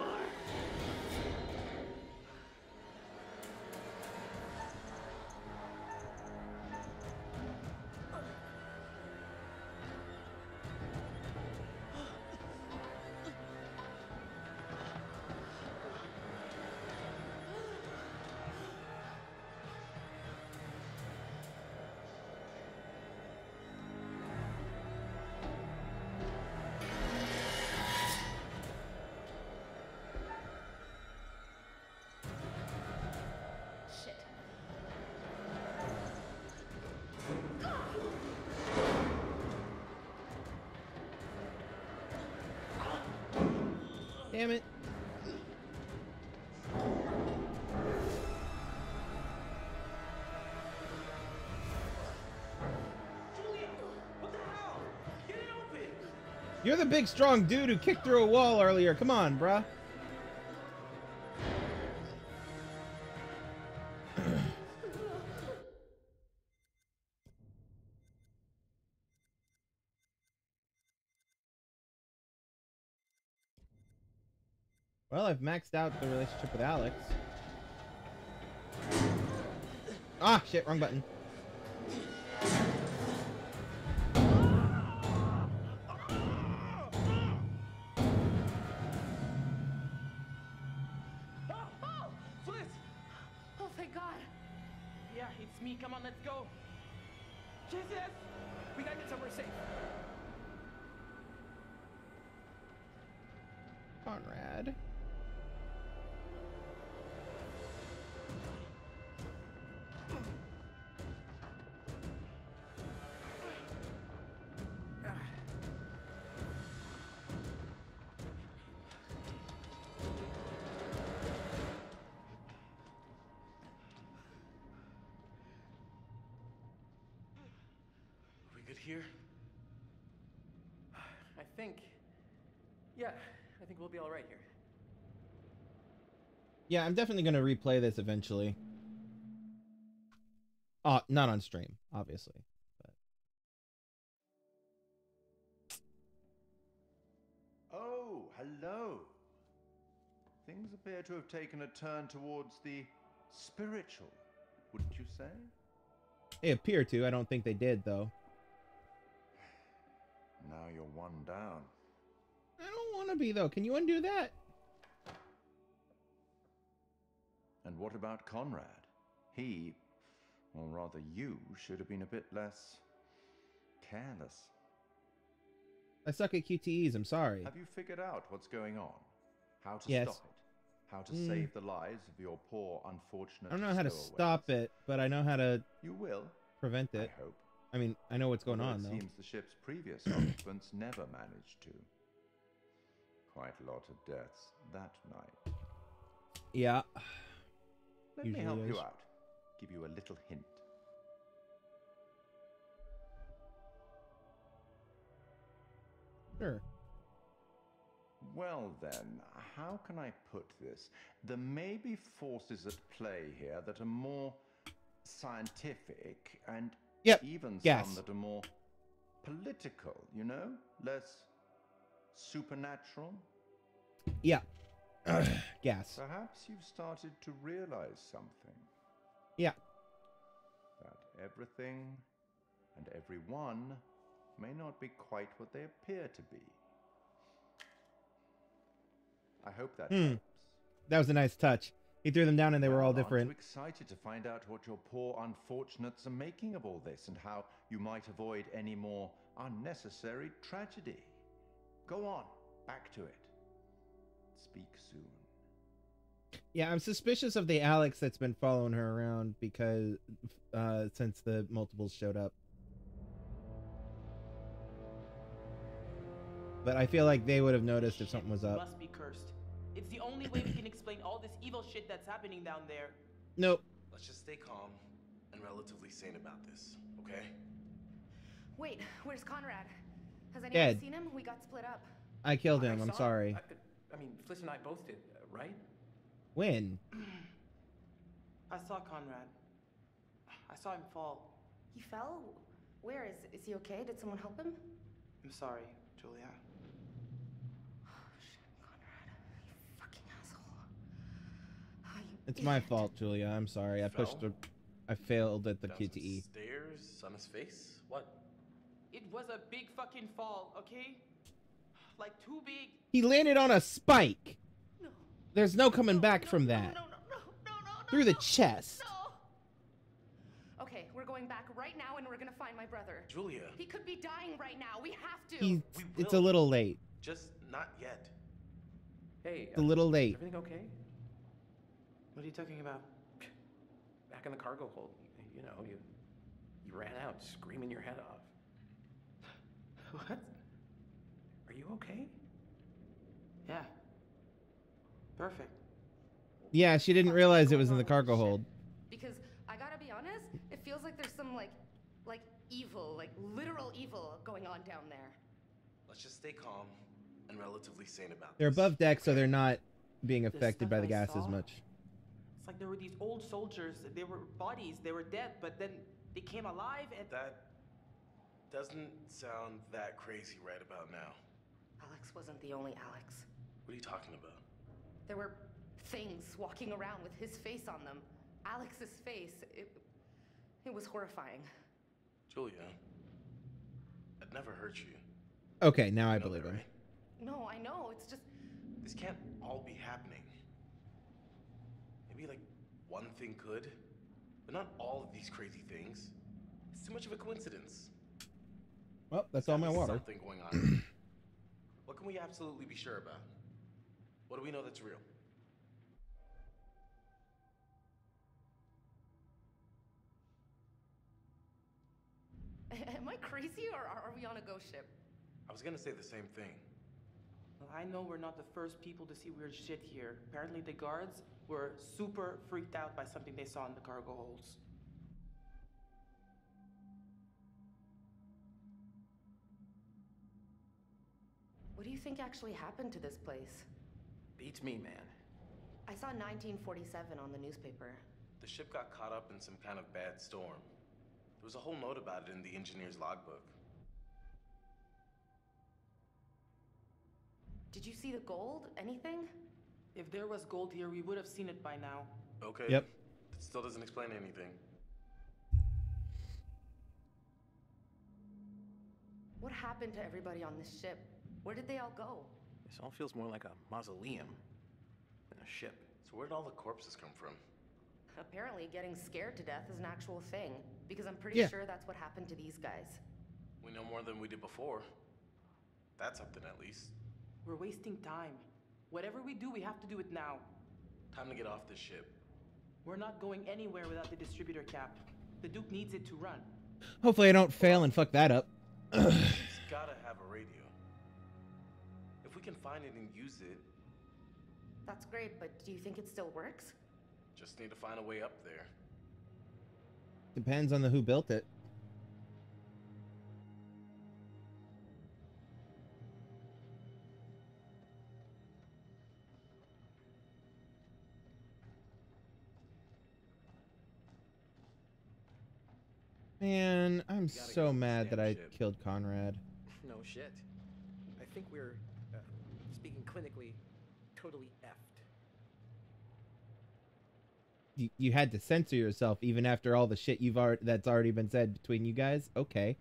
Damn it. You're the big strong dude who kicked through a wall earlier. Come on, bruh. I've maxed out the relationship with Alex. Ah, shit, wrong button. Fliss! Here? I think. Yeah, I think we'll be all right here. Yeah, I'm definitely going to replay this eventually. Uh, not on stream, obviously. But Oh, hello. Things appear to have taken a turn towards the spiritual, wouldn't you say? they appear to. I don't think they did, though. Now you're one down. I don't want to be, though. Can you undo that? And what about Conrad? He, or rather you, should have been a bit less careless. I suck at QTEs. I'm sorry. Have you figured out what's going on? How to Yes. stop it? How to Mm. save the lives of your poor, unfortunate I don't know how to stop it, but I know how to You will. prevent it. I hope. I mean, I know what's going Although on, it though. seems the ship's previous occupants never managed to. Quite a lot of deaths that night. Yeah. Let me Usually help you out. Give you a little hint. Sure. Well, then, how can I put this? There may be forces at play here that are more scientific and Yep, even yes. some that are more political, you know? Less supernatural. Yeah. Gas. Perhaps you've started to realize something. Yeah. That everything and everyone may not be quite what they appear to be. I hope that hmm. helps. That was a nice touch. He threw them down and they were all Well, aren't different. you excited to find out what your poor unfortunates are making of all this and how you might avoid any more unnecessary tragedy? Go on, back to it. Speak soon. Yeah, I'm suspicious of the Alex that's been following her around because uh since the multiples showed up. But I feel like they would have noticed if something was up. Must be cursed. It's the only way this evil shit that's happening down there. Nope. Let's just stay calm and relatively sane about this, okay? Wait, where's Conrad? Has anyone Dead. seen him? We got split up. I killed him. I'm saw- sorry. I, I mean, Fliss and I both did, uh, right? When? I saw Conrad. I saw him fall. He fell? Where is is he okay? Did someone help him? I'm sorry, Julia. Fucking asshole. Ah, you It's my fault, Julia. I'm sorry. I pushed the I failed at the Down QTE. Stairs on his face? What? It was a big fucking fall, okay? Like too big. He landed on a spike. There's no coming back from that. No, no, no, no, no, Through the chest. Okay, we're going back right now and we're gonna find my brother. Julia. He could be dying right now. We have to. He's We it's a little late. Just not yet. Hey, It's a little uh, Is late. everything okay? What are you talking about? Back in the cargo hold, you know, you you ran out screaming your head off. What? Are you okay? Yeah. Perfect. Yeah, she didn't realize it was in the cargo hold. Because I gotta be honest, it feels like there's some like like evil, like literal evil going on down there. Let's just stay calm and relatively sane about This. They're this. above deck, so they're not being affected by the I gas as much. It's like there were these old soldiers. They were bodies. They were dead, but then they came alive and. That doesn't sound that crazy right about now. Alex wasn't the only Alex. What are you talking about? There were things walking around with his face on them. Alex's face. It, it was horrifying. Julia, I'd never hurt you. Okay, now I You know believe that, him. right? No, I know. It's just This can't all be happening. Maybe like one thing could, but not all of these crazy things. It's too much of a coincidence. Well, that's all my water. Something going on. what can we absolutely be sure about? What do we know that's real? Am I crazy or are are we on a ghost ship? I was gonna say the same thing. Well, I know we're not the first people to see weird shit here. Apparently, the guards were super freaked out by something they saw in the cargo holds. What do you think actually happened to this place? Beats me, man. I saw 1947 on the newspaper. The ship got caught up in some kind of bad storm. There was a whole note about it in the engineer's logbook. Did you see the gold? Anything? If there was gold here, we would have seen it by now. Okay. Yep. That still doesn't explain anything. What happened to everybody on this ship? Where did they all go? This all feels more like a mausoleum than a ship. So where did all the corpses come from? Apparently, getting scared to death is an actual thing, because I'm pretty Yeah. sure that's what happened to these guys. We know more than we did before. That's something at least. We're wasting time. Whatever we do, we have to do it now. Time to get off this ship. We're not going anywhere without the distributor cap. The Duke needs it to run. Hopefully I don't fail and fuck that up. It's gotta have a radio. If we can find it and use it, That's great, but do you think it still works? just need to find a way up there. Depends on the who built it. Man, I'm so get on this mad that I ship. killed Conrad. No shit. I think we're, uh, speaking clinically, totally effed. You, you had to censor yourself even after all the shit you've already that's already been said between you guys. Okay.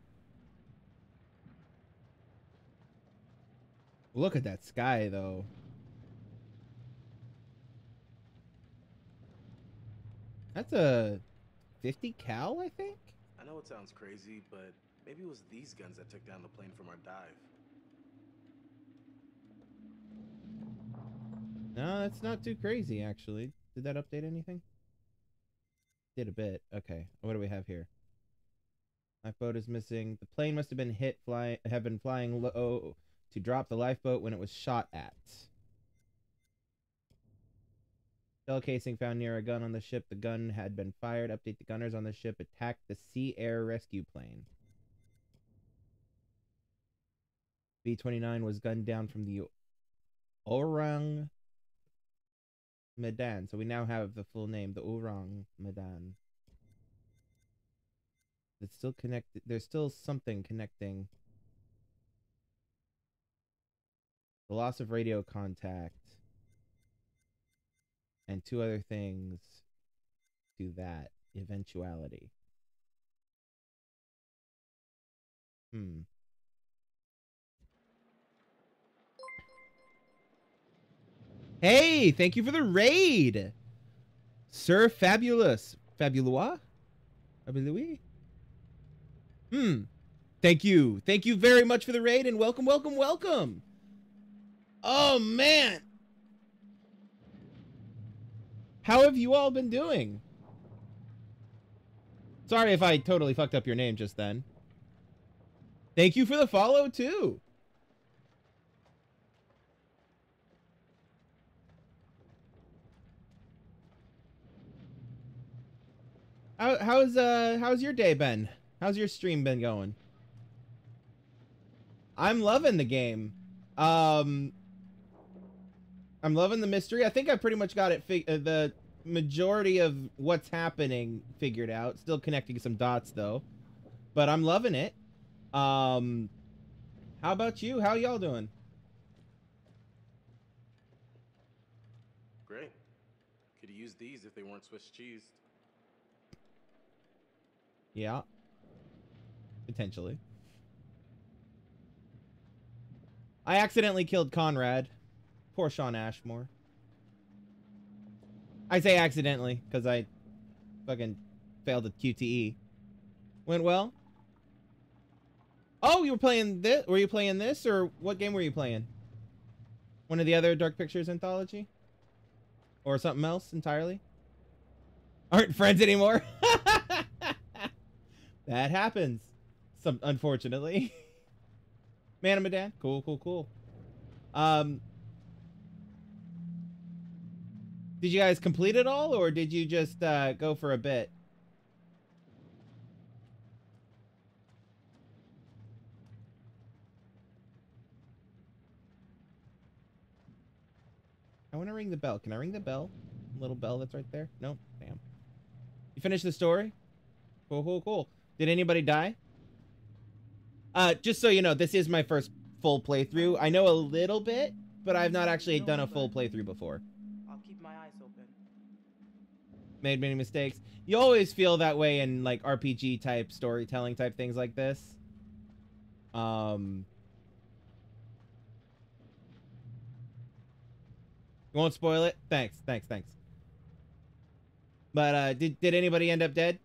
Look at that sky though. That's a 50 cal, I think. Know it sounds crazy, but maybe it was these guns that took down the plane from our dive. No, that's not too crazy actually. Did that update anything? Did a bit. Okay. What do we have here? Lifeboat is missing. The plane must have been hit fly have been flying low to drop the lifeboat when it was shot at. Shell casing found near a gun on the ship. The gun had been fired. Update the gunners on the ship attacked the Sea Air rescue plane. B 29 was gunned down from the Ourang Medan. So we now have the full name, the Ourang Medan. It's still connected. There's still something connecting. The loss of radio contact. And two other things to that eventuality. Hmm. Hey, thank you for the raid. Sir Fabulous. Fabulous? Fabulous? Hmm. Thank you. Thank you very much for the raid and welcome, welcome, welcome. Oh, man. How have you all been doing? Sorry if I totally fucked up your name just then. Thank you for the follow, too. How, how's uh how's your day been? How's your stream been going? I'm loving the game. Um I'm loving the mystery. I think I pretty much got it uh, the majority of what's happening figured out. Still connecting some dots though. But I'm loving it. Um how about you? How y'all doing? Great. Could have used these if they weren't Swiss cheese. Yeah. Potentially. I accidentally killed Conrad. Poor Shawn Ashmore. I say accidentally because I fucking failed at QTE. Went well? Oh, you were playing this? Were you playing this or what game were you playing? One of the other Dark Pictures anthology? Or something else entirely? Aren't friends anymore? That happens. Some unfortunately. Man Medan. Cool, cool, cool. Um Did you guys complete it all or did you just uh go for a bit? I want to ring the bell. Can I ring the bell? Little bell that's right there? No? Damn. You finished the story? Cool, cool, cool. Did anybody die? Uh, just so you know, this is my first full playthrough. I know a little bit, but I've not actually done a full playthrough before. I'll keep my eyes open. Made many mistakes. You always feel that way in like RPG type storytelling type things like this. Um, you won't spoil it. Thanks, thanks, thanks. But uh, did did anybody end up dead?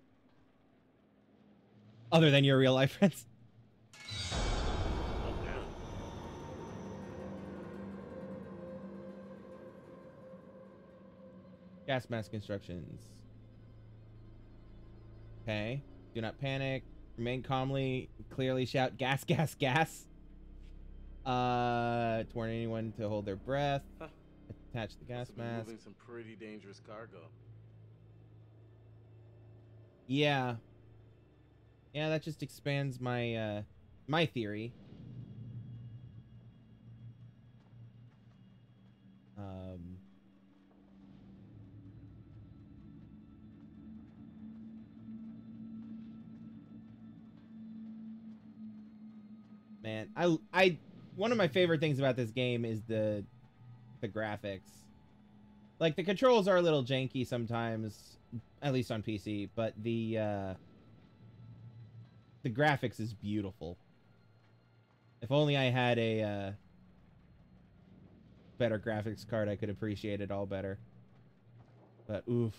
Other than your real life friends? Gas mask instructions. Okay. Do not panic. Remain calmly. Clearly shout gas, gas, gas. Uh, to warn anyone to hold their breath. Huh. Attach the gas mask. Moving some pretty dangerous cargo. Yeah. Yeah, that just expands my uh my theory. Um man. I I one of my favorite things about this game is the the graphics. Like the controls are a little janky sometimes, at least on PC, but the uh the graphics is beautiful. If only I had a uh better graphics card, I could appreciate it all better. But oof.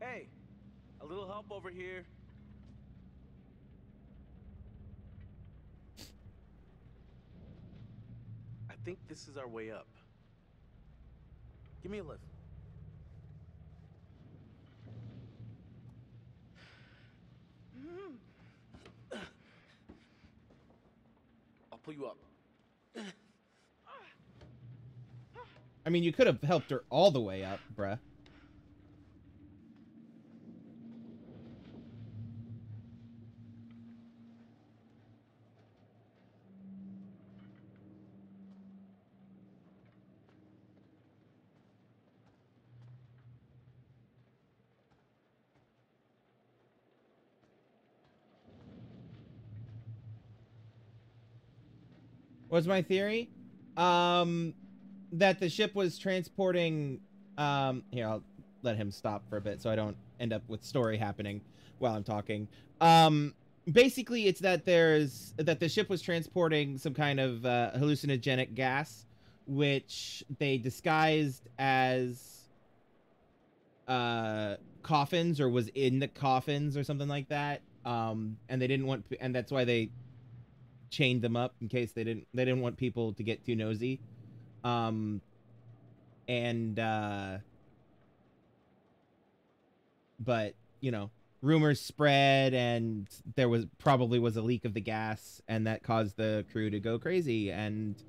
Hey, a little help over here. I think this is our way up. Give me a lift. I'll pull you up. I mean, you could have helped her all the way up, bruh. What's my theory? Um, that the ship was transporting. Um, here I'll let him stop for a bit so I don't end up with story happening while I'm talking. Um, basically, it's that there's that the ship was transporting some kind of uh, hallucinogenic gas, which they disguised as uh coffins or was in the coffins or something like that. Um, and they didn't want, and that's why they chained them up in case they didn't they didn't want people to get too nosy. Um and uh but you know rumors spread and there was probably was a leak of the gas and that caused the crew to go crazy and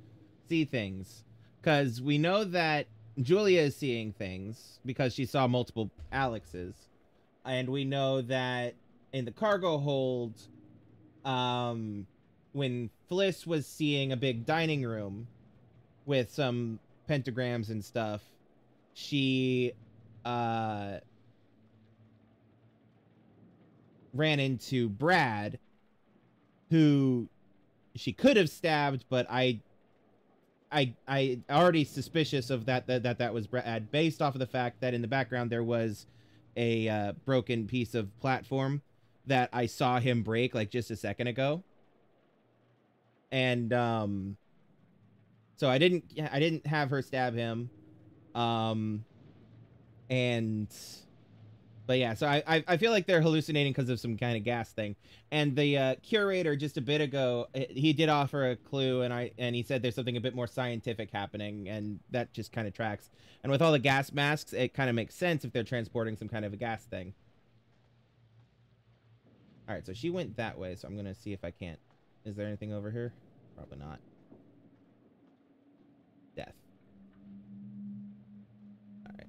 see things. Because we know that julia is seeing things because she saw multiple alexes. And we know that in the cargo hold um when Fliss was seeing a big dining room with some pentagrams and stuff, she uh ran into Brad who she could have stabbed, but I I I already suspicious of that that that, that was Brad based off of the fact that in the background there was a uh, broken piece of platform that I saw him break like just a second ago and um so i didn't i didn't have her stab him um and but yeah so i i, I feel like they're hallucinating because of some kind of gas thing. And the uh, curator just a bit ago he did offer a clue and i and he said there's something a bit more scientific happening and that just kind of tracks. And with all the gas masks it kind of makes sense if they're transporting some kind of a gas thing. All right so she went that way so i'm gonna see if i can't is there anything over here? Probably not. Death. Alright.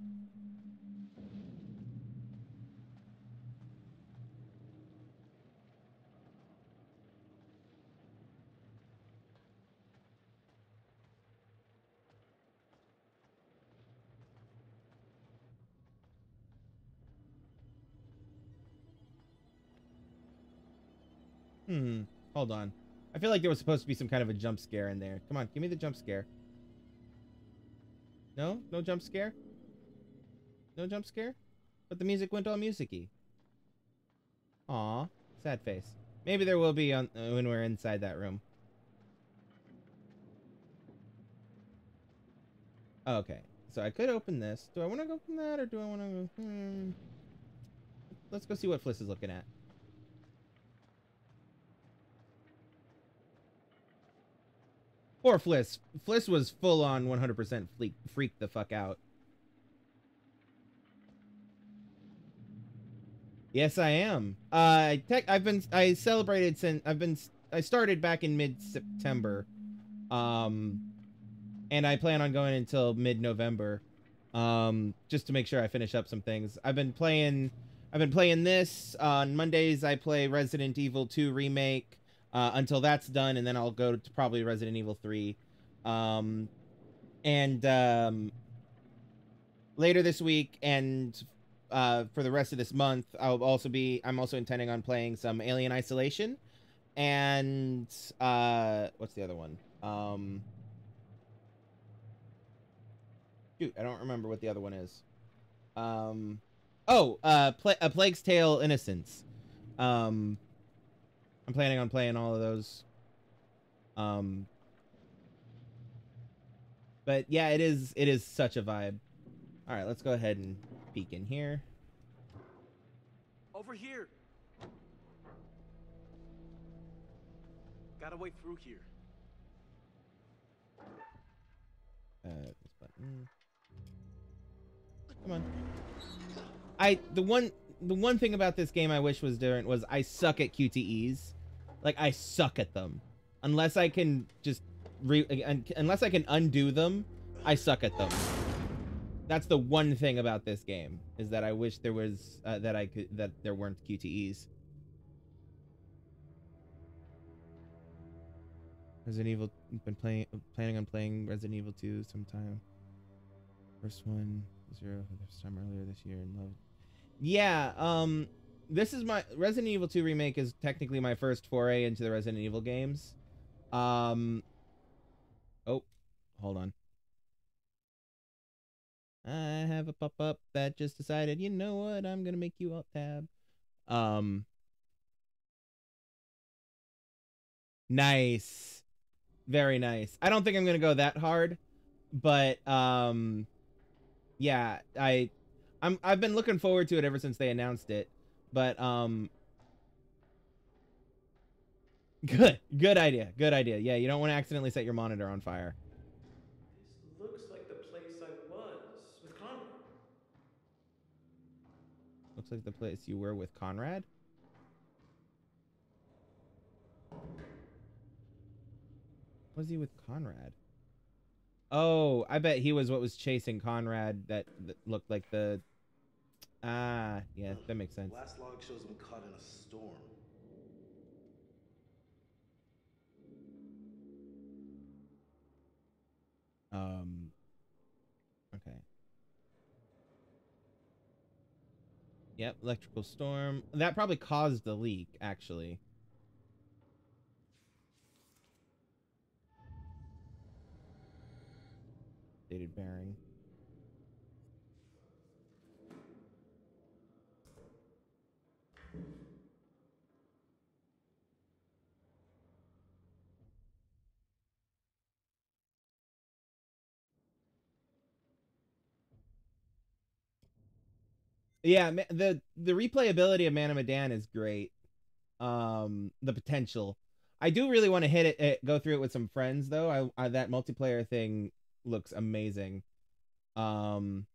Hmm. Hold on. I feel like there was supposed to be some kind of a jump scare in there. Come on, give me the jump scare. No? No jump scare? No jump scare? But the music went all musicy. Aw, sad face. Maybe there will be on uh, when we're inside that room. Okay, so I could open this. Do I want to open that or do I want to? Hmm. Let's go see what Fliss is looking at. Poor Fliss. Fliss was full on 100% freak, freak the fuck out. Yes, I am. Uh, tech, I've been, I celebrated since, I've been, I started back in mid-September. Um, and I plan on going until mid-November. Um, just to make sure I finish up some things. I've been playing, I've been playing this. on Mondays, I play Resident Evil 2 Remake uh, until that's done, and then I'll go to probably Resident Evil 3. Um, and um, later this week and uh, for the rest of this month, I'll also be. I'm also intending on playing some Alien Isolation, and uh, what's the other one? Um, shoot, I don't remember what the other one is. Um, oh, uh, Pla- A Plague's Tale: Innocence. Um, I'm planning on playing all of those. Um, but yeah, it is it is such a vibe. All right, let's go ahead and peek in here. Over here. Got a way through here. Uh, this button. Come on. I the one the one thing about this game I wish was different was I suck at QTEs. Like I suck at them. Unless I can just re unless I can undo them, I suck at them. That's the one thing about this game is that I wish there was uh, that I could that there weren't QTEs. Resident Evil been playing planning on playing Resident Evil 2 sometime. First one zero first time earlier this year and love. Yeah, um this is my Resident Evil 2 remake is technically my first foray into the Resident Evil games. Um Oh, hold on. I have a pop-up that just decided, you know what, I'm gonna make you alt tab. Um Nice. Very nice. I don't think I'm gonna go that hard, but um yeah, I I'm I've been looking forward to it ever since they announced it. But um Good. Good idea. Good idea. Yeah, you don't want to accidentally set your monitor on fire. This looks like the place I was with Conrad. Looks like the place you were with Conrad. Was he with Conrad? Oh, I bet he was what was chasing Conrad that, that looked like the Ah, yeah, that makes sense. Last log shows him caught in a storm. Um Okay. Yep, electrical storm. That probably caused the leak, actually. Dated bearing. Yeah, the the replayability of Man of Medan is great. Um, the potential. I do really want to hit it, it, go through it with some friends though. I, I that multiplayer thing looks amazing. Um,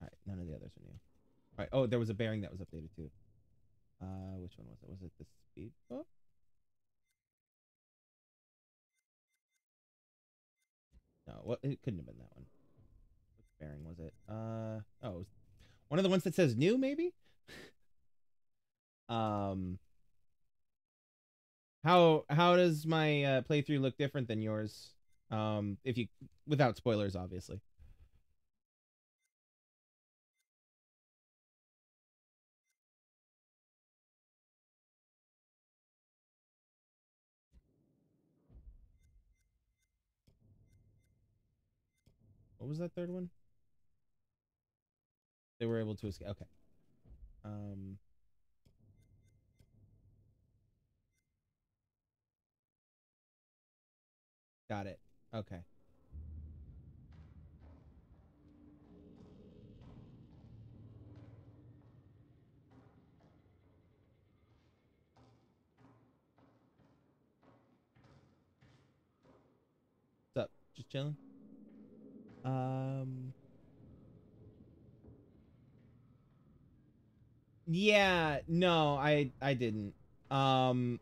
all right, none of the others are new. All right. Oh, there was a bearing that was updated too. Uh, which one was it? Was it the speed book? No, what? It couldn't have been that one. Which bearing was it? Uh, oh, it one of the ones that says new, maybe. um, how how does my uh, playthrough look different than yours? Um, if you without spoilers, obviously. What was that third one? They were able to escape. Okay. Um. Got it. Okay. What's up? Just chilling? Um. Yeah, no, I I didn't. Um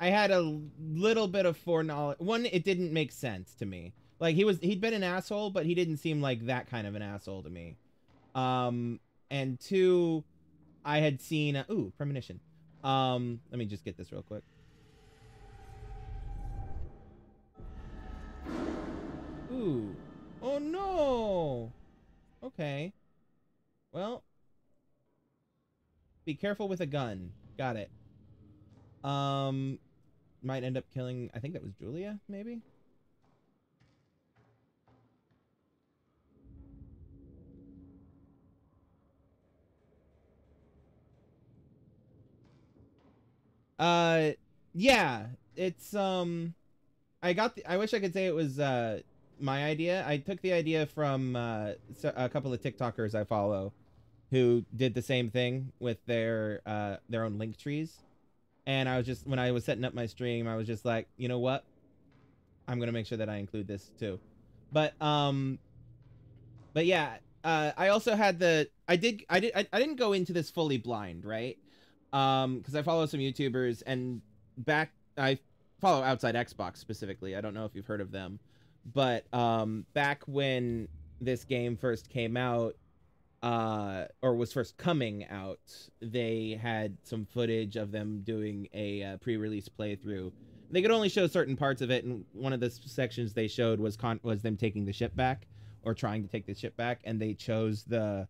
I had a little bit of foreknowledge. One, it didn't make sense to me. Like he was he'd been an asshole, but he didn't seem like that kind of an asshole to me. Um and two, I had seen. Uh, ooh, premonition. Um, let me just get this real quick. Ooh. Oh no. Okay. Well. Be careful with a gun. Got it. Um, might end up killing. I think that was Julia, maybe. Uh, yeah, it's um, I got the. I wish I could say it was uh my idea. I took the idea from uh a couple of TikTokers I follow, who did the same thing with their uh their own link trees, and I was just when I was setting up my stream, I was just like, you know what, I'm gonna make sure that I include this too, but um, but yeah, uh, I also had the I did I did I, I didn't go into this fully blind, right? Um, because I follow some YouTubers and back I follow Outside Xbox specifically. I don't know if you've heard of them, but um, back when this game first came out, uh, or was first coming out, they had some footage of them doing a uh, pre-release playthrough. They could only show certain parts of it, and one of the sections they showed was con- was them taking the ship back or trying to take the ship back, and they chose the.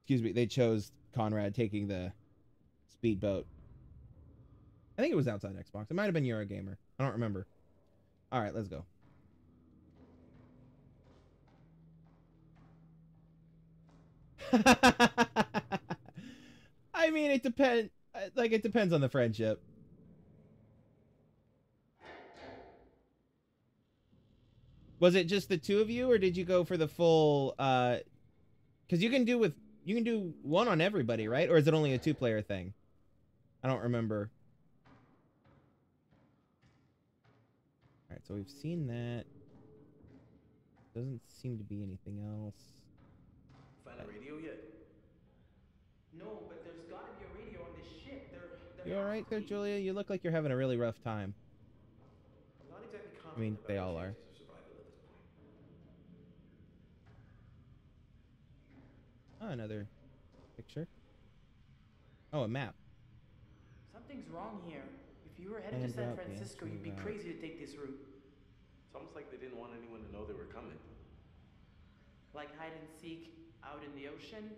Excuse me, they chose Conrad taking the speedboat. I think it was outside Xbox. It might have been Eurogamer. I don't remember. All right, let's go. I mean, it depends. Like, it depends on the friendship. Was it just the two of you, or did you go for the full? uh Because you can do with you can do one on everybody, right? Or is it only a two-player thing? I don't remember. All right, so we've seen that. Doesn't seem to be anything else. Find a radio yet? No, but there's gotta be a radio on this ship. There, there You all right there, Julia? You look like you're having a really rough time. I'm not exactly confident I mean, they all are. chances of survival at this point. Oh, another picture. Oh, a map. Something's wrong here. If you were headed to San Francisco, you'd be route. crazy to take this route. It's almost like they didn't want anyone to know they were coming. Like hide and seek out in the ocean.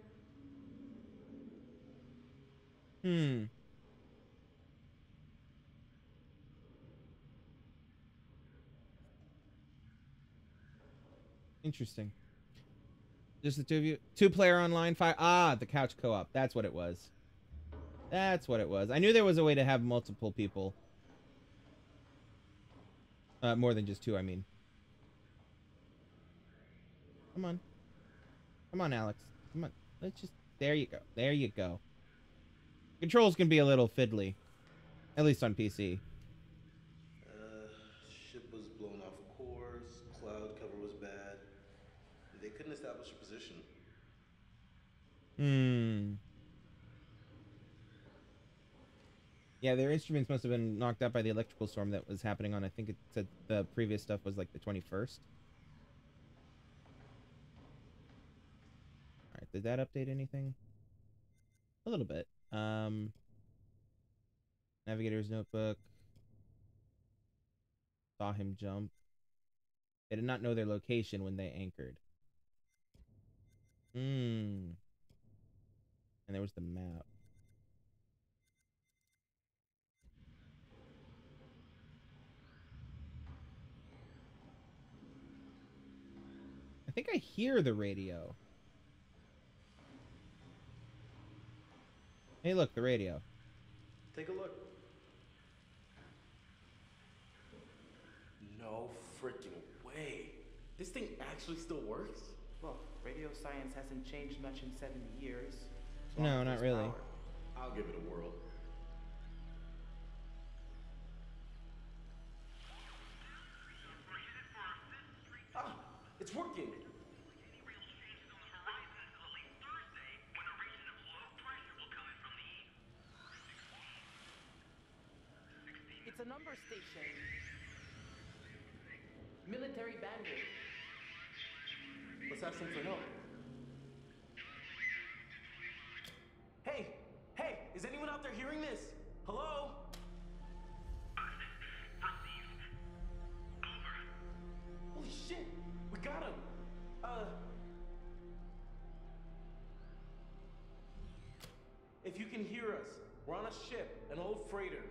Hmm. Interesting. Just the two of you? Two player online five ah, the couch co-op. That's what it was. That's what it was. I knew there was a way to have multiple people. Uh, more than just two, I mean. Come on. Come on, Alex. Come on. Let's just... There you go. There you go. Controls can be a little fiddly. At least on PC. Uh, ship was blown off course. Cloud cover was bad. They couldn't establish a position. Hmm. Yeah, their instruments must have been knocked out by the electrical storm that was happening on, I think it said the previous stuff was like the 21st. Did that update anything? A little bit. Um. Navigator's notebook. Saw him jump. They did not know their location when they anchored. Hmm. And there was the map. I think I hear the radio. Hey, look, the radio. Take a look. No freaking way. This thing actually still works? Well, radio science hasn't changed much in 70 years. No, not really. I'll give it a whirl. Ah, it's working. Number station. Military bandit. Let's ask them for help. Hey! Hey! Is anyone out there hearing this? Hello? Holy shit! We got him! Uh. If you can hear us, we're on a ship, an old freighter.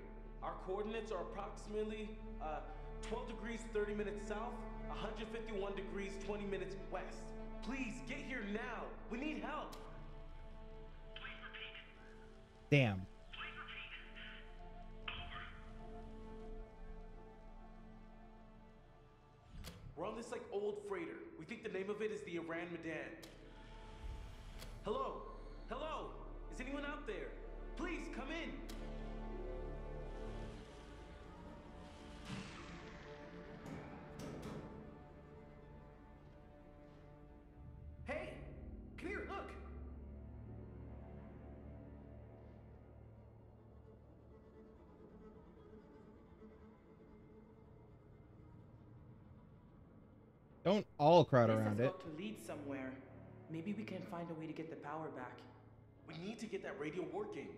Coordinates are approximately uh, 12 degrees 30 minutes south, 151 degrees 20 minutes west. Please get here now. We need help. Damn. We're on this like old freighter. We think the name of it is the Ourang Medan. Hello? Hello? Is anyone out there? Please come in. Don't all crowd This around has it. got to lead somewhere. Maybe we can find a way to get the power back. We need to get that radio working.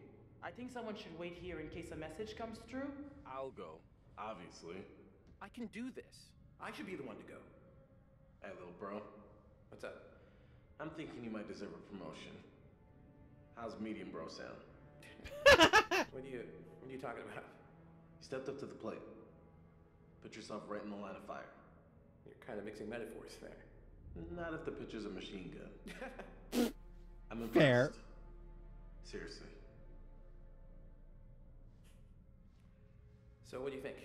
I think someone should wait here in case a message comes through. I'll go, obviously. I can do this. I should be the one to go. Hey, little bro. What's up? I'm thinking you might deserve a promotion. How's medium bro sound? What are you what are you talking about? You stepped up to the plate. Put yourself right in the line of fire. You're kind of mixing metaphors there. Not if the picture's a machine gun. I'm impressed. Fair. Seriously. So what do you think?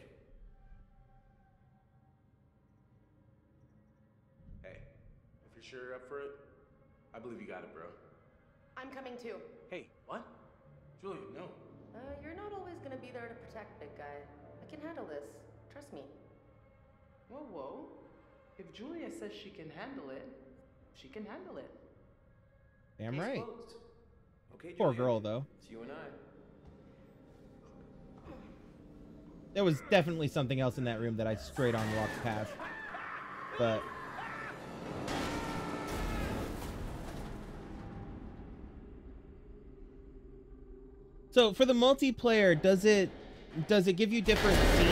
Hey, if you're sure you're up for it, I believe you got it, bro. I'm coming too. Hey, what? Julia, no. Uh, you're not always gonna be there to protect, big guy. I can handle this. Trust me. Whoa, whoa. If Julia says she can handle it, she can handle it. Damn Case right. closed. Okay, Poor Julia. girl, though. It's you and I. There was definitely something else in that room that I straight on walked past. But So for the multiplayer, does it does it give you different scenes?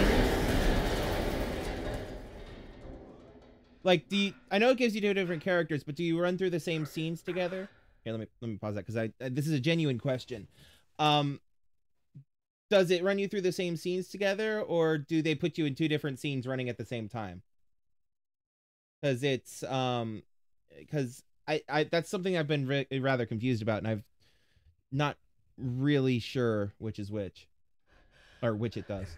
Like you, I know it gives you two different characters, but do you run through the same scenes together? Here, let me let me pause that because I uh, this is a genuine question. Um, does it run you through the same scenes together, or do they put you in two different scenes running at the same time? Because it's um, because I I that's something I've been rather confused about, and I've not really sure which is which, or which it does.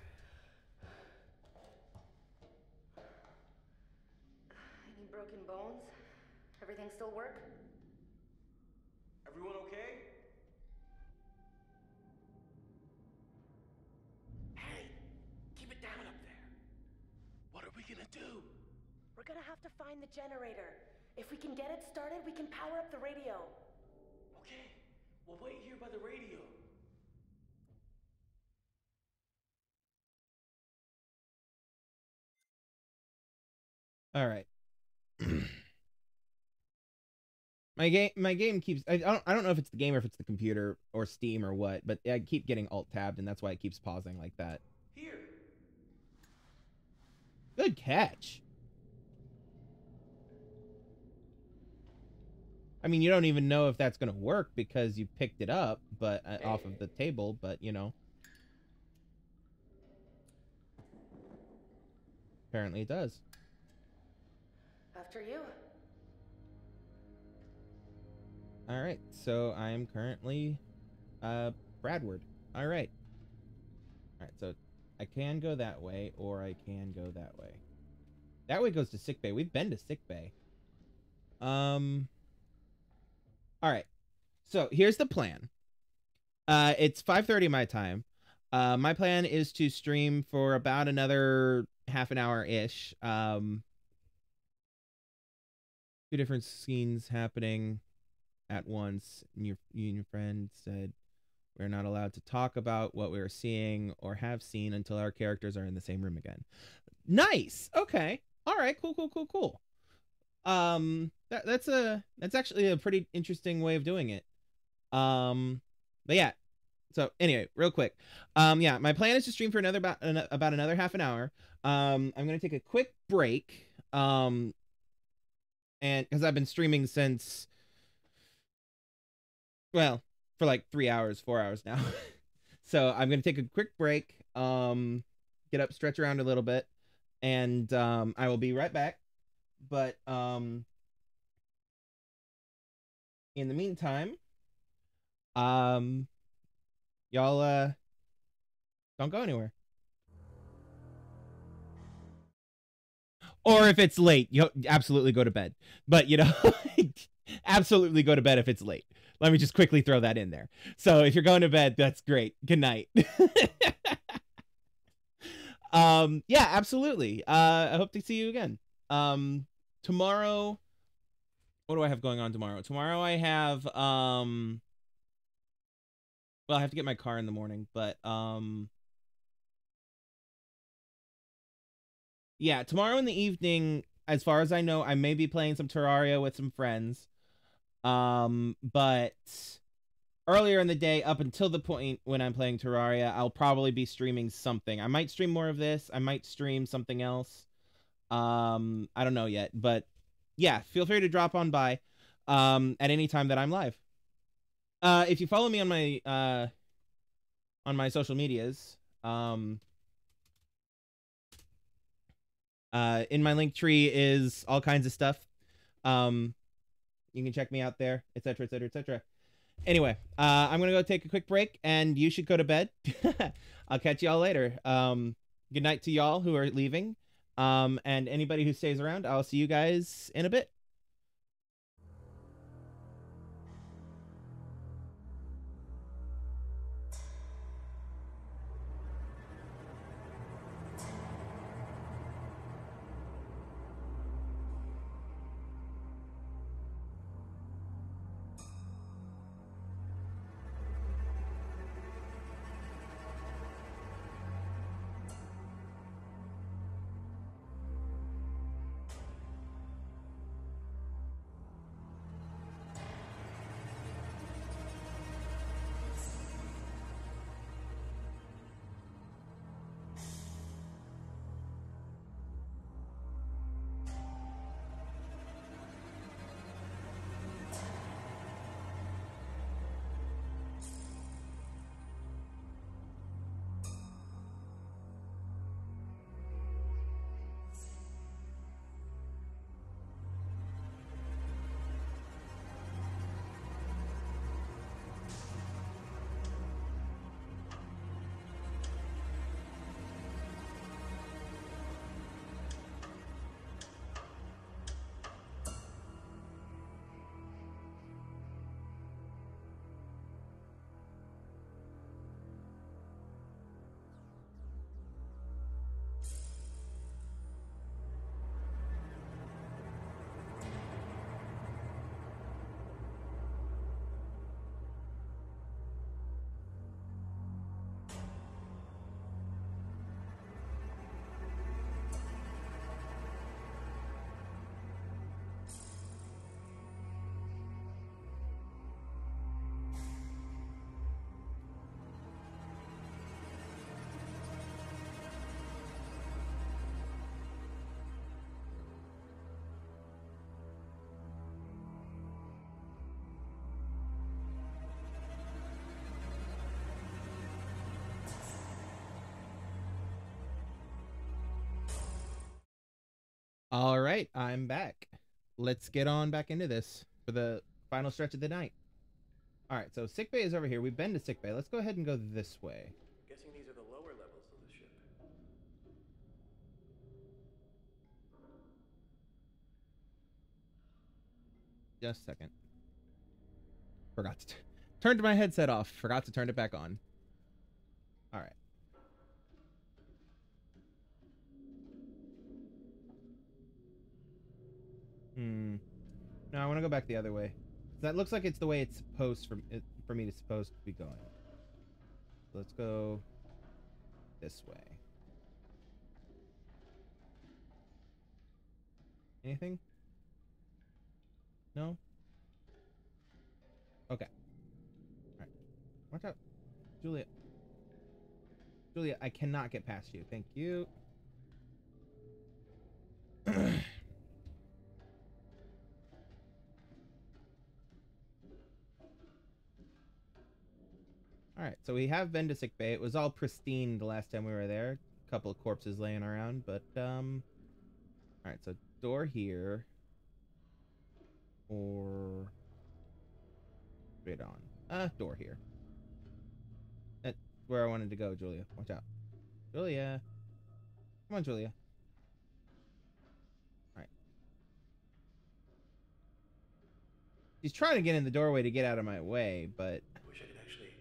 To find the generator. If we can get it started, we can power up the radio. Okay, we'll wait here by the radio. All right. my game my game keeps I, I don't I don't know if it's the game or if it's the computer or Steam or what, but I keep getting alt tabbed and that's why it keeps pausing like that. Here. Good catch. I mean, you don't even know if that's going to work because you picked it up but uh, off of the table, but you know. Apparently it does. After you. All right, so I am currently uh Bradward. All right. All right, so I can go that way or I can go that way. That way goes to sick bay. We've been to sick bay. Um All right. So, here's the plan. Uh it's 5:30 my time. Uh my plan is to stream for about another half an hour ish. Um two different scenes happening at once. And your you and your friend said we're not allowed to talk about what we're seeing or have seen until our characters are in the same room again. Nice. Okay. All right. Cool. Cool. Cool. Cool. Um, that that's a that's actually a pretty interesting way of doing it. Um, but yeah, so anyway, real quick. Um, yeah, my plan is to stream for another about an, about another half an hour. Um, I'm gonna take a quick break. Um, and because I've been streaming since, well, for like three hours, four hours now. so I'm gonna take a quick break. Um, get up, stretch around a little bit, and um, I will be right back. But um, in the meantime, um, y'all uh, don't go anywhere. Or if it's late, you absolutely go to bed. But you know, absolutely go to bed if it's late. Let me just quickly throw that in there. So if you're going to bed, that's great. Good night. um, yeah, absolutely. Uh, I hope to see you again. Um, tomorrow. What do I have going on tomorrow? Tomorrow I have um. Well, I have to get my car in the morning, but um. Yeah, tomorrow in the evening, as far as I know, I may be playing some Terraria with some friends. Um, but earlier in the day, up until the point when I'm playing Terraria, I'll probably be streaming something. I might stream more of this. I might stream something else. Um, I don't know yet, but yeah, feel free to drop on by um at any time that I'm live. Uh, if you follow me on my uh on my social medias, um uh in my link tree is all kinds of stuff. Um you can check me out there, etc., etc., etc. Anyway, uh, I'm gonna go take a quick break, and you should go to bed. I'll catch y'all later. Um, good night to y'all who are leaving, um, and anybody who stays around. I'll see you guys in a bit. All right, I'm back. Let's get on back into this for the final stretch of the night. All right, so sick bay is over here. We've been to sick bay. Let's go ahead and go this way. Guessing these are the lower levels of the ship. Just a second. Forgot to turned my headset off. Forgot to turn it back on. All right. Hmm. No, I want to go back the other way. That looks like it's the way it's supposed for it, for me to supposed to be going. Let's go this way. Anything? No? Okay. Alright. Watch out. Julia. Julia, I cannot get past you. Thank you. All right, so we have been to sick bay. It was all pristine the last time we were there. A couple of corpses laying around, but um. All right, so door here, or straight on. Uh, door here. That's where I wanted to go, Julia. Watch out, Julia. Come on, Julia. All right. She's trying to get in the doorway to get out of my way, but I wish I could actually,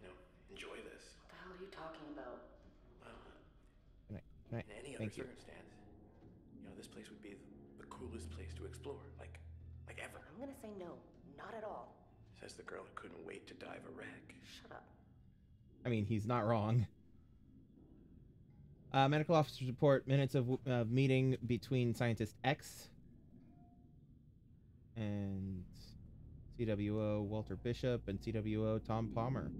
you know, enjoy this. What the hell are you talking about? Well, can I? Can I? in any other Thank you. circumstance, you know, this place would be the, the coolest place to explore, like, like ever. I'm gonna say no. Not at all. Says the girl who couldn't wait to dive a wreck. Shut up. I mean, he's not wrong. Uh, medical officers report minutes of uh, meeting between scientist X and CWO Walter Bishop and CWO Tom Palmer.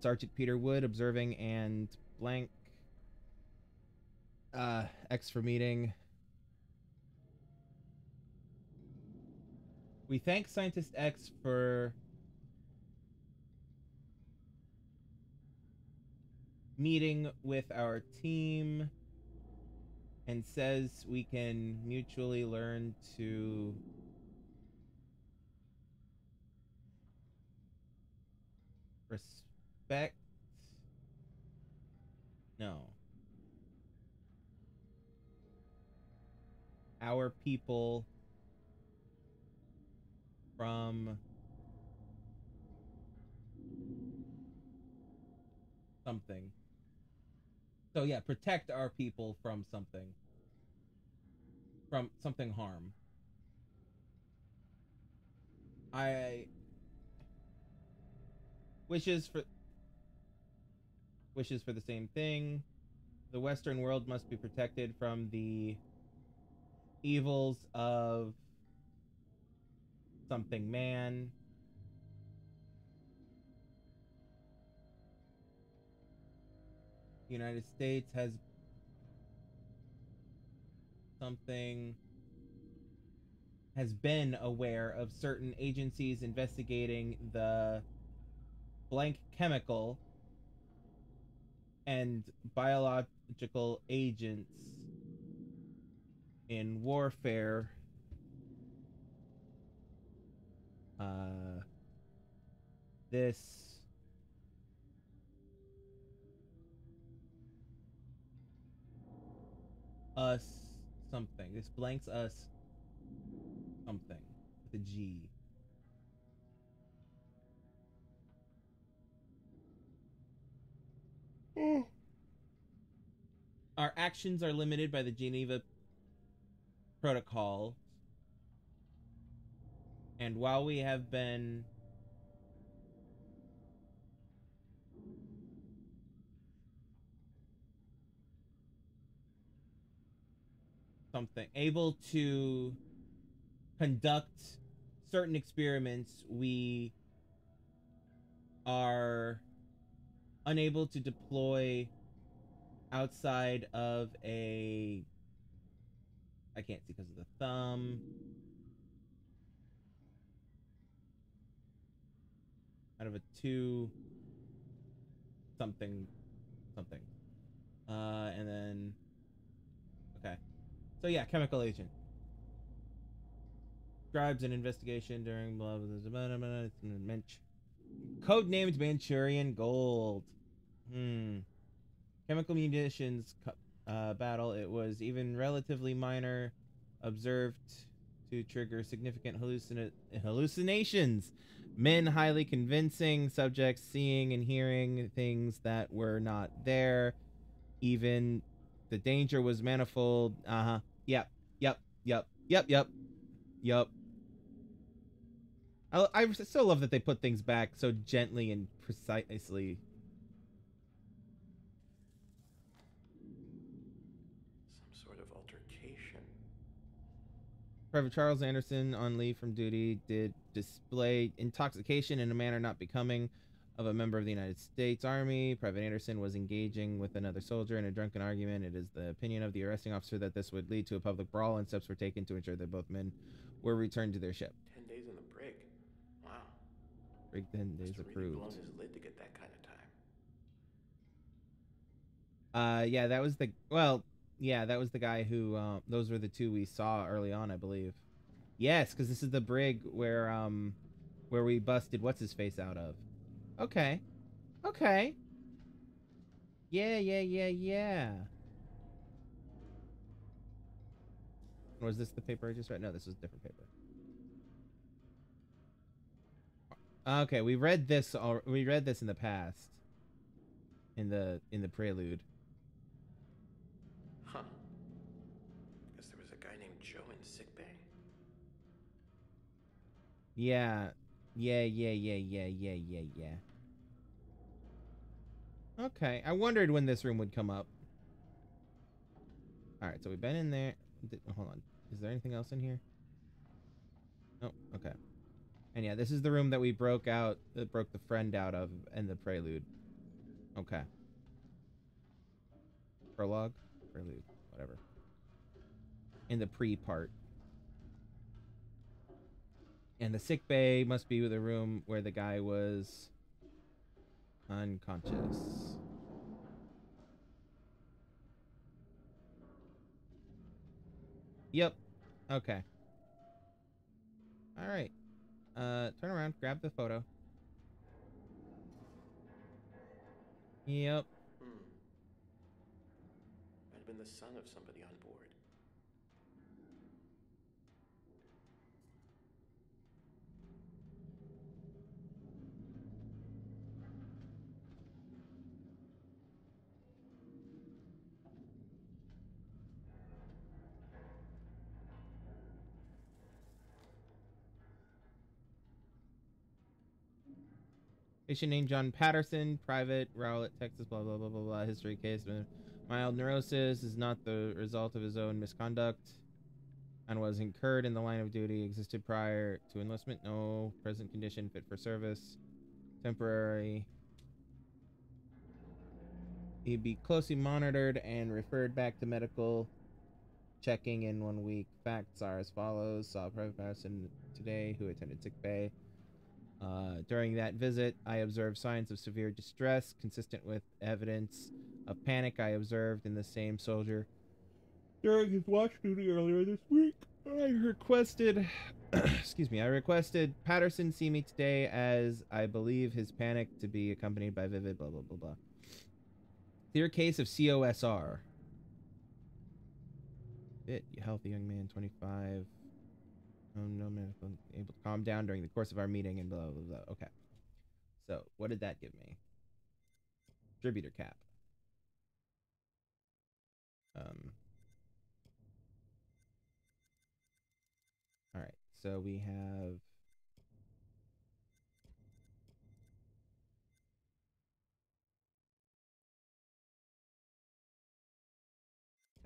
Sergeant Peter Wood observing and blank uh, X for meeting. We thank Scientist X for meeting with our team and says we can mutually learn to respect no our people from something so yeah, protect our people from something. From something harm. I wishes for wishes for the same thing. The western world must be protected from the evils of something man. United States has something has been aware of certain agencies investigating the blank chemical and biological agents in warfare uh this us something. This blanks us something with a G. Our actions are limited by the Geneva Protocol. And while we have been something able to conduct certain experiments we are unable to deploy outside of a I can't see because of the thumb out of a two something something uh and then okay so yeah, chemical agent. Describes an investigation during blah blah blah blah blah. Mench. Codenamed Manchurian Gold. Hmm. Chemical munitions uh, battle. It was even relatively minor. Observed to trigger significant hallucina- hallucinations. Men highly convincing. Subjects seeing and hearing things that were not there. Even the danger was manifold. Uh huh. Yep. Yep. Yep. Yep. Yep. Yep. I, I still love that they put things back so gently and precisely. Private Charles Anderson on leave from duty did display intoxication in a manner not becoming of a member of the United States Army. Private Anderson was engaging with another soldier in a drunken argument. It is the opinion of the arresting officer that this would lead to a public brawl, and steps were taken to ensure that both men were returned to their ship. Ten days in the brig. Wow. Brig 10 days Must really approved. blown his lid to get that kind of time. Uh, yeah, that was the well, yeah, that was the guy who. Uh, those were the two we saw early on, I believe. Yes, because this is the brig where um, where we busted what's his face out of. Okay, okay. Yeah, yeah, yeah, yeah. Was this the paper I just read? No, this was a different paper. Okay, we read this. Al- we read this in the past. In the in the prelude. Yeah. Yeah, yeah, yeah, yeah, yeah, yeah, yeah. Okay. I wondered when this room would come up. Alright, so we've been in there. Th- Hold on. Is there anything else in here? Oh, Okay. And yeah, this is the room that we broke out, that broke the friend out of and the prelude. Okay. Prologue? Prelude. Whatever. In the pre part. And the sick bay must be with the room where the guy was unconscious. Yep. Okay. All right. Uh, turn around, grab the photo. Yep. Hmm. Have been the son of somebody on Patient named John Patterson, private, Rowlett, Texas, blah, blah, blah, blah, blah. History case. Mild neurosis is not the result of his own misconduct and was incurred in the line of duty. Existed prior to enlistment. No present condition fit for service. Temporary. He'd be closely monitored and referred back to medical checking in one week. Facts are as follows. Saw Private Patterson today who attended sick bay. Uh, during that visit, I observed signs of severe distress consistent with evidence of panic I observed in the same soldier during his watch duty earlier this week. I requested, excuse me, I requested Patterson see me today as I believe his panic to be accompanied by vivid blah blah blah blah. Clear case of COSR. Fit, healthy young man, 25. Oh, no medical able to calm down during the course of our meeting and blah blah blah. Okay. So what did that give me? Distributor cap. Um. All right. So we have.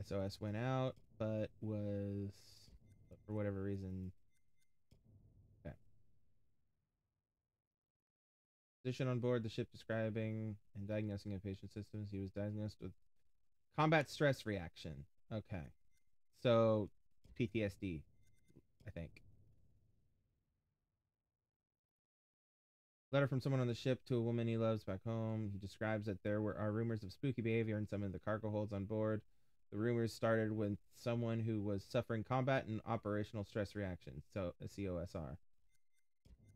SOS went out, but was but for whatever reason. Physician on board the ship describing and diagnosing of patient systems. He was diagnosed with combat stress reaction. Okay. So PTSD, I think. Letter from someone on the ship to a woman he loves back home. He describes that there were are rumors of spooky behavior in some of the cargo holds on board. The rumors started with someone who was suffering combat and operational stress reactions, so a COSR.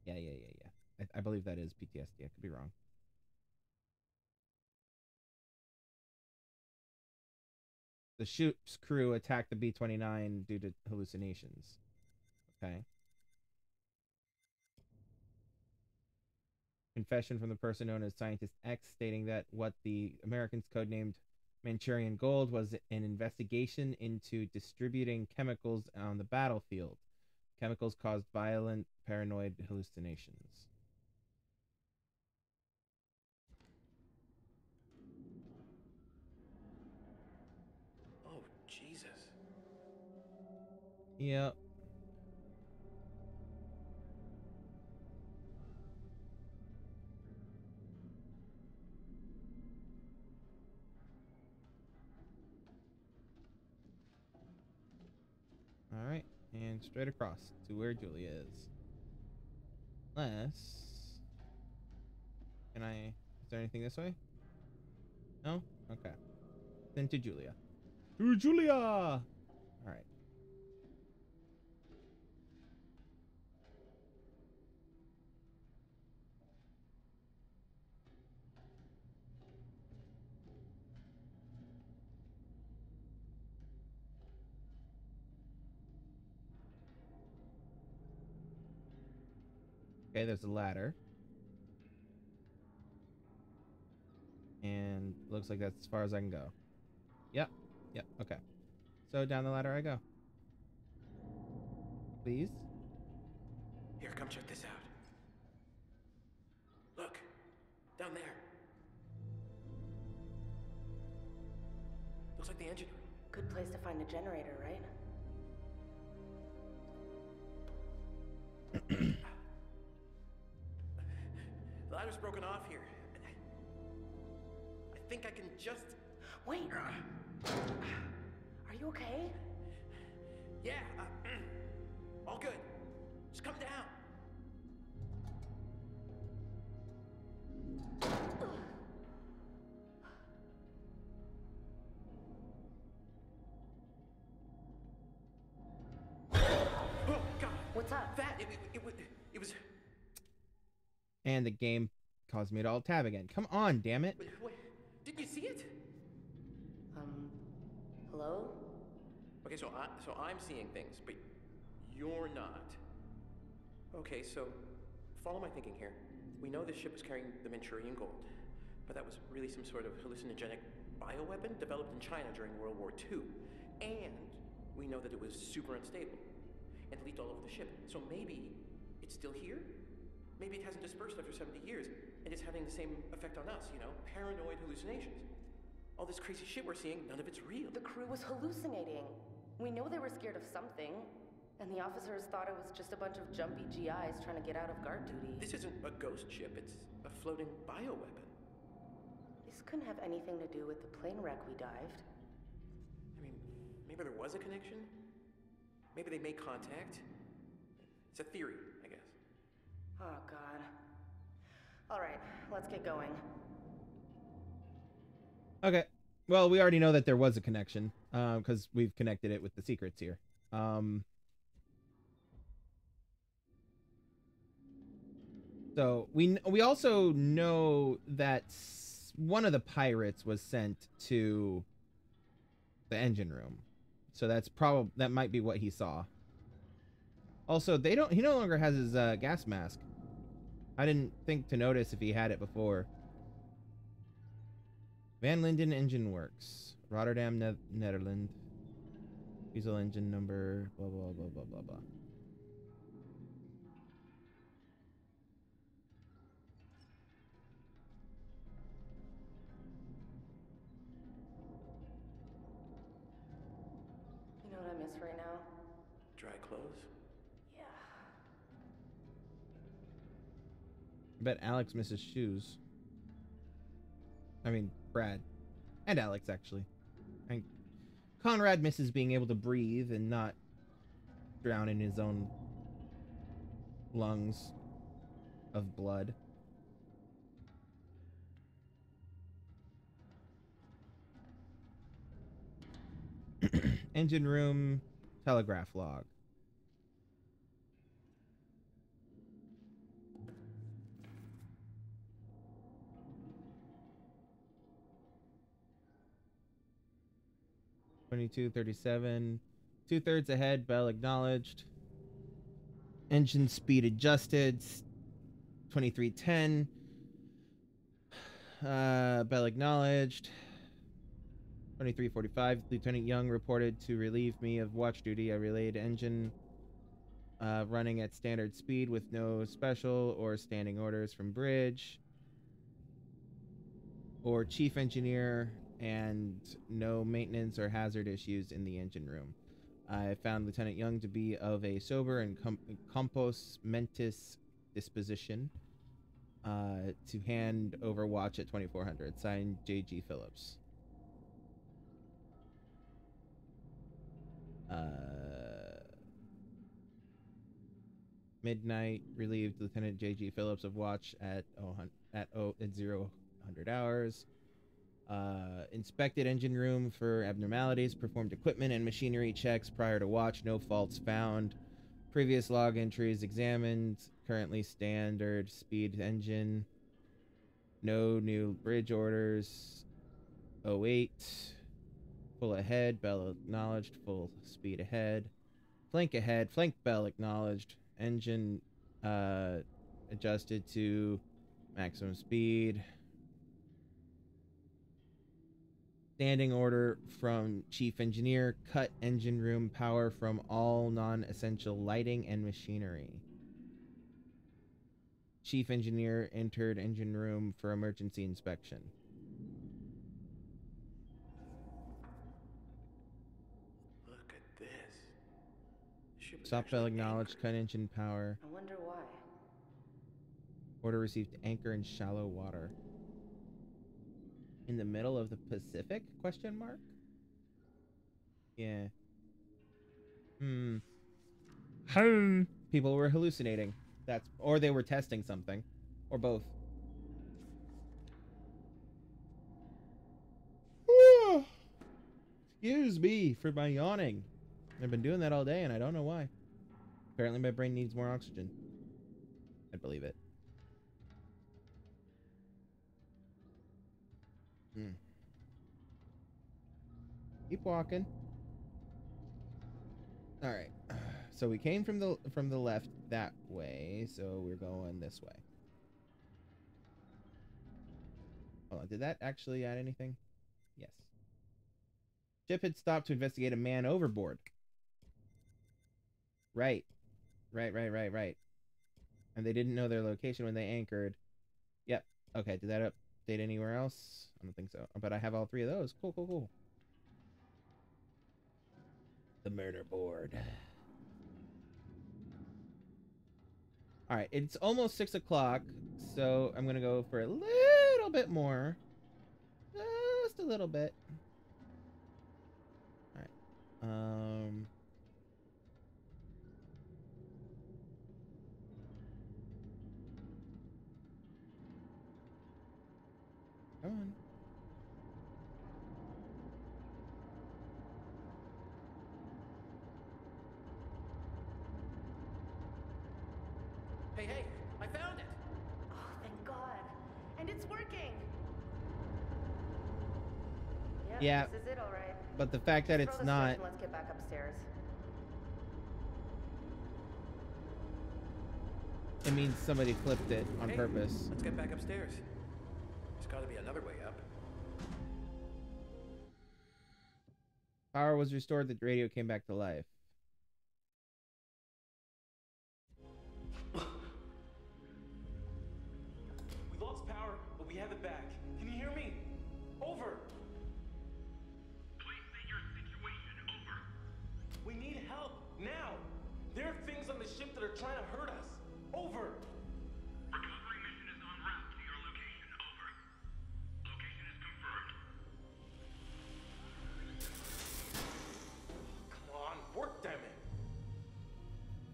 Yeah, yeah, yeah, yeah. I, I believe that is PTSD. I could be wrong. The ship's crew attacked the B 29 due to hallucinations. Okay. Confession from the person known as Scientist X stating that what the Americans codenamed Manchurian Gold was an investigation into distributing chemicals on the battlefield. Chemicals caused violent paranoid hallucinations. Yep. Alright, and straight across to where Julia is. Unless... Can I... Is there anything this way? No? Okay. Then to Julia. To Julia! Alright. Okay, there's a ladder. And looks like that's as far as I can go. Yep. Yep. Okay. So down the ladder I go. Please. Here, come check this out. Look, down there. Looks like the engine. Good place to find a generator, right? The ladder's broken off here. I think I can just. Wait. Are you okay? Yeah, uh, all good. Just come down. Oh, God. What's up? That, it, it, it. And the game caused me to alt tab again. Come on, damn it. Wait, wait, didn't you see it? Um, hello? Okay, so I so I'm seeing things, but you're not. Okay, so follow my thinking here. We know this ship was carrying the Manchurian gold, but that was really some sort of hallucinogenic bioweapon developed in China during World War II. And we know that it was super unstable and leaked all over the ship. So maybe it's still here? Maybe it hasn't dispersed after 70 years and it's having the same effect on us, you know? Paranoid hallucinations. All this crazy shit we're seeing, none of it's real. The crew was hallucinating. We know they were scared of something, and the officers thought it was just a bunch of jumpy GIs trying to get out of guard duty. This isn't a ghost ship, it's a floating bioweapon. This couldn't have anything to do with the plane wreck we dived. I mean, maybe there was a connection? Maybe they made contact? It's a theory. Oh, God. All right, let's get going. Okay. Well, we already know that there was a connection because we've connected it with the secrets here. Um, so we we also know that one of the pirates was sent to the engine room, so that's probably that might be what he saw. Also, they don't. He no longer has his uh, gas mask. I didn't think to notice if he had it before. Van Linden Engine Works, Rotterdam, ne- Netherlands. Diesel engine number, blah, blah, blah, blah, blah, blah. You know what I miss right now? I bet Alex misses shoes. I mean, Brad. And Alex, actually. And Conrad misses being able to breathe and not drown in his own lungs of blood. Engine room telegraph log. Twenty-two thirty-seven, two thirds ahead. Bell acknowledged. Engine speed adjusted. Twenty-three ten. Uh, Bell acknowledged. 2345, Lieutenant Young reported to relieve me of watch duty. I relayed engine uh, running at standard speed with no special or standing orders from bridge or chief engineer and no maintenance or hazard issues in the engine room. I found Lieutenant Young to be of a sober and com- compos mentis disposition uh, to hand over watch at 2400. Signed J.G. Phillips. Uh, midnight. Relieved Lieutenant J.G. Phillips of watch at oh, hun- at oh, at zero hundred hours. Uh, inspected engine room for abnormalities. Performed equipment and machinery checks prior to watch. No faults found. Previous log entries examined. Currently standard speed engine. No new bridge orders. 08. Full ahead. Bell acknowledged. Full speed ahead. Flank ahead. Flank bell acknowledged. Engine uh, adjusted to maximum speed. Standing order from chief engineer cut engine room power from all non essential lighting and machinery. Chief engineer entered engine room for emergency inspection. Look at this. Ship Stop bell acknowledged. anchored. Cut engine power. I wonder why. Order received anchor in shallow water. In the middle of the Pacific? Question mark. Yeah. Hmm. Hmm. People were hallucinating. That's or they were testing something, or both. Excuse me for my yawning. I've been doing that all day and I don't know why. Apparently my brain needs more oxygen. I believe it. Hmm. Keep walking. All right. So we came from the from the left that way, so we're going this way. Hold on, did that actually add anything? Yes. Ship had stopped to investigate a man overboard. Right. Right, right, right, right. And they didn't know their location when they anchored. Yep. Okay, did that update anywhere else? I don't think so. But I have all three of those. Cool, cool, cool. The murder board. All right, it's almost six o'clock, so I'm gonna go for a little bit more, just a little bit. All right, um, on. Hey, hey, I found it. Oh, thank God. And it's working. Yep, Yeah, This is it, all right. But the fact that Throw it's not... Let's get back upstairs. It means somebody flipped it on Hey, purpose. Let's get back upstairs. Got to be another way up. Power was restored. The radio came back to life.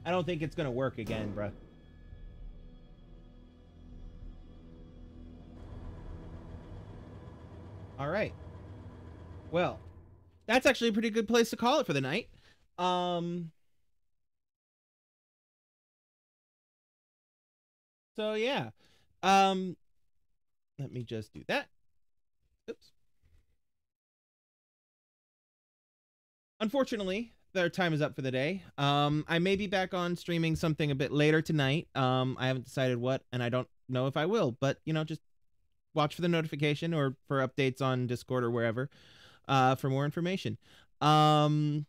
I don't think it's gonna work again, bruh. All right. Well, that's actually a pretty good place to call it for the night. Um. So yeah. Um. Let me just do that. Oops. Unfortunately, their time is up for the day. Um, I may be back on streaming something a bit later tonight. Um, I haven't decided what, and I don't know if I will. But you know, just watch for the notification or for updates on Discord or wherever uh, for more information. Um,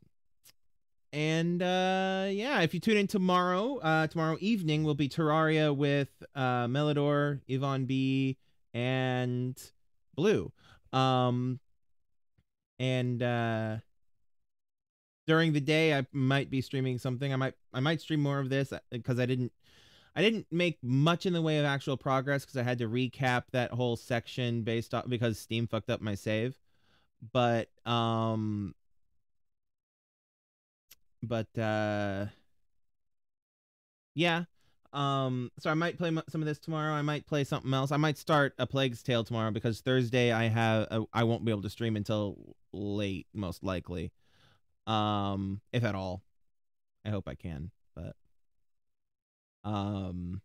and uh, yeah, if you tune in tomorrow, uh, tomorrow evening will be Terraria with uh, Melidor, Yvonne B, and Blue. Um, and uh, during the day, I might be streaming something. I might I might stream more of this because I didn't I didn't make much in the way of actual progress because I had to recap that whole section based off because Steam fucked up my save. But um but uh yeah. Um, so I might play some of this tomorrow. I might play something else. I might start a Plague's Tale tomorrow because Thursday I have uh, I won't be able to stream until late, most likely. Um, if at all. I hope I can, but um,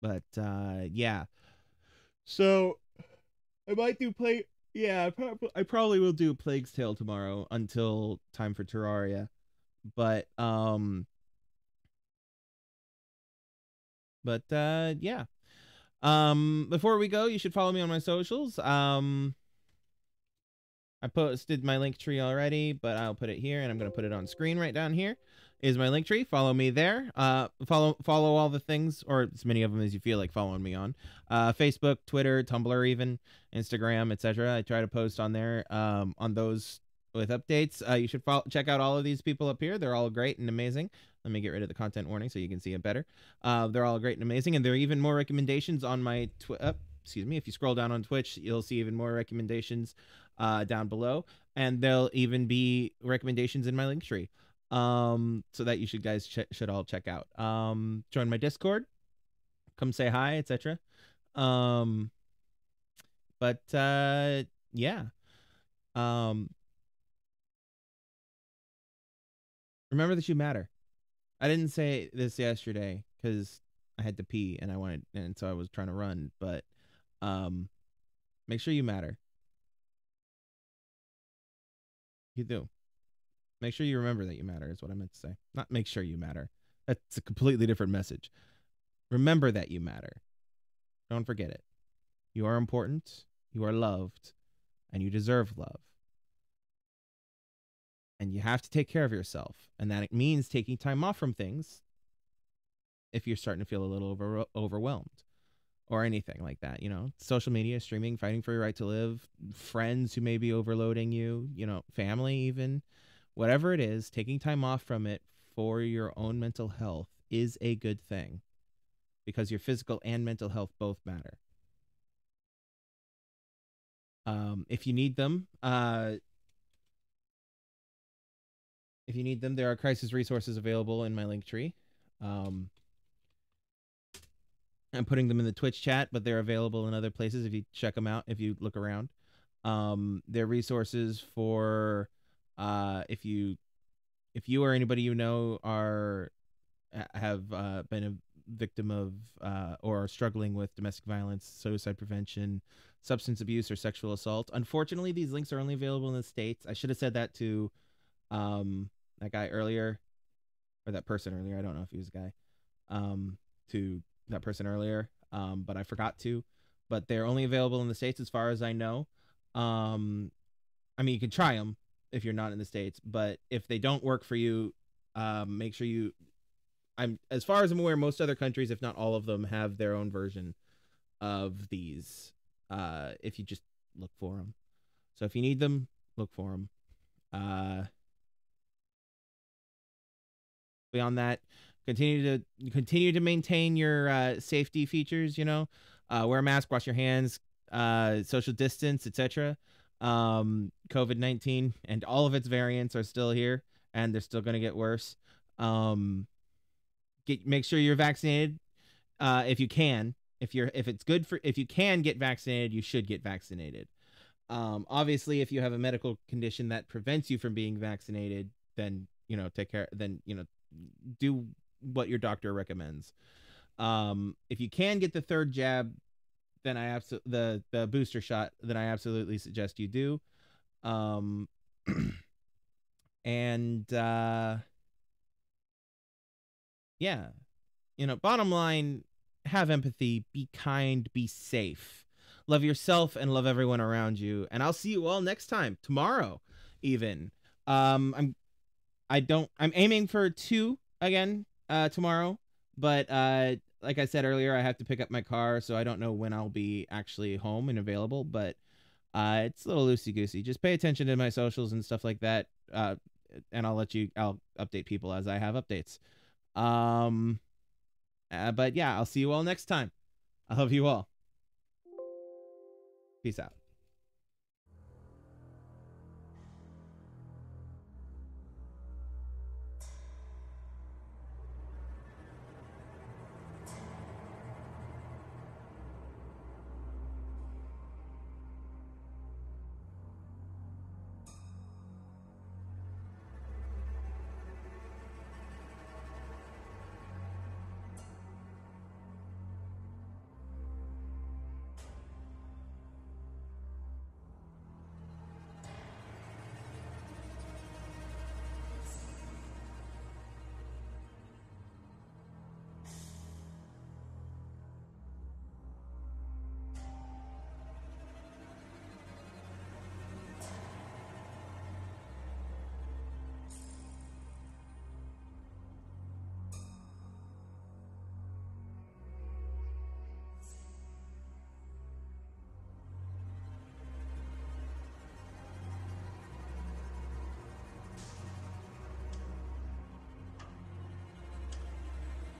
but uh, yeah. So I might do play. Yeah, I, prob- I probably will do Plague's Tale tomorrow until time for Terraria. But um but uh yeah. Um before we go, you should follow me on my socials. Um I posted my Linktree already, but I'll put it here and I'm going to put it on screen right down here. Is my Linktree. Follow me there. Uh follow follow all the things or as many of them as you feel like following me on. Uh Facebook, Twitter, Tumblr even, Instagram, etc. I try to post on there um on those with updates. Uh, you should follow, check out all of these people up here. They're all great and amazing. Let me get rid of the content warning so you can see it better. Uh, they're all great and amazing, and there are even more recommendations on my uh, excuse me. If you scroll down on Twitch, you'll see even more recommendations uh, down below, and there'll even be recommendations in my Linktree. Um, so that you should guys ch- should all check out. Um, join my Discord, come say hi, etc. Um, but uh, yeah. Um, remember that you matter. I didn't say this yesterday because I had to pee and I wanted, and so I was trying to run. But um, make sure you matter. You do. Make sure you remember that you matter. Is what I meant to say. Not make sure you matter. That's a completely different message. Remember that you matter. Don't forget it. You are important. You are loved, and you deserve love and you have to take care of yourself and that means taking time off from things if you're starting to feel a little over, overwhelmed or anything like that you know social media streaming fighting for your right to live friends who may be overloading you you know family even whatever it is taking time off from it for your own mental health is a good thing because your physical and mental health both matter um, if you need them uh, if you need them, there are crisis resources available in my Linktree. Um, I'm putting them in the Twitch chat, but they're available in other places if you check them out, if you look around. Um, they're resources for uh, if you if you or anybody you know are have uh, been a victim of uh, or are struggling with domestic violence, suicide prevention, substance abuse, or sexual assault. Unfortunately, these links are only available in the states. I should have said that to um, that guy earlier, or that person earlier. I don't know if he was a guy. Um, to that person earlier, um, but I forgot to. But they're only available in the states, as far as I know. Um, I mean, you can try them if you're not in the states, but if they don't work for you, um, make sure you. I'm as far as I'm aware, most other countries, if not all of them, have their own version of these. Uh, if you just look for them, so if you need them, look for them. Uh, beyond that continue to continue to maintain your uh, safety features you know? Uh, wear a mask wash your hands uh, social distance etc um, covid-19 and all of its variants are still here and they're still going to get worse. Um, get make sure you're vaccinated uh, if you can. If you're if it's good for if you can get vaccinated you should get vaccinated. Um, obviously if you have a medical condition that prevents you from being vaccinated then you know take care then you know do what your doctor recommends. Um, if you can get the third jab, then I absolutely the the booster shot, then I absolutely suggest you do. Um, and uh, yeah, you know, bottom line, have empathy, be kind, be safe, love yourself, and love everyone around you. And I'll see you all next time, tomorrow, even. Um, I'm I don't. I'm aiming for two again uh, tomorrow, but uh, like I said earlier, I have to pick up my car, so I don't know when I'll be actually home and available. But uh, it's a little loosey goosey. Just pay attention to my socials and stuff like that, uh, and I'll let you. I'll update people as I have updates. Um, uh, but yeah, I'll see you all next time. I love you all. Peace out.